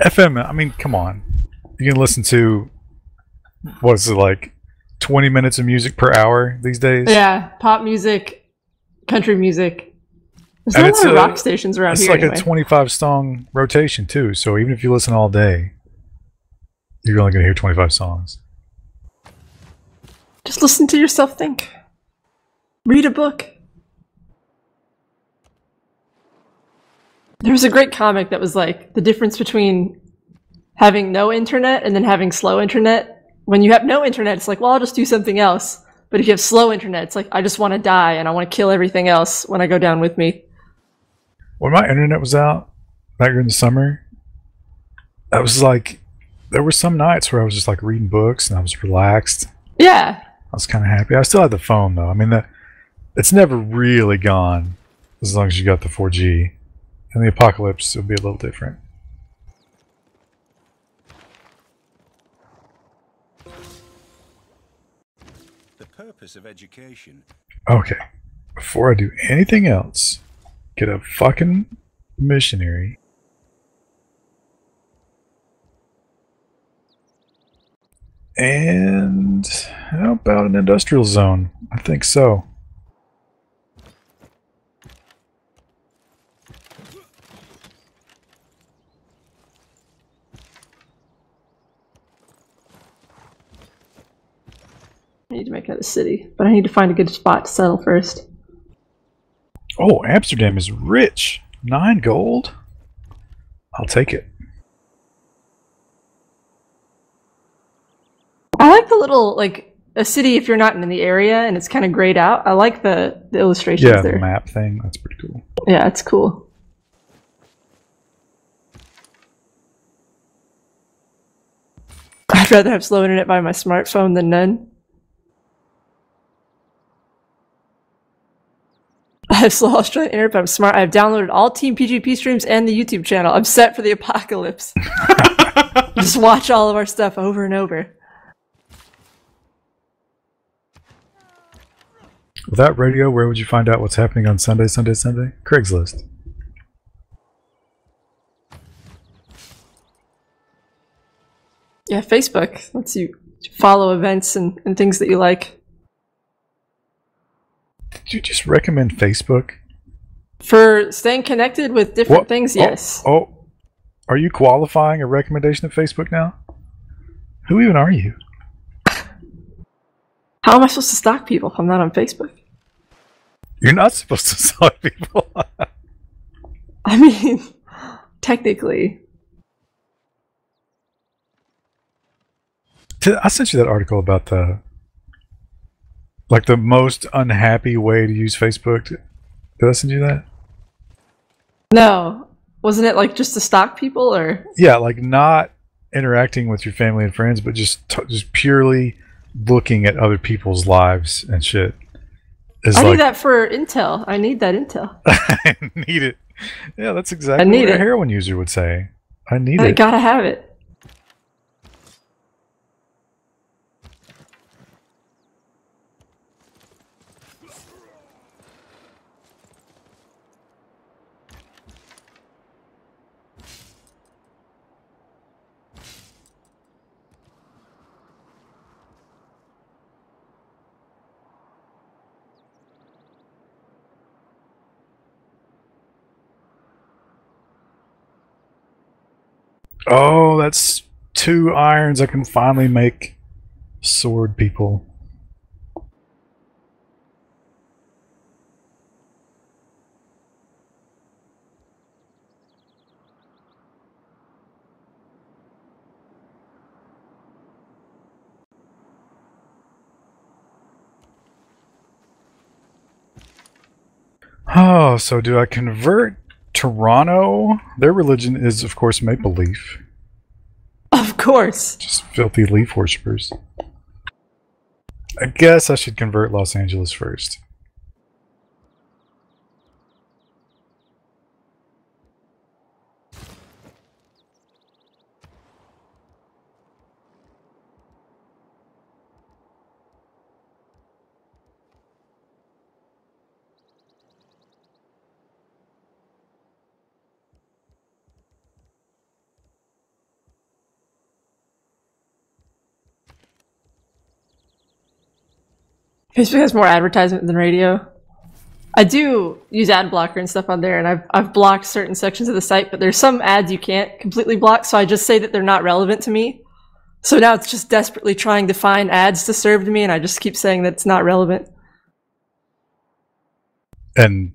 FM, I mean, come on. You can listen to, what is it, like 20 minutes of music per hour these days? Yeah, pop music, country music. There's And not a lot of rock stations around here. It's here like anyway. a 25 song rotation, too. So even if you listen all day, you're only going to hear 25 songs. Just listen to yourself think. Read a book. There was a great comic that was like the difference between having no internet and then having slow internet. When you have no internet, it's like, well, I'll just do something else. But if you have slow internet, it's like, I just want to die and I want to kill everything else when I go down with me. When my internet was out back in the summer, I was like, there were some nights where I was just like reading books and I was relaxed. Yeah. I was kind of happy. I still had the phone though. I mean, that it's never really gone as long as you got the 4G. And the apocalypse it'll be a little different. Purpose of education Okay, before I do anything else, get a fucking missionary. And how about an industrial zone? I think so. Need to make it a city, but I need to find a good spot to settle first. Oh, Amsterdam is rich. Nine gold? I'll take it. I like the little like a city if you're not in the area and it's kind of grayed out. I like the the illustrations Yeah, the map thing. That's pretty cool. Yeah, it's cool. I'd rather have slow internet by my smartphone than none. I have slow Australian internet, but I'm smart. I have downloaded all Team PGP streams and the YouTube channel. I'm set for the apocalypse. Just watch all of our stuff over and over. Without radio, where would you find out what's happening on Sunday, Sunday, Sunday? Craigslist. Yeah, Facebook lets you follow events and, and things that you like. Did you just recommend Facebook? For staying connected with different things, Oh, yes. Oh, are you qualifying a recommendation of Facebook now? Who even are you? How am I supposed to stalk people if I'm not on Facebook? You're not supposed to stalk people. I mean, technically. I sent you that article about the like the most unhappy way to use Facebook. Did I send you that? No. Wasn't it like just to stalk people or? Yeah, like not interacting with your family and friends, but just just purely looking at other people's lives and shit. Is I like need that for intel. I need that intel. I need it. Yeah, that's exactly I need what a it. heroin user would say. I need I it. gotta have it. Oh, that's two irons. I can finally make sword people. Oh, so do I convert Toronto? Their religion is, of course, maple leaf. Of course. Just filthy leaf worshippers. I guess I should convert Los Angeles first. Facebook has more advertisement than radio. I do use ad blocker and stuff on there, and I've I've blocked certain sections of the site, but there's some ads you can't completely block, so I just say that they're not relevant to me. So now it's just desperately trying to find ads to serve to me, and I just keep saying that it's not relevant. And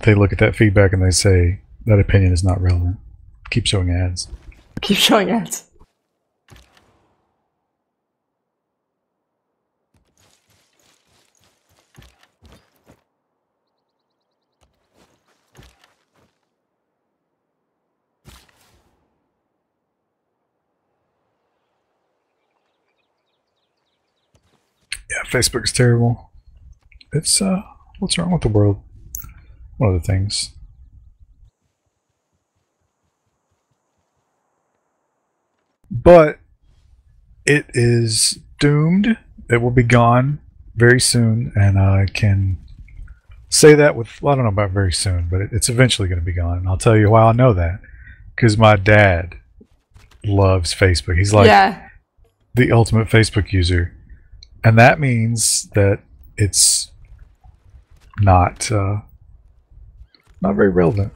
they look at that feedback and they say that opinion is not relevant. Keep showing ads. Keep showing ads. Yeah, Facebook's terrible. It's uh what's wrong with the world? One of the things. But it is doomed. It will be gone very soon, and I can say that with well, I don't know about very soon, but it, it's eventually going to be gone. And I'll tell you why I know that because my dad loves Facebook. He's like yeah, the ultimate Facebook user, and that means that it's not uh, not very relevant.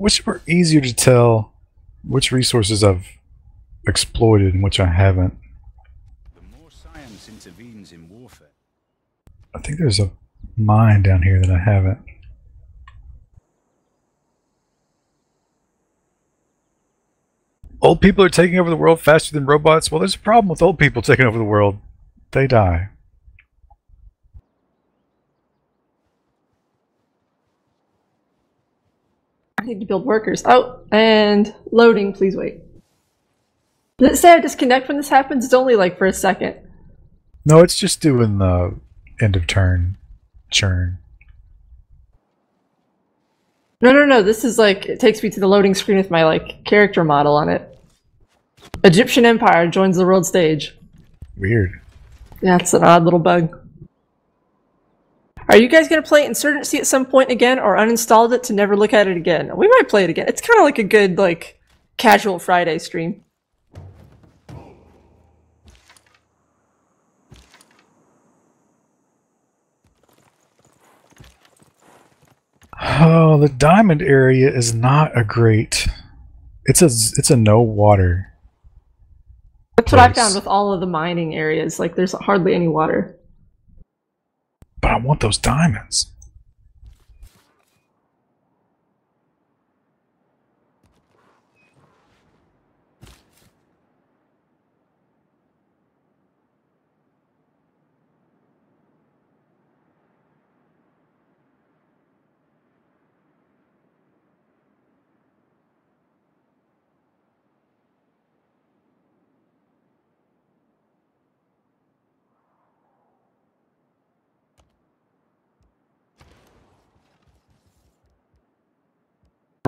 which were easier to tell which resources I've exploited and which I haven't. The more science intervenes in warfare. I think there's a mine down here that I haven't. Old people are taking over the world faster than robots. Well, there's a problem with old people taking over the world. They die. I need to build workers. Oh, and loading, please wait. Does it say I disconnect when this happens? It's only like for a second. No, it's just doing the end of turn churn. No, no, no. This is like it takes me to the loading screen with my like character model on it. Egyptian Empire joins the world stage. Weird. Yeah, it's an odd little bug. Are you guys gonna play Insurgency at some point again, or uninstalled it to never look at it again? We might play it again. It's kind of like a good like casual Friday stream. Oh, the diamond area is not a great. It's a it's a no water. That's what I Place. found with all of the mining areas. Like, there's hardly any water. But I want those diamonds.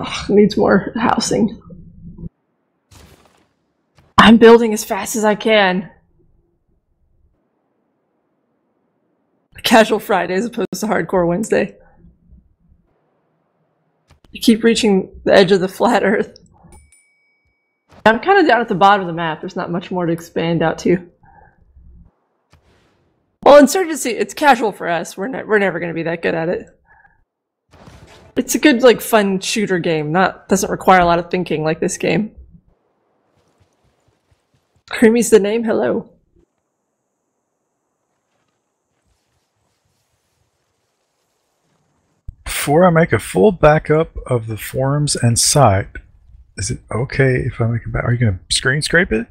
Ugh, needs more housing. I'm building as fast as I can. Casual Friday as opposed to Hardcore Wednesday. You keep reaching the edge of the flat Earth. I'm kind of down at the bottom of the map. There's not much more to expand out to. Well, Insurgency, it's casual for us. We're, ne- we're never going to be that good at it. It's a good, like, fun shooter game. Not doesn't require a lot of thinking like this game. Creamy's the name. Hello. Before I make a full backup of the forums and site, is it okay if I make a back? Are you going to screen scrape it?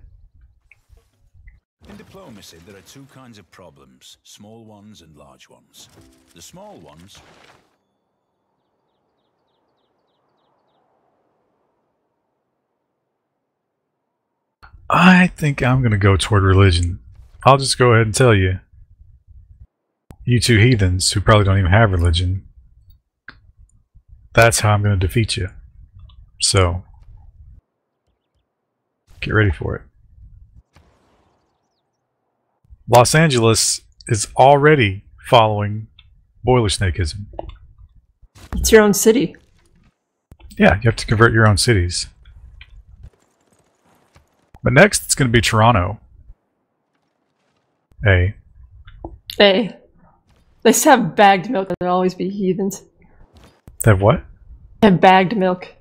In diplomacy, there are two kinds of problems small ones and large ones. The small ones I think I'm going to go toward religion. I'll just go ahead and tell you. You two heathens who probably don't even have religion. That's how I'm going to defeat you. So, get ready for it. Los Angeles is already following boiler snakeism. It's your own city. Yeah, you have to convert your own cities. But next, it's going to be Toronto. A. Hey. They just have bagged milk. And they'll always be heathens. They have what? They have bagged milk.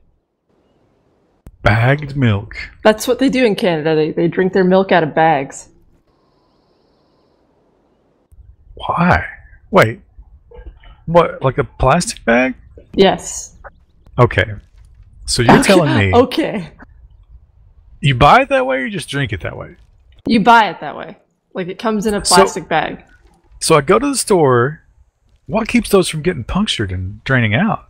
Bagged milk. That's what they do in Canada. They, they drink their milk out of bags. Why? Wait. What? Like a plastic bag? Yes. Okay. So you're telling me Okay. You buy it that way or you just drink it that way? You buy it that way. Like it comes in a So- plastic bag. So I go to the store. What keeps those from getting punctured and draining out?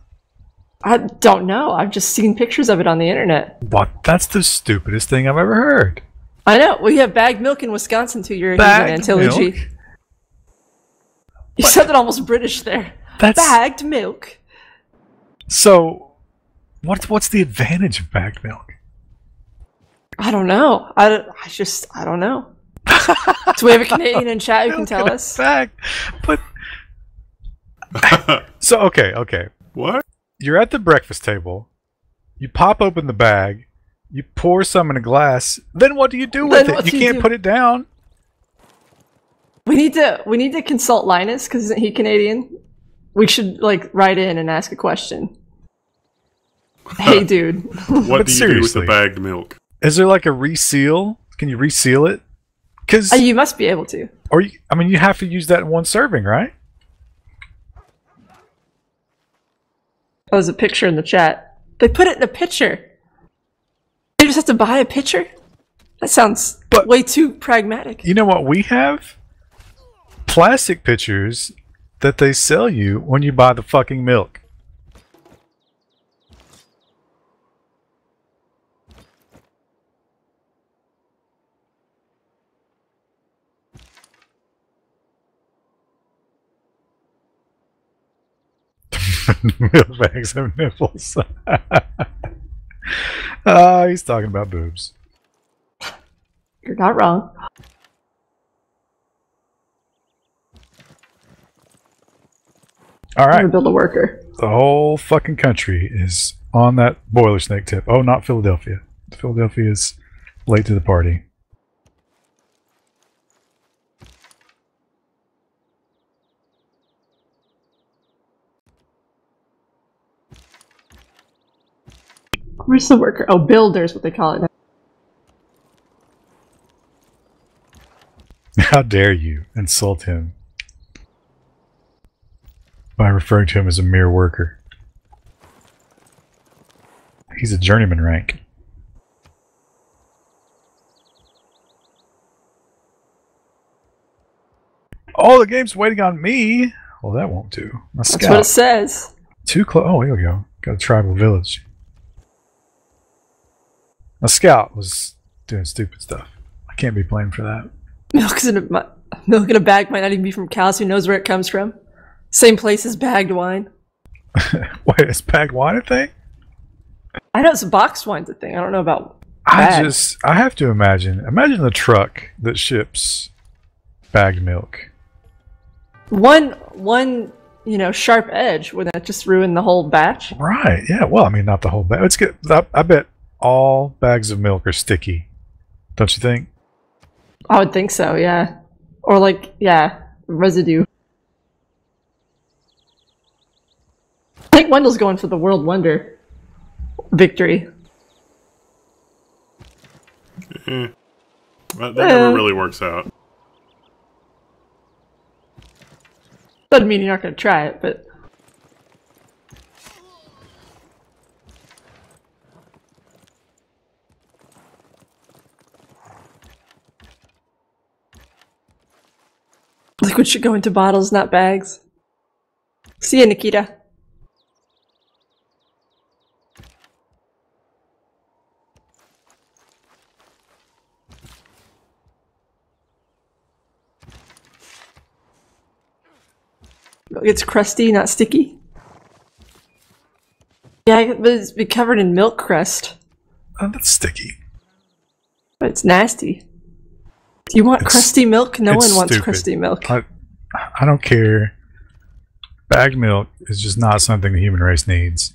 I don't know. I've just seen pictures of it on the internet. What? That's the stupidest thing I've ever heard. I know. We have bagged milk in Wisconsin too. You're Bagged Antilli milk? You sounded almost British there. That's Bagged milk. so. What's what's the advantage of bagged milk? I don't know. I, don't- I just, I don't know. Do we have a Canadian in chat who can tell us? Bag, but so okay, okay. what? You're at the breakfast table. You pop open the bag. You pour some in a glass. Then what do you do with Then it? You you can't do? put it down. We need to, we need to consult Linus because isn't he Canadian? We should like write in and ask a question. Hey, dude. What But do you do with the bagged milk? Is there like a reseal? Can you reseal it? Because Uh, you must be able to. or you, I mean, you have to use that in one serving, right? Oh, there's a picture in the chat. They put it in a pitcher. They just have to buy a pitcher? That sounds But- way too pragmatic. You know what we have? Plastic pitchers that they sell you when you buy the fucking milk. milk bags have nipples. Ah, he's talking about boobs. You're not wrong. All I'm gonna build a worker. The whole fucking country is on that boiler snake tip. Oh, not Philadelphia. Philadelphia is late to the party. Where's the worker? Oh, builder is what they call it. How dare you insult him by referring to him as a mere worker? He's a journeyman rank. Oh, the game's waiting on me. Well, that won't do. My That's what it says. Too close. Oh, here we go. Got a tribal village. My scout was doing stupid stuff. I can't be blamed for that. Milk in a milk in a bag might not even be from cows. Who knows where it comes from? Same place as bagged wine. Wait, is bagged wine a thing? I know it's boxed wine's a thing. I don't know about. I just, I have to imagine. Imagine the truck that ships bagged milk. One one you know sharp edge would that just ruin the whole batch? Right. Yeah. Well, I mean, not the whole batch. Let's get. I, I bet all bags of milk are sticky. Don't you think? I would think so. Yeah, or like yeah, residue. I think Wendell's going for the world wonder victory. That, that never Uh. really works out. Doesn't mean you're not going to try it, but liquid should go into bottles, not bags. See ya, Nikita. It's crusty, not sticky. Yeah, but it's be covered in milk crust. Oh, that's sticky. But it's nasty. You want It's- crusty milk? No one wants stupid. crusty milk. I, I don't care. Bagged milk is just not something the human race needs.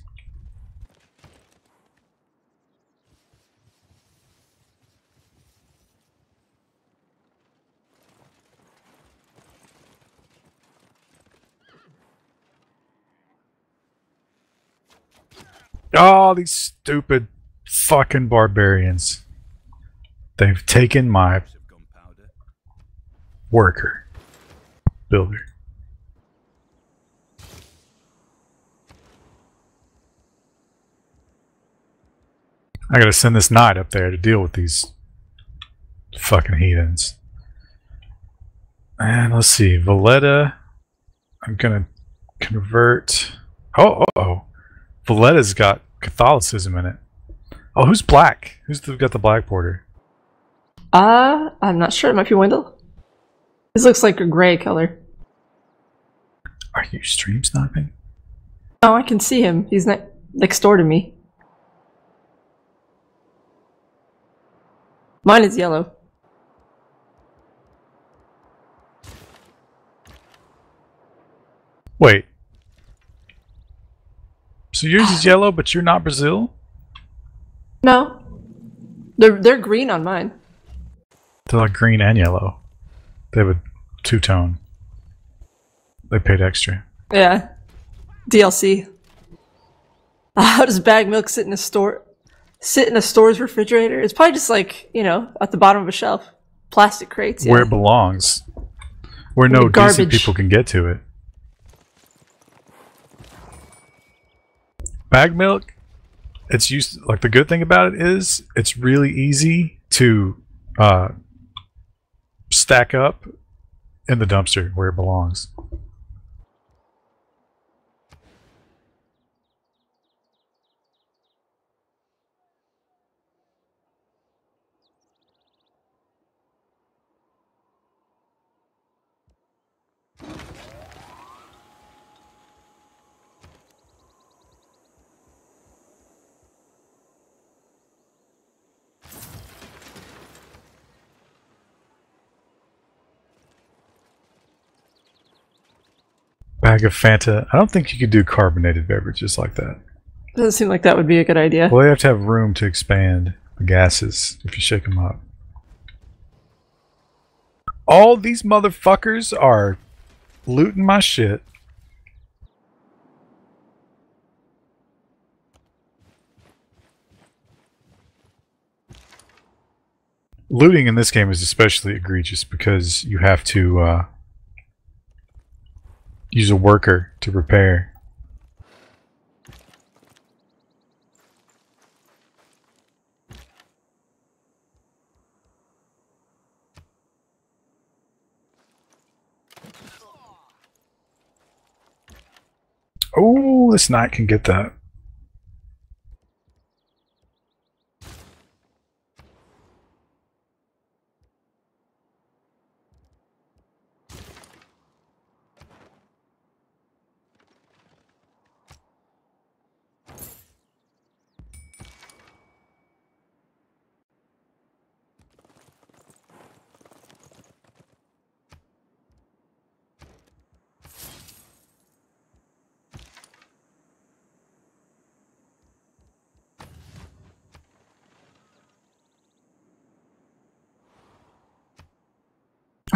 Oh, these stupid fucking barbarians. They've taken my. Worker. Builder. I gotta send this knight up there to deal with these fucking heathens. And let's see, Valletta. I'm gonna convert. Oh, oh, oh. Valletta's got Catholicism in it. Oh, who's black? Who's the, got the black border? Uh, I'm not sure. It might be Wendell. This looks like a gray color. Are you stream sniping? Oh, I can see him. He's ne- next door to me. Mine is yellow. Wait. So yours is yellow, but you're not Brazil? No, they're they're green on mine. They're like green and yellow. They a two tone. They paid extra. Yeah, DLC. How does bag milk sit in a store? Sit in a store's refrigerator? It's probably just like you know at the bottom of a shelf, plastic crates. Yeah. Where it belongs. Where no decent people can get to it. Bag milk it's used like the good thing about it is it's really easy to uh, stack up in the dumpster where it belongs. Bag of Fanta. I don't think you could do carbonated beverages like that. Doesn't seem like that would be a good idea. Well, you have to have room to expand the gases if you shake them up. All these motherfuckers are looting my shit. Looting in this game is especially egregious because you have to uh, use a worker to repair. Oh, this knight can get that.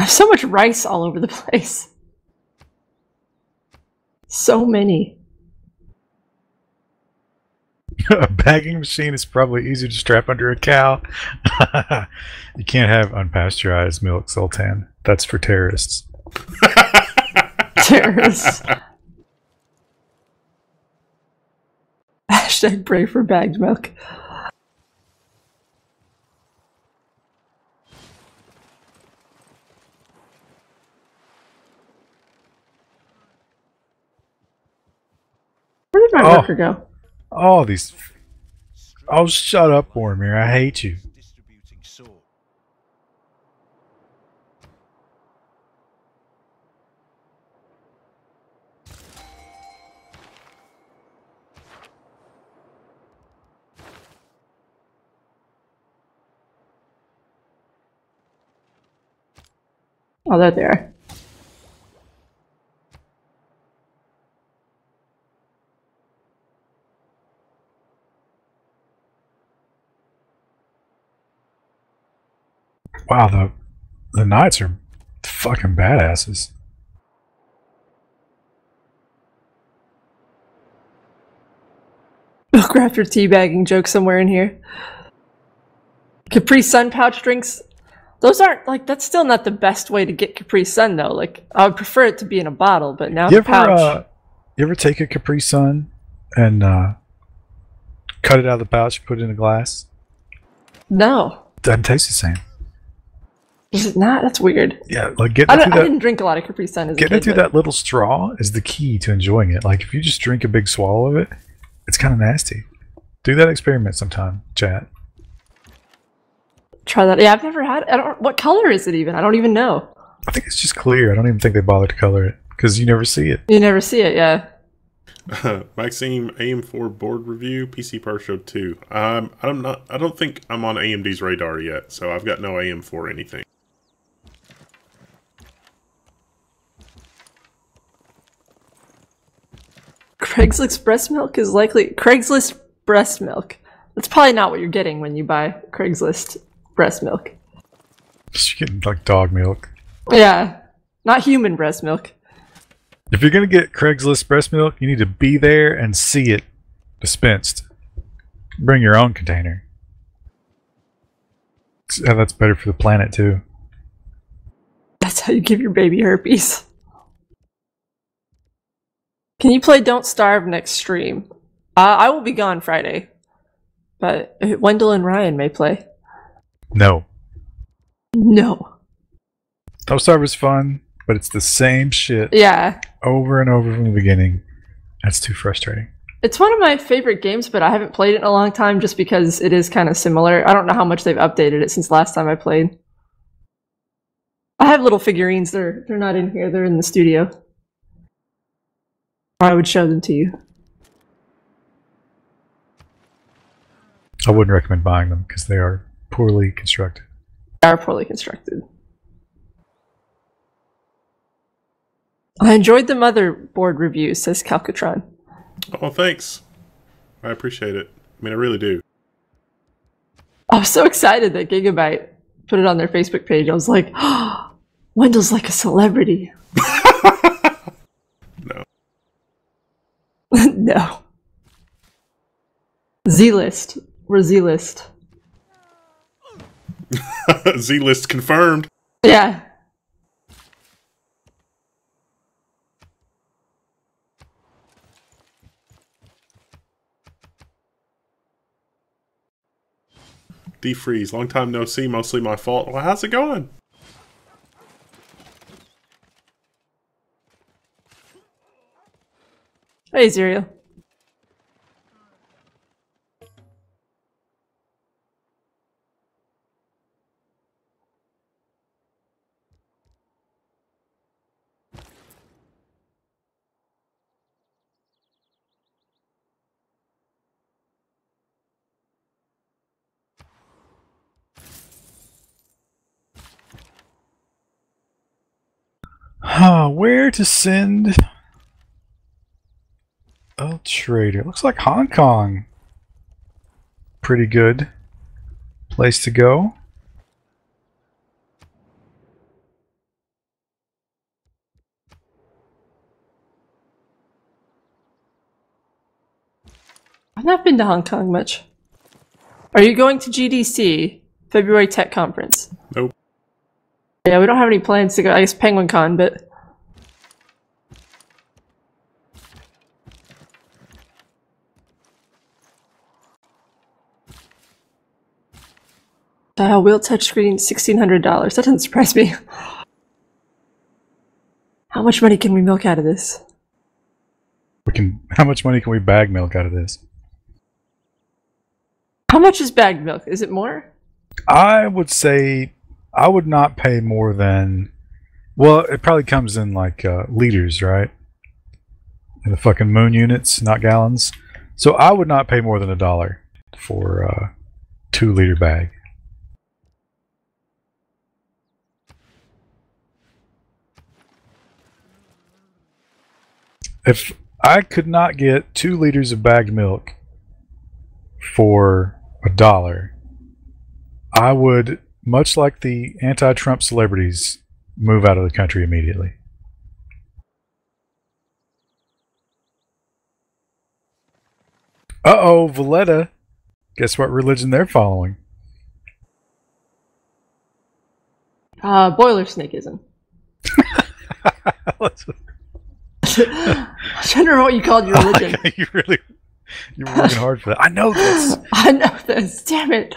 There's so much rice all over the place. So many. a bagging machine is probably easier to strap under a cow. you can't have unpasteurized milk, Sultan. That's for terrorists. Terrorists. Hashtag pray for bagged milk. Where did my Oh. worker go? All these. Oh, shut up, Boromir. I hate you. Distributing salt. Oh, they're Wow, the the knights are fucking badasses. We'll craft your teabagging joke somewhere in here. Capri Sun pouch drinks. Those aren't like that's still not the best way to get Capri Sun though. Like I would prefer it to be in a bottle, but now You ever, pouch. uh, you ever take a Capri Sun and uh, cut it out of the pouch, put it in a glass? no, Doesn't taste the same. Is it not? That's weird. Yeah, like getting I, it don't, through I didn't drink a lot of Capri Sun as a getting it kid. through but- that little straw is the key to enjoying it. Like if you just drink a big swallow of it, it's kind of nasty. Do that experiment sometime, chat. Try that. Yeah, I've never had. I don't. What color is it even? I don't even know. I think it's just clear. I don't even think they bother to color it because you never see it. You never see it. Yeah. Uh, Maxime AM4 board review PC Pro Show 2. Um, I'm not. I don't think I'm on AMD's radar yet, so I've got no AM4 anything. Craigslist breast milk is likely Craigslist breast milk. That's probably not what you're getting when you buy Craigslist breast milk. Just getting like dog milk. Yeah, not human breast milk. If you're gonna get Craigslist breast milk, you need to be there and see it dispensed. Bring your own container. And that's better for the planet too. That's how you give your baby herpes. Can you play Don't Starve next stream? Uh, I will be gone Friday. but Wendell and Ryan may play. No. No. Don't Starve is fun, but it's the same shit Yeah. over and over from the beginning. That's too frustrating. It's one of my favorite games, but I haven't played it in a long time just because it is kind of similar. I don't know how much they've updated it since last time I played. I have little figurines. They're they're not in here. They're in the studio. Or I would show them to you. I wouldn't recommend buying them because they are poorly constructed. They are poorly constructed. I enjoyed the motherboard review, says Calcatron. Oh, thanks. I appreciate it. I mean, I really do. I was so excited that Gigabyte put it on their Facebook page. I was like, oh, Wendell's like a celebrity. No. No. Z list. We're Z list. Z list confirmed. Yeah. Defreeze. Long time no see. Mostly my fault. Well, how's it going? Hey, Zerial. Where to send a trader? Looks like Hong Kong. Pretty good place to go. I've not been to Hong Kong much. Are you going to GDC, February Tech Conference? Nope. Yeah, we don't have any plans to go. I guess Penguicon, but Dial wheel touchscreen, sixteen hundred dollars. That doesn't surprise me. How much money can we milk out of this? We can. How much money can we bag milk out of this? How much is bagged milk? Is it more? I would say I would not pay more than. Well, it probably comes in like uh, liters, right? In the fucking moon units, not gallons. So I would not pay more than a dollar for a two liter bag. If I could not get two liters of bagged milk for a dollar, I would, much like the anti Trump celebrities, move out of the country immediately. Uh oh, Valletta. Guess what religion they're following? Uh, boiler snakeism. I'm trying to remember what you called your oh, religion. you really, you're working hard for that. I know this. I know this. Damn it.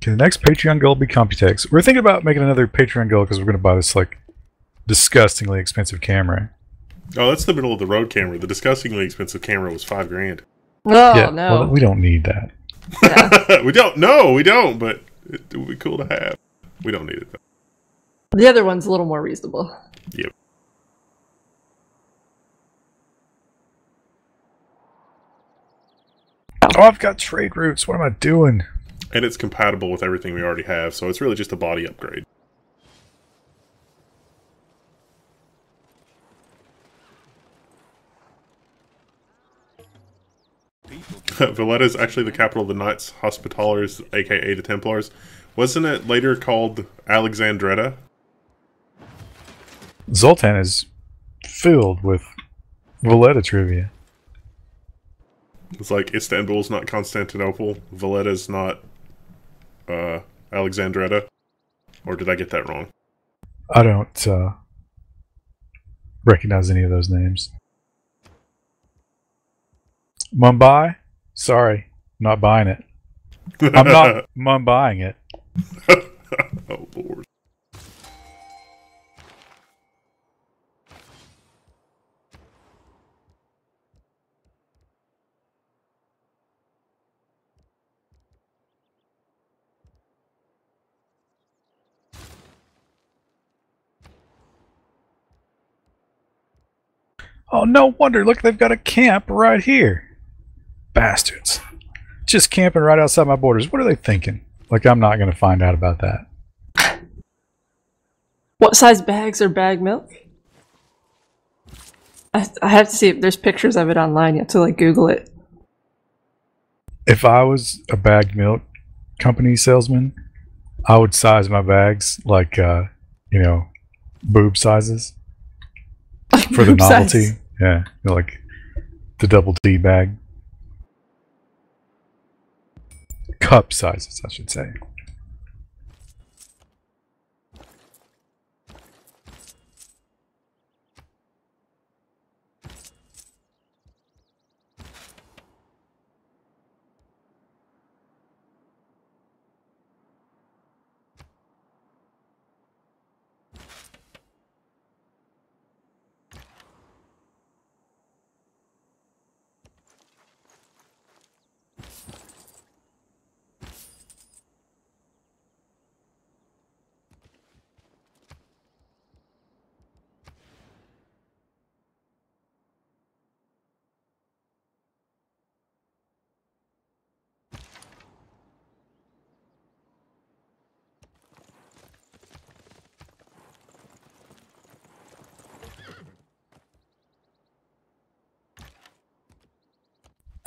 Can the next Patreon goal be Computex? We're thinking about making another Patreon goal because we're going to buy this like disgustingly expensive camera. Oh, that's the middle of the road camera. The disgustingly expensive camera was five grand. Oh yeah, no. well, we don't need that. Yeah. we don't. No, we don't. But it, it would be cool to have. We don't need it. Though. The other one's a little more reasonable. Yep. Oh, I've got trade routes. What am I doing? And it's compatible with everything we already have, so it's really just a body upgrade. Valletta is actually the capital of the Knights Hospitallers, aka the Templars. Wasn't it later called Alexandretta? Zoltan is filled with Valletta trivia. It's like Istanbul's not Constantinople, Valletta's not uh, Alexandretta. Or did I get that wrong? I don't uh, recognize any of those names. Mumbai? Sorry, not buying it. I'm not Mumbaiing it. oh lord. Oh, no wonder. Look, they've got a camp right here. Bastards. Just camping right outside my borders. What are they thinking? Like, I'm not going to find out about that. What size bags are bag milk? I, I have to see if there's pictures of it online. You have to like Google it. If I was a bag milk company salesman, I would size my bags like, uh, you know, boob sizes for the size. novelty. Yeah, like the double D bag. Cup sizes, I should say.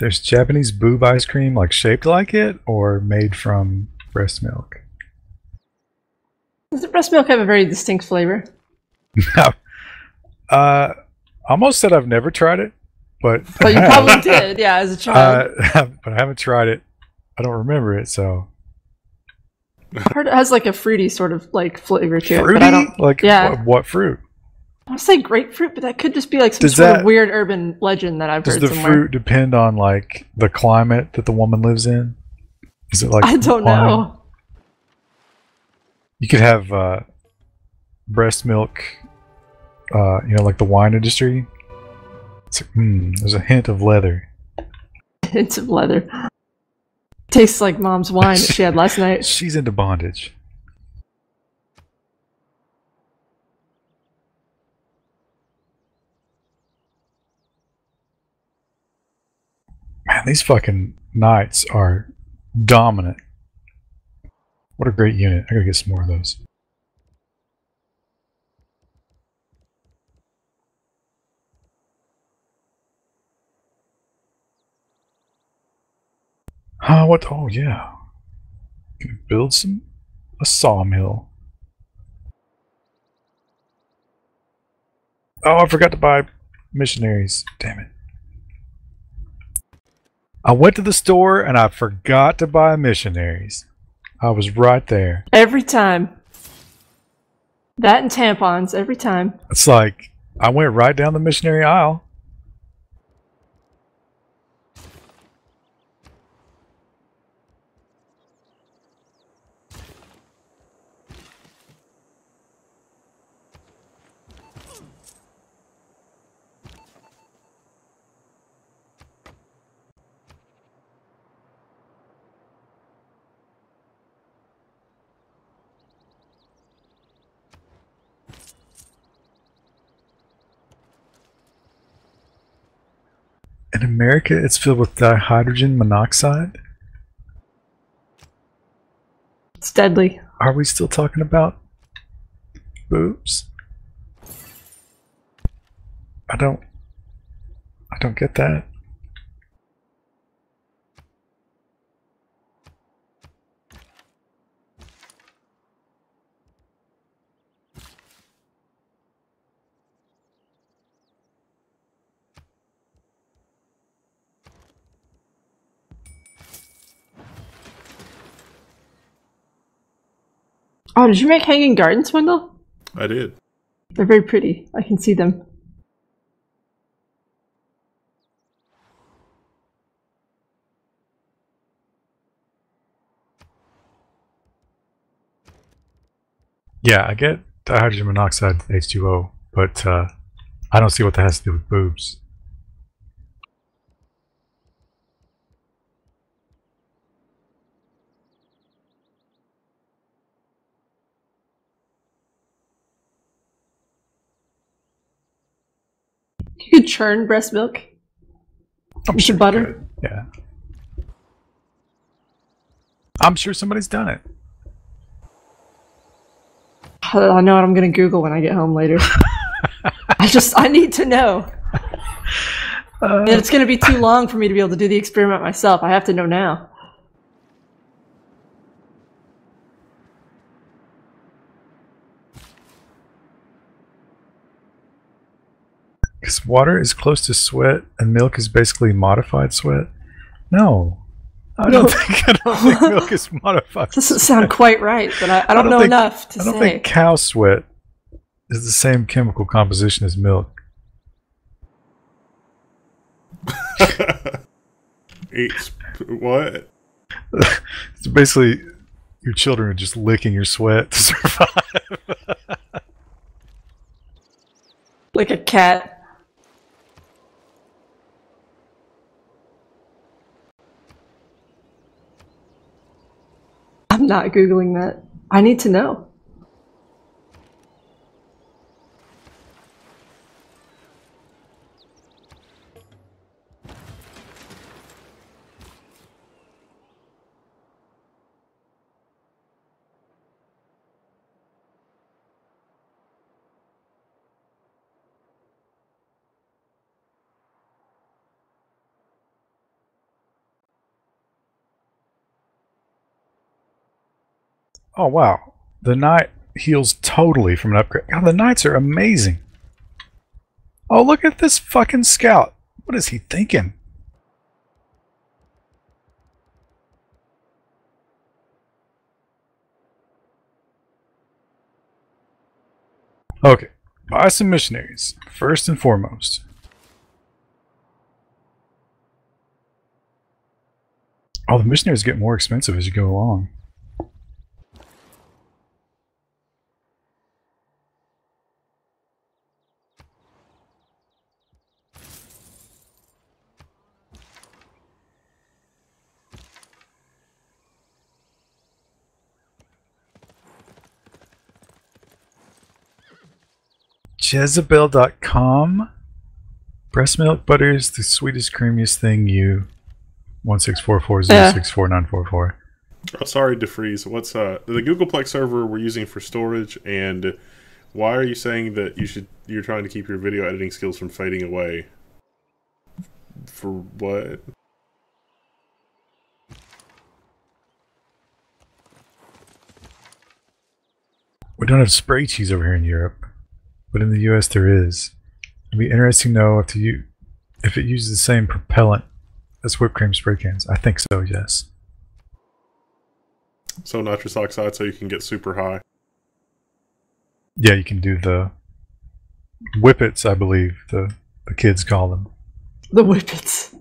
There's Japanese boob ice cream, like shaped like it, or made from breast milk. Does the breast milk have a very distinct flavor? No. uh, almost said I've never tried it, but But you probably did, yeah, as a child. Uh, but I haven't tried it. I don't remember it, so I heard it has like a fruity sort of like flavor to it, fruity. but I don't. like yeah. what, what fruit? I want to say grapefruit, but that could just be like some Does sort that- of weird urban legend that I've Does heard the somewhere. fruit depend on like the climate that the woman lives in? Is it like I don't wine? know. You could have uh, breast milk, uh, you know, like the wine industry. It's like, hmm, there's a hint of leather. Hints of leather. Tastes like mom's wine that she had last night. She's into bondage. Man, these fucking knights are dominant. What a great unit. I gotta get some more of those. Huh, what? Oh, yeah. Can build some a sawmill. Oh, I forgot to buy missionaries. Damn it. I went to the store and I forgot to buy missionaries. I was right there. Every time. That and tampons, every time. It's like I went right down the missionary aisle. In America, it's filled with dihydrogen monoxide. It's deadly. Are we still talking about boobs? I don't. I don't get that. Oh, did you make hanging gardens, Wendell? I did. They're very pretty. I can see them. Yeah, I get dihydrogen hydrogen monoxide H2O, but uh, I don't see what that has to do with boobs. You could churn breast milk. I'm you butter? Yeah. I'm sure somebody's done it. I know what I'm gonna Google when I get home later. I just I need to know. Uh, and it's gonna be too long for me to be able to do the experiment myself. I have to know now. Because water is close to sweat and milk is basically modified sweat. No. I don't No. think I don't think milk is modified. This doesn't sound quite right, but I, I don't, don't know think- enough to say. I don't say. think cow sweat is the same chemical composition as milk. It's what? It's basically your children are just licking your sweat to survive. Like a cat. I'm not Googling that. I need to know. Oh wow. The knight heals totally from an upgrade. God, the knights are amazing. Oh, look at this fucking scout. What is he thinking? Okay, buy some missionaries, first and foremost. Oh, the missionaries get more expensive as you go along. Jezebel.com. Breast milk butter is the sweetest, creamiest thing you. One six four four zero six four nine four four. Oh, sorry, DeFreeze. What's uh the Googleplex server we're using for storage, and why are you saying that you should you're trying to keep your video editing skills from fading away? For what? We don't have spray cheese over here in Europe, but in the U.S. there is. It'd be interesting to know if you if it uses the same propellant as whipped cream spray cans. I think so. Yes. So nitrous oxide, so you can get super high. Yeah, you can do the whippets. I believe the the kids call them. The whippets.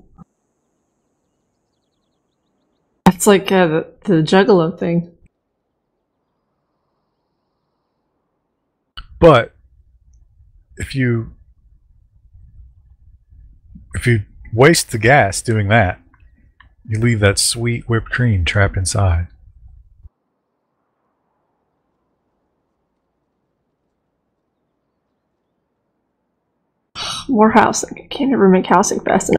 That's like uh, the, the juggalo thing. But if you if you waste the gas doing that, you leave that sweet whipped cream trapped inside. More housing. I can't ever make housing fast enough.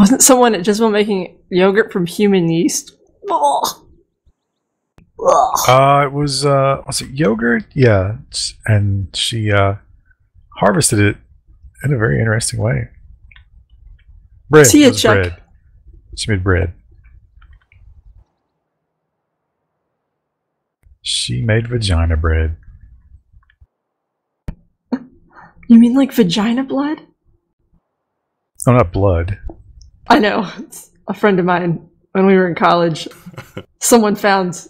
Wasn't someone at Jezebel making yogurt from human yeast? Ugh. Ugh. Uh, it was uh, was it yogurt? Yeah, and she uh, harvested it in a very interesting way. Bread. See it ya, Chuck. bread. She made bread. She made vagina bread. You mean like vagina blood? Oh, not blood. I know. A friend of mine when we were in college. Someone found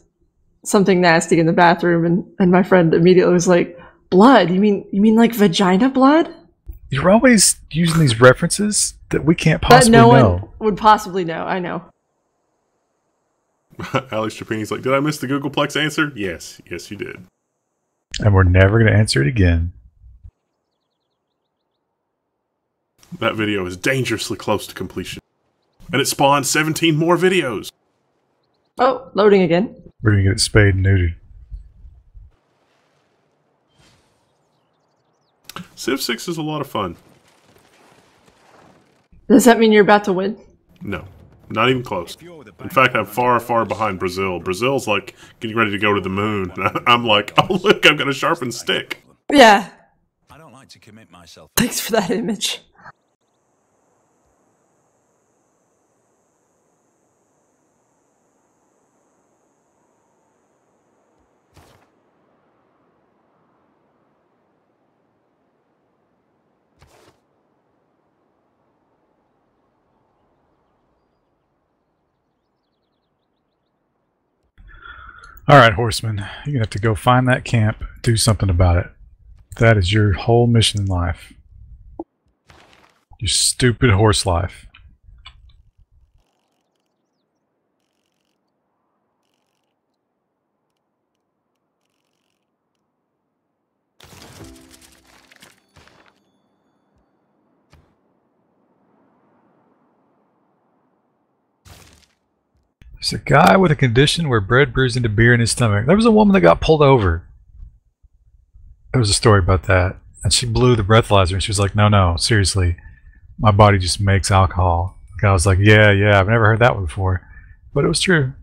something nasty in the bathroom, and, and my friend immediately was like, "Blood? You mean you mean like vagina blood?" You're always using these references that we can't That possibly no know. one would possibly know. I know. Alex Trapini's like, did I miss the Googleplex answer? Yes, yes, you did. And we're never going to answer it again. That video is dangerously close to completion. And it spawned 17 more videos. Oh, loading again. We're going to get it spayed and neutered. Civ 6 is a lot of fun. Does that mean you're about to win? No, not even close. In fact, I'm far, far behind Brazil. Brazil's like getting ready to go to the moon. I'm like, oh, look, I've got a sharpened stick. Yeah. I don't like to commit myself. Thanks for that image. All right, horseman, you're going to have to go find that camp, do something about it. That is your whole mission in life. Your stupid horse life. There's a guy with a condition where bread brews into beer in his stomach. There was a woman that got pulled over. There was a story about that. And she blew the breathalyzer and she was like, no, no, seriously. My body just makes alcohol. The guy was like, yeah, yeah, I've never heard that one before. But it was true.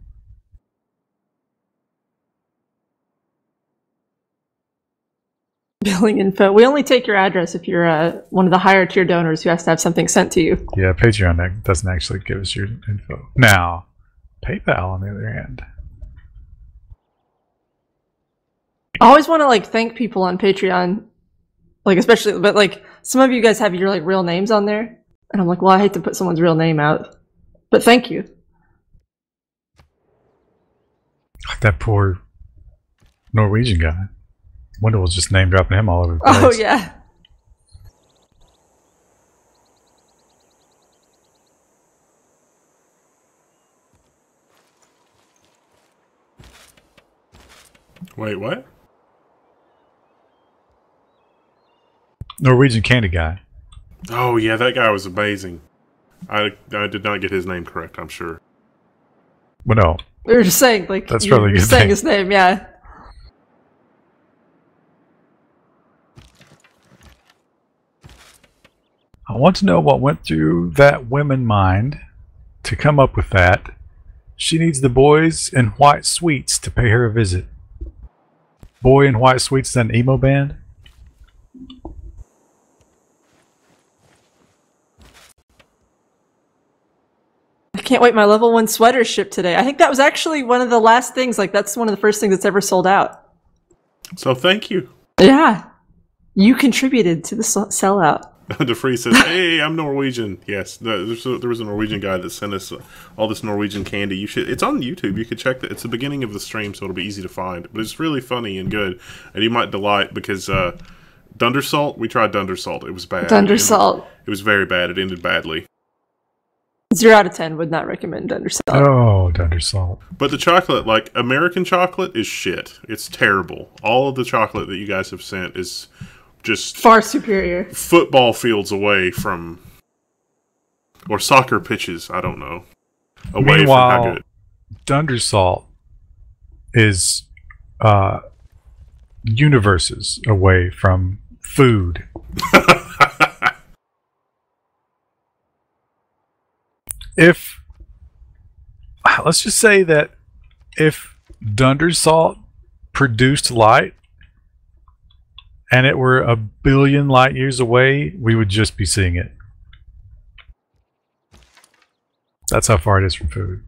Billing info. We only take your address if you're uh, one of the higher tier donors who has to have something sent to you. Yeah, Patreon doesn't actually give us your info. Now, PayPal on the other hand. I always want to like thank people on Patreon, like especially, but like some of you guys have your like real names on there, and I'm like, well, I hate to put someone's real name out, but thank you. That poor Norwegian guy. Wendell was just name dropping him all over the oh, place. Oh yeah. Wait, what? Norwegian candy guy. Oh, yeah, that guy was amazing. I, I did not get his name correct, I'm sure. Well, no. We were just saying like That's you probably good saying thing. his name, yeah. I want to know what went through that women mind to come up with that. She needs the boys in white suites to pay her a visit. Boy in white Sweets is an emo band? I can't wait. My level one sweater shipped today. I think that was actually one of the last things. Like that's one of the first things that's ever sold out. So thank you. Yeah, you contributed to the sellout. DeFree says, "Hey, I'm Norwegian." Yes, there there's a- there was a Norwegian guy that sent us all this Norwegian candy. You should. It's on YouTube. You could check that. It's the beginning of the stream, so it'll be easy to find. But it's really funny and good, and you might delight because uh, Dundersalt. We tried Dundersalt. It was bad. Dundersalt. It, it was very bad. It ended badly. Zero out of ten would not recommend Dundersalt. Oh, Dundersalt. But the chocolate, like American chocolate, is shit. It's terrible. All of the chocolate that you guys have sent is just Far superior. football fields away from, or soccer pitches. I don't know. Away from how Meanwhile- good. Dundersalt is uh, universes away from food. if let's just say that if Dundersalt produced light and it were a billion light years away, we would just be seeing it. That's how far it is from food.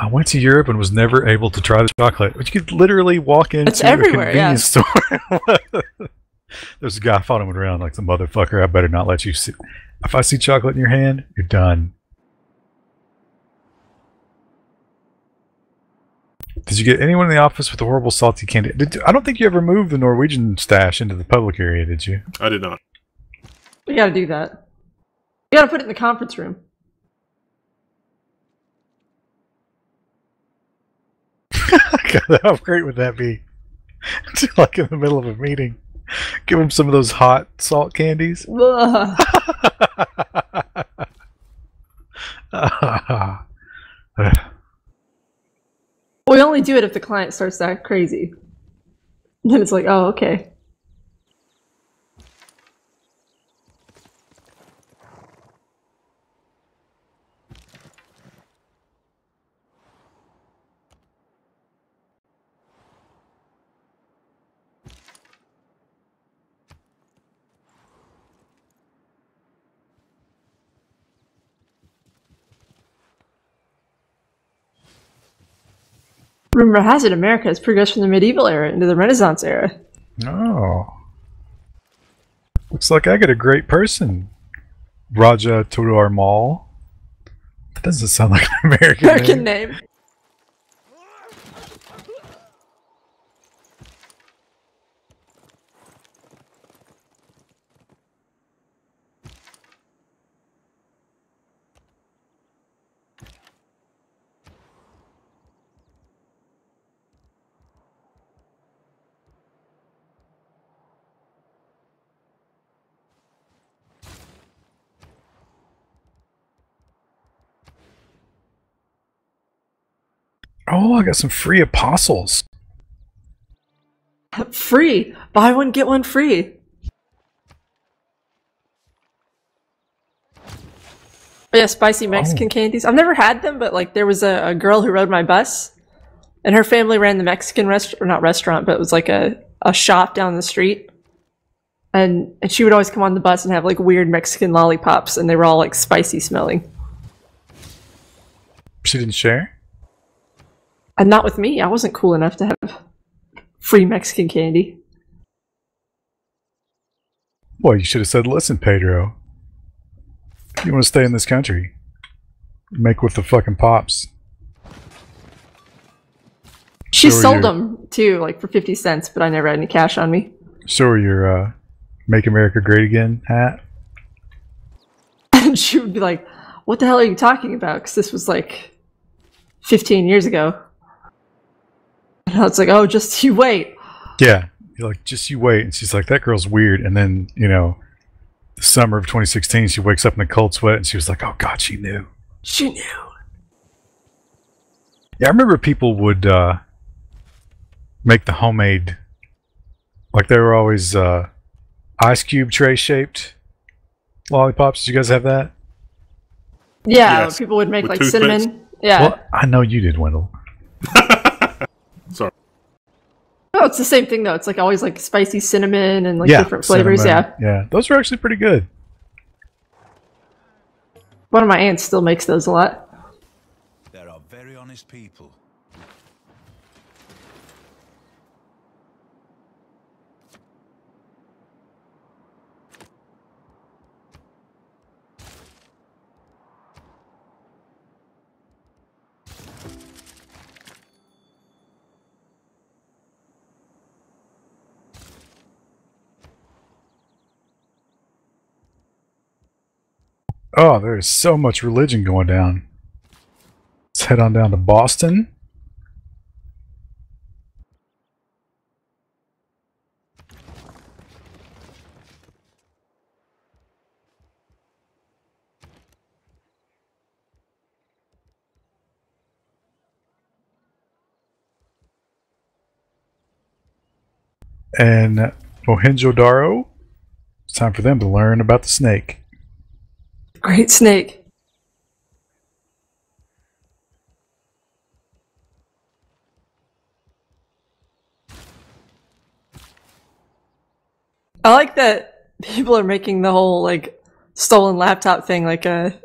I went to Europe and was never able to try the chocolate. But you could literally walk into It's a convenience store There's a guy following around like the motherfucker. I better not let you see. If I see chocolate in your hand, you're done. Did you get anyone in the office with a horrible salty candy? Did, I don't think you ever moved the Norwegian stash into the public area, did you? I did not. We gotta do that. We gotta put it in the conference room. God, how great would that be? like in the middle of a meeting, give him some of those hot salt candies. We only do it if the client starts to act crazy. Then it's like, oh, okay. Rumor has it America has progressed from the medieval era into the Renaissance era. oh. Looks like I got a great person. Raja Todar Mal. That doesn't sound like an American, American name. name. Oh, I got some free apostles. Free. Buy one, get one free. Oh, yeah, spicy Mexican Oh. candies. I've never had them, but like there was a, a girl who rode my bus, and her family ran the Mexican restaurant, or not restaurant, but it was like a, a shop down the street. And and she would always come on the bus and have like weird Mexican lollipops, and they were all like spicy smelling. She didn't share? And not with me. I wasn't cool enough to have free Mexican candy. Well, you should have said, listen, Pedro. You want to stay in this country? Make with the fucking pops. She So sold them too, like for fifty cents, but I never had any cash on me. Show her your uh, Make America Great Again hat. And she would be like, "What the hell are you talking about?" Because this was like fifteen years ago. And I was like, "Oh, just you wait." Yeah. You're like, just you wait. And she's like, that girl's weird. And then, you know, the summer of 2016, she wakes up in a cold sweat and she was like, oh, God, she knew. She knew. Yeah, I remember people would uh, make the homemade, like they were always uh, ice cube tray shaped lollipops. Did you guys have that? Yeah, Yes. people would make With like toothpicks? cinnamon. Yeah. Well, I know you did, Wendell. Sorry. Oh, it's the same thing though. It's like always like spicy cinnamon and like yeah, different flavors. cinnamon. Yeah. yeah. Those are actually pretty good. One of my aunts still makes those a lot. Oh, there is so much religion going down. Let's head on down to Boston. And Mohenjo-Daro. It's time for them to learn about the snake. Great snake. I like that people are making the whole like stolen laptop thing like a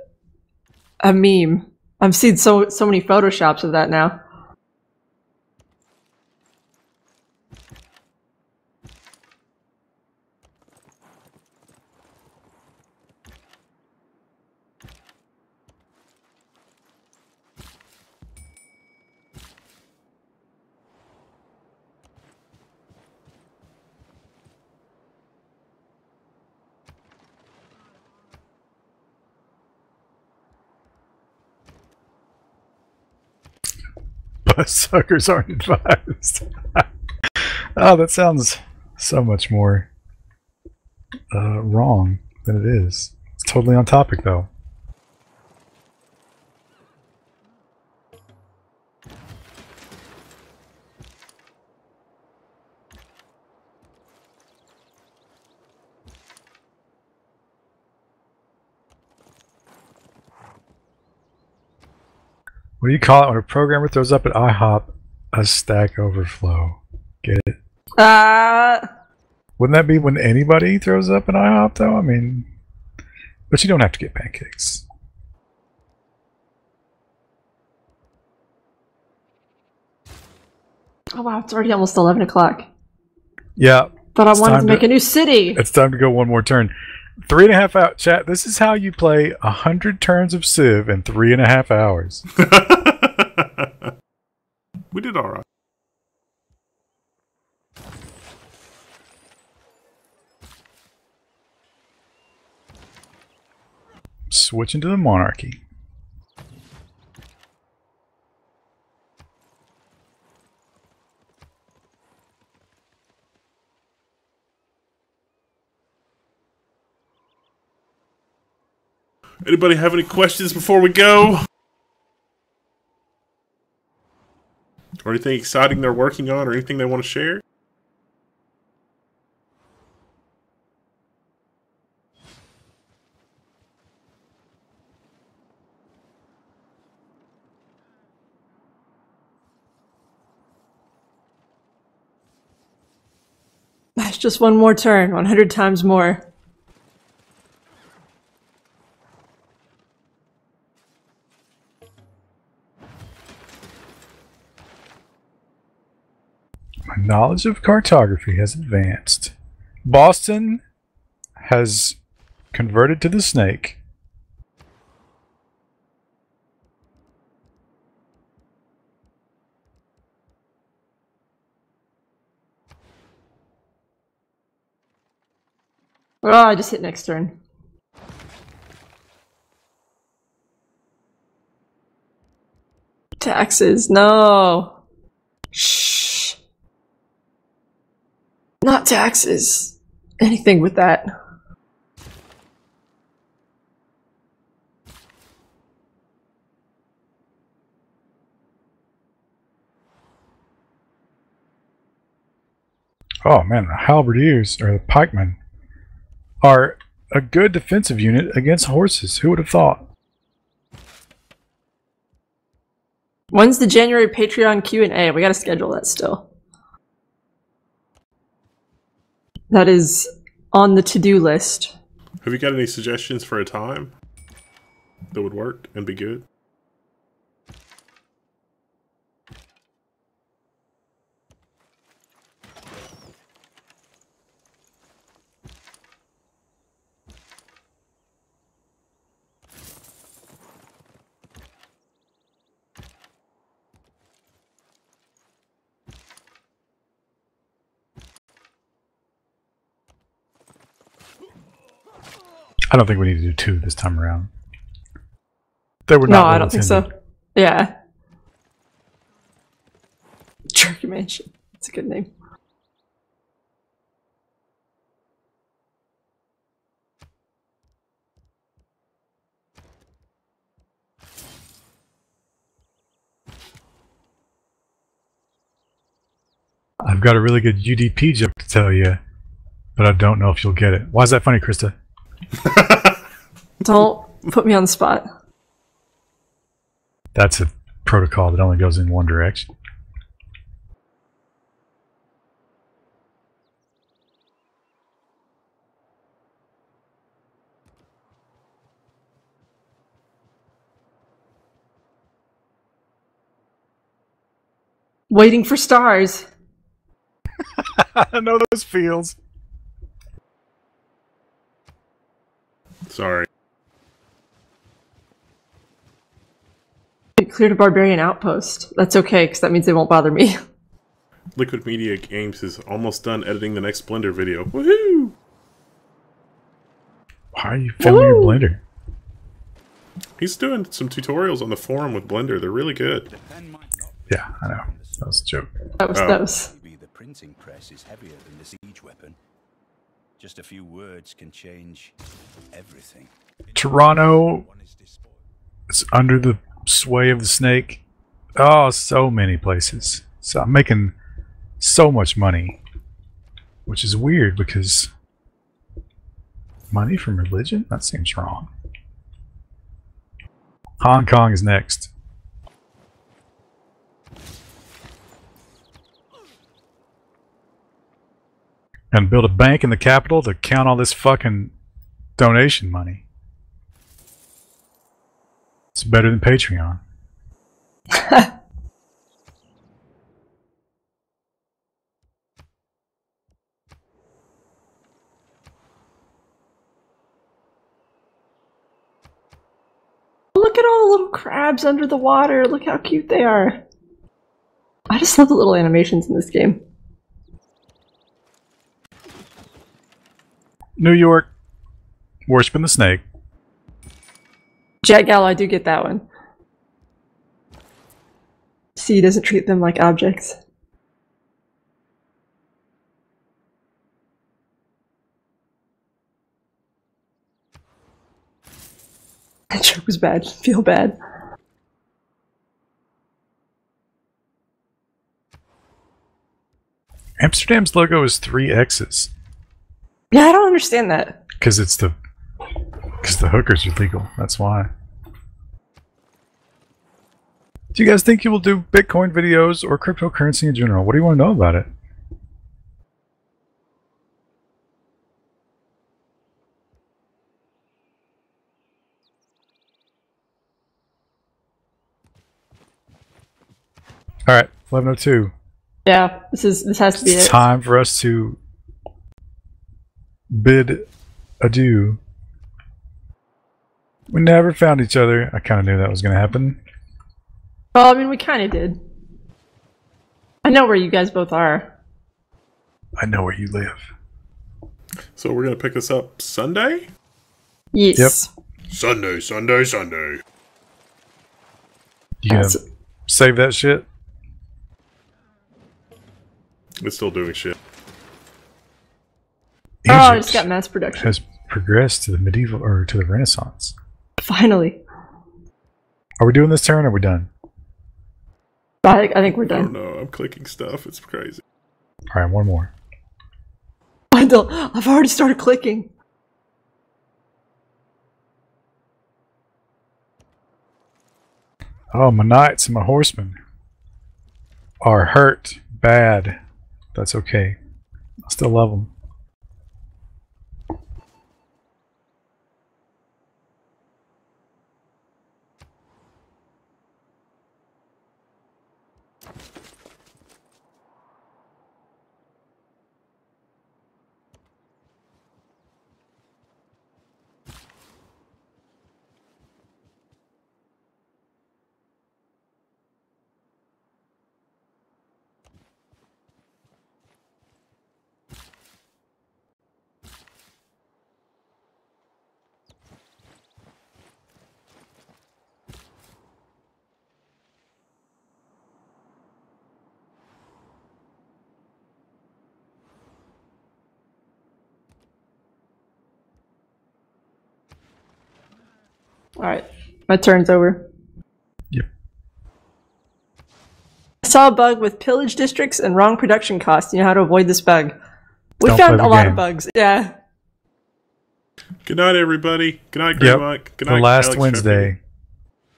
a meme. I've seen so so many photoshops of that now. Buttsuckers aren't advised. oh, that sounds so much more uh, wrong than it is. It's totally on topic, though. What do you call it when a programmer throws up at IHOP a stack overflow? Get it? Uh, Wouldn't that be when anybody throws up an IHOP, though? I mean, but you don't have to get pancakes. oh wow, it's already almost 11 o'clock. Yeah, But I wanted to to- make a new city. it's time to go one more turn. Three and a half out chat. This is how you play a hundred turns of Civ in three and a half hours. we did all right. Switching to the monarchy. Anybody have any questions before we go? Or anything exciting they're working on, or anything they want to share? That's just one more turn, 100 times more. Knowledge of cartography has advanced. Boston has converted to the snake. Oh, I just hit next turn. Taxes, no. Not taxes. Anything with that. Oh man, the halberdiers or the pikemen are a good defensive unit against horses. Who would have thought? When's the January Patreon Q&A? We gotta schedule that still. That is on the to-do list. Have you got any suggestions for a time that would work and be good? I don't think we need to do two this time around. They were No. I don't think so. Yeah. Jerky Mansion. That's a good name. I've got a really good UDP joke to tell you, but I don't know if you'll get it. Why is that funny, Kreestuh? Don't put me on the spot. That's a protocol that only goes in one direction. Waiting for stars. I know those feels. Sorry. We cleared a barbarian outpost. That's okay, because that means they won't bother me. Liquid Media Games is almost done editing the next Blender video. Woohoo! Why are you filming your Woo! blender? He's doing some tutorials on the forum with Blender. They're really good. The pen might not Yeah, I know. That was a joke. That was Oh. that was. Maybe the printing press is heavier than the siege weapon. Just a few words can change everything. Toronto is under the sway of the snake. Oh, so many places. So I'm making so much money, which is weird because money from religion? That seems wrong. Hong Kong is next. And build a bank in the capital to count all this fucking donation money. It's better than Patreon. Look at all the little crabs under the water. Look how cute they are. I just love the little animations in this game. New York, worshiping the snake. Jet Gal, I do get that one. C doesn't treat them like objects. That joke was bad. Feel bad. Amsterdam's logo is three X's Yeah, I don't understand that. because it's the because the hookers are legal. That's why. Do you guys think you will do Bitcoin videos or cryptocurrency in general? What do you want to know about it? All right, 1102. Yeah, this is this has to be It's it. time for us to bid adieu. We never found each other. I kind of knew that was going to happen. Well, I mean, we kind of did. I know where you guys both are. I know where you live. So we're gonna pick this up Sunday. Yes. Yep. Sunday, Sunday, Sunday. You gonna save that shit? It's still doing shit. Oh, it's got mass production. has progressed to the medieval or to the Renaissance. Finally. Are we doing this turn? Or are we done? I think, I think we're I don't done. know. I'm clicking stuff. It's crazy. All right, one more. I don't, I've already started clicking. Oh, my knights and my horsemen are hurt bad. That's okay. I still love them. Alright, my turn's over. Yep. I saw a bug with pillage districts and wrong production costs. You know how to avoid this bug. We Don't found a lot game. of bugs. Yeah. Good night, everybody. Good night, Yep. Grandma. Good The night, last Alex Wednesday,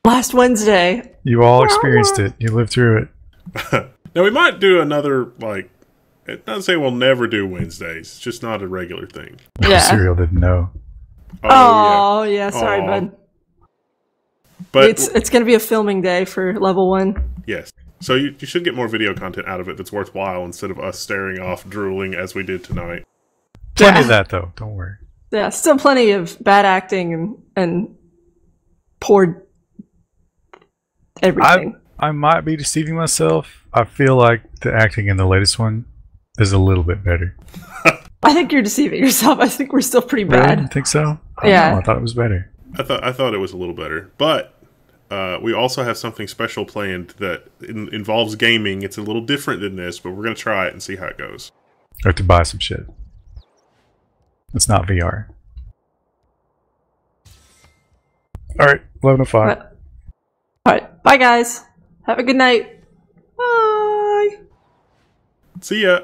Last Wednesday. you all experienced it. You lived through it. Now we might do another like. It doesn't say we'll never do Wednesdays. It's just not a regular thing. Yeah. Serial didn't know. Oh, Oh, yeah. sorry, Aw. bud. But it's it's gonna be a filming day for level one. yes. So you, you should get more video content out of it that's worthwhile instead of us staring off, drooling as we did tonight. Plenty Yeah. of that though. Don't worry. Yeah, still plenty of bad acting and and poor everything. I I might be deceiving myself. I feel like the acting in the latest one is a little bit better. I, think you're deceiving yourself. I think we're still pretty Really? bad. You think so? I don't Yeah. know. I thought it was better. I thought I thought it was a little better, but uh, we also have something special planned that in- involves gaming. It's a little different than this, but we're going to try it and see how it goes. Or to buy some shit. It's not VR. Alright, 11.05. But- All right, bye guys. Have a good night. Bye. See ya.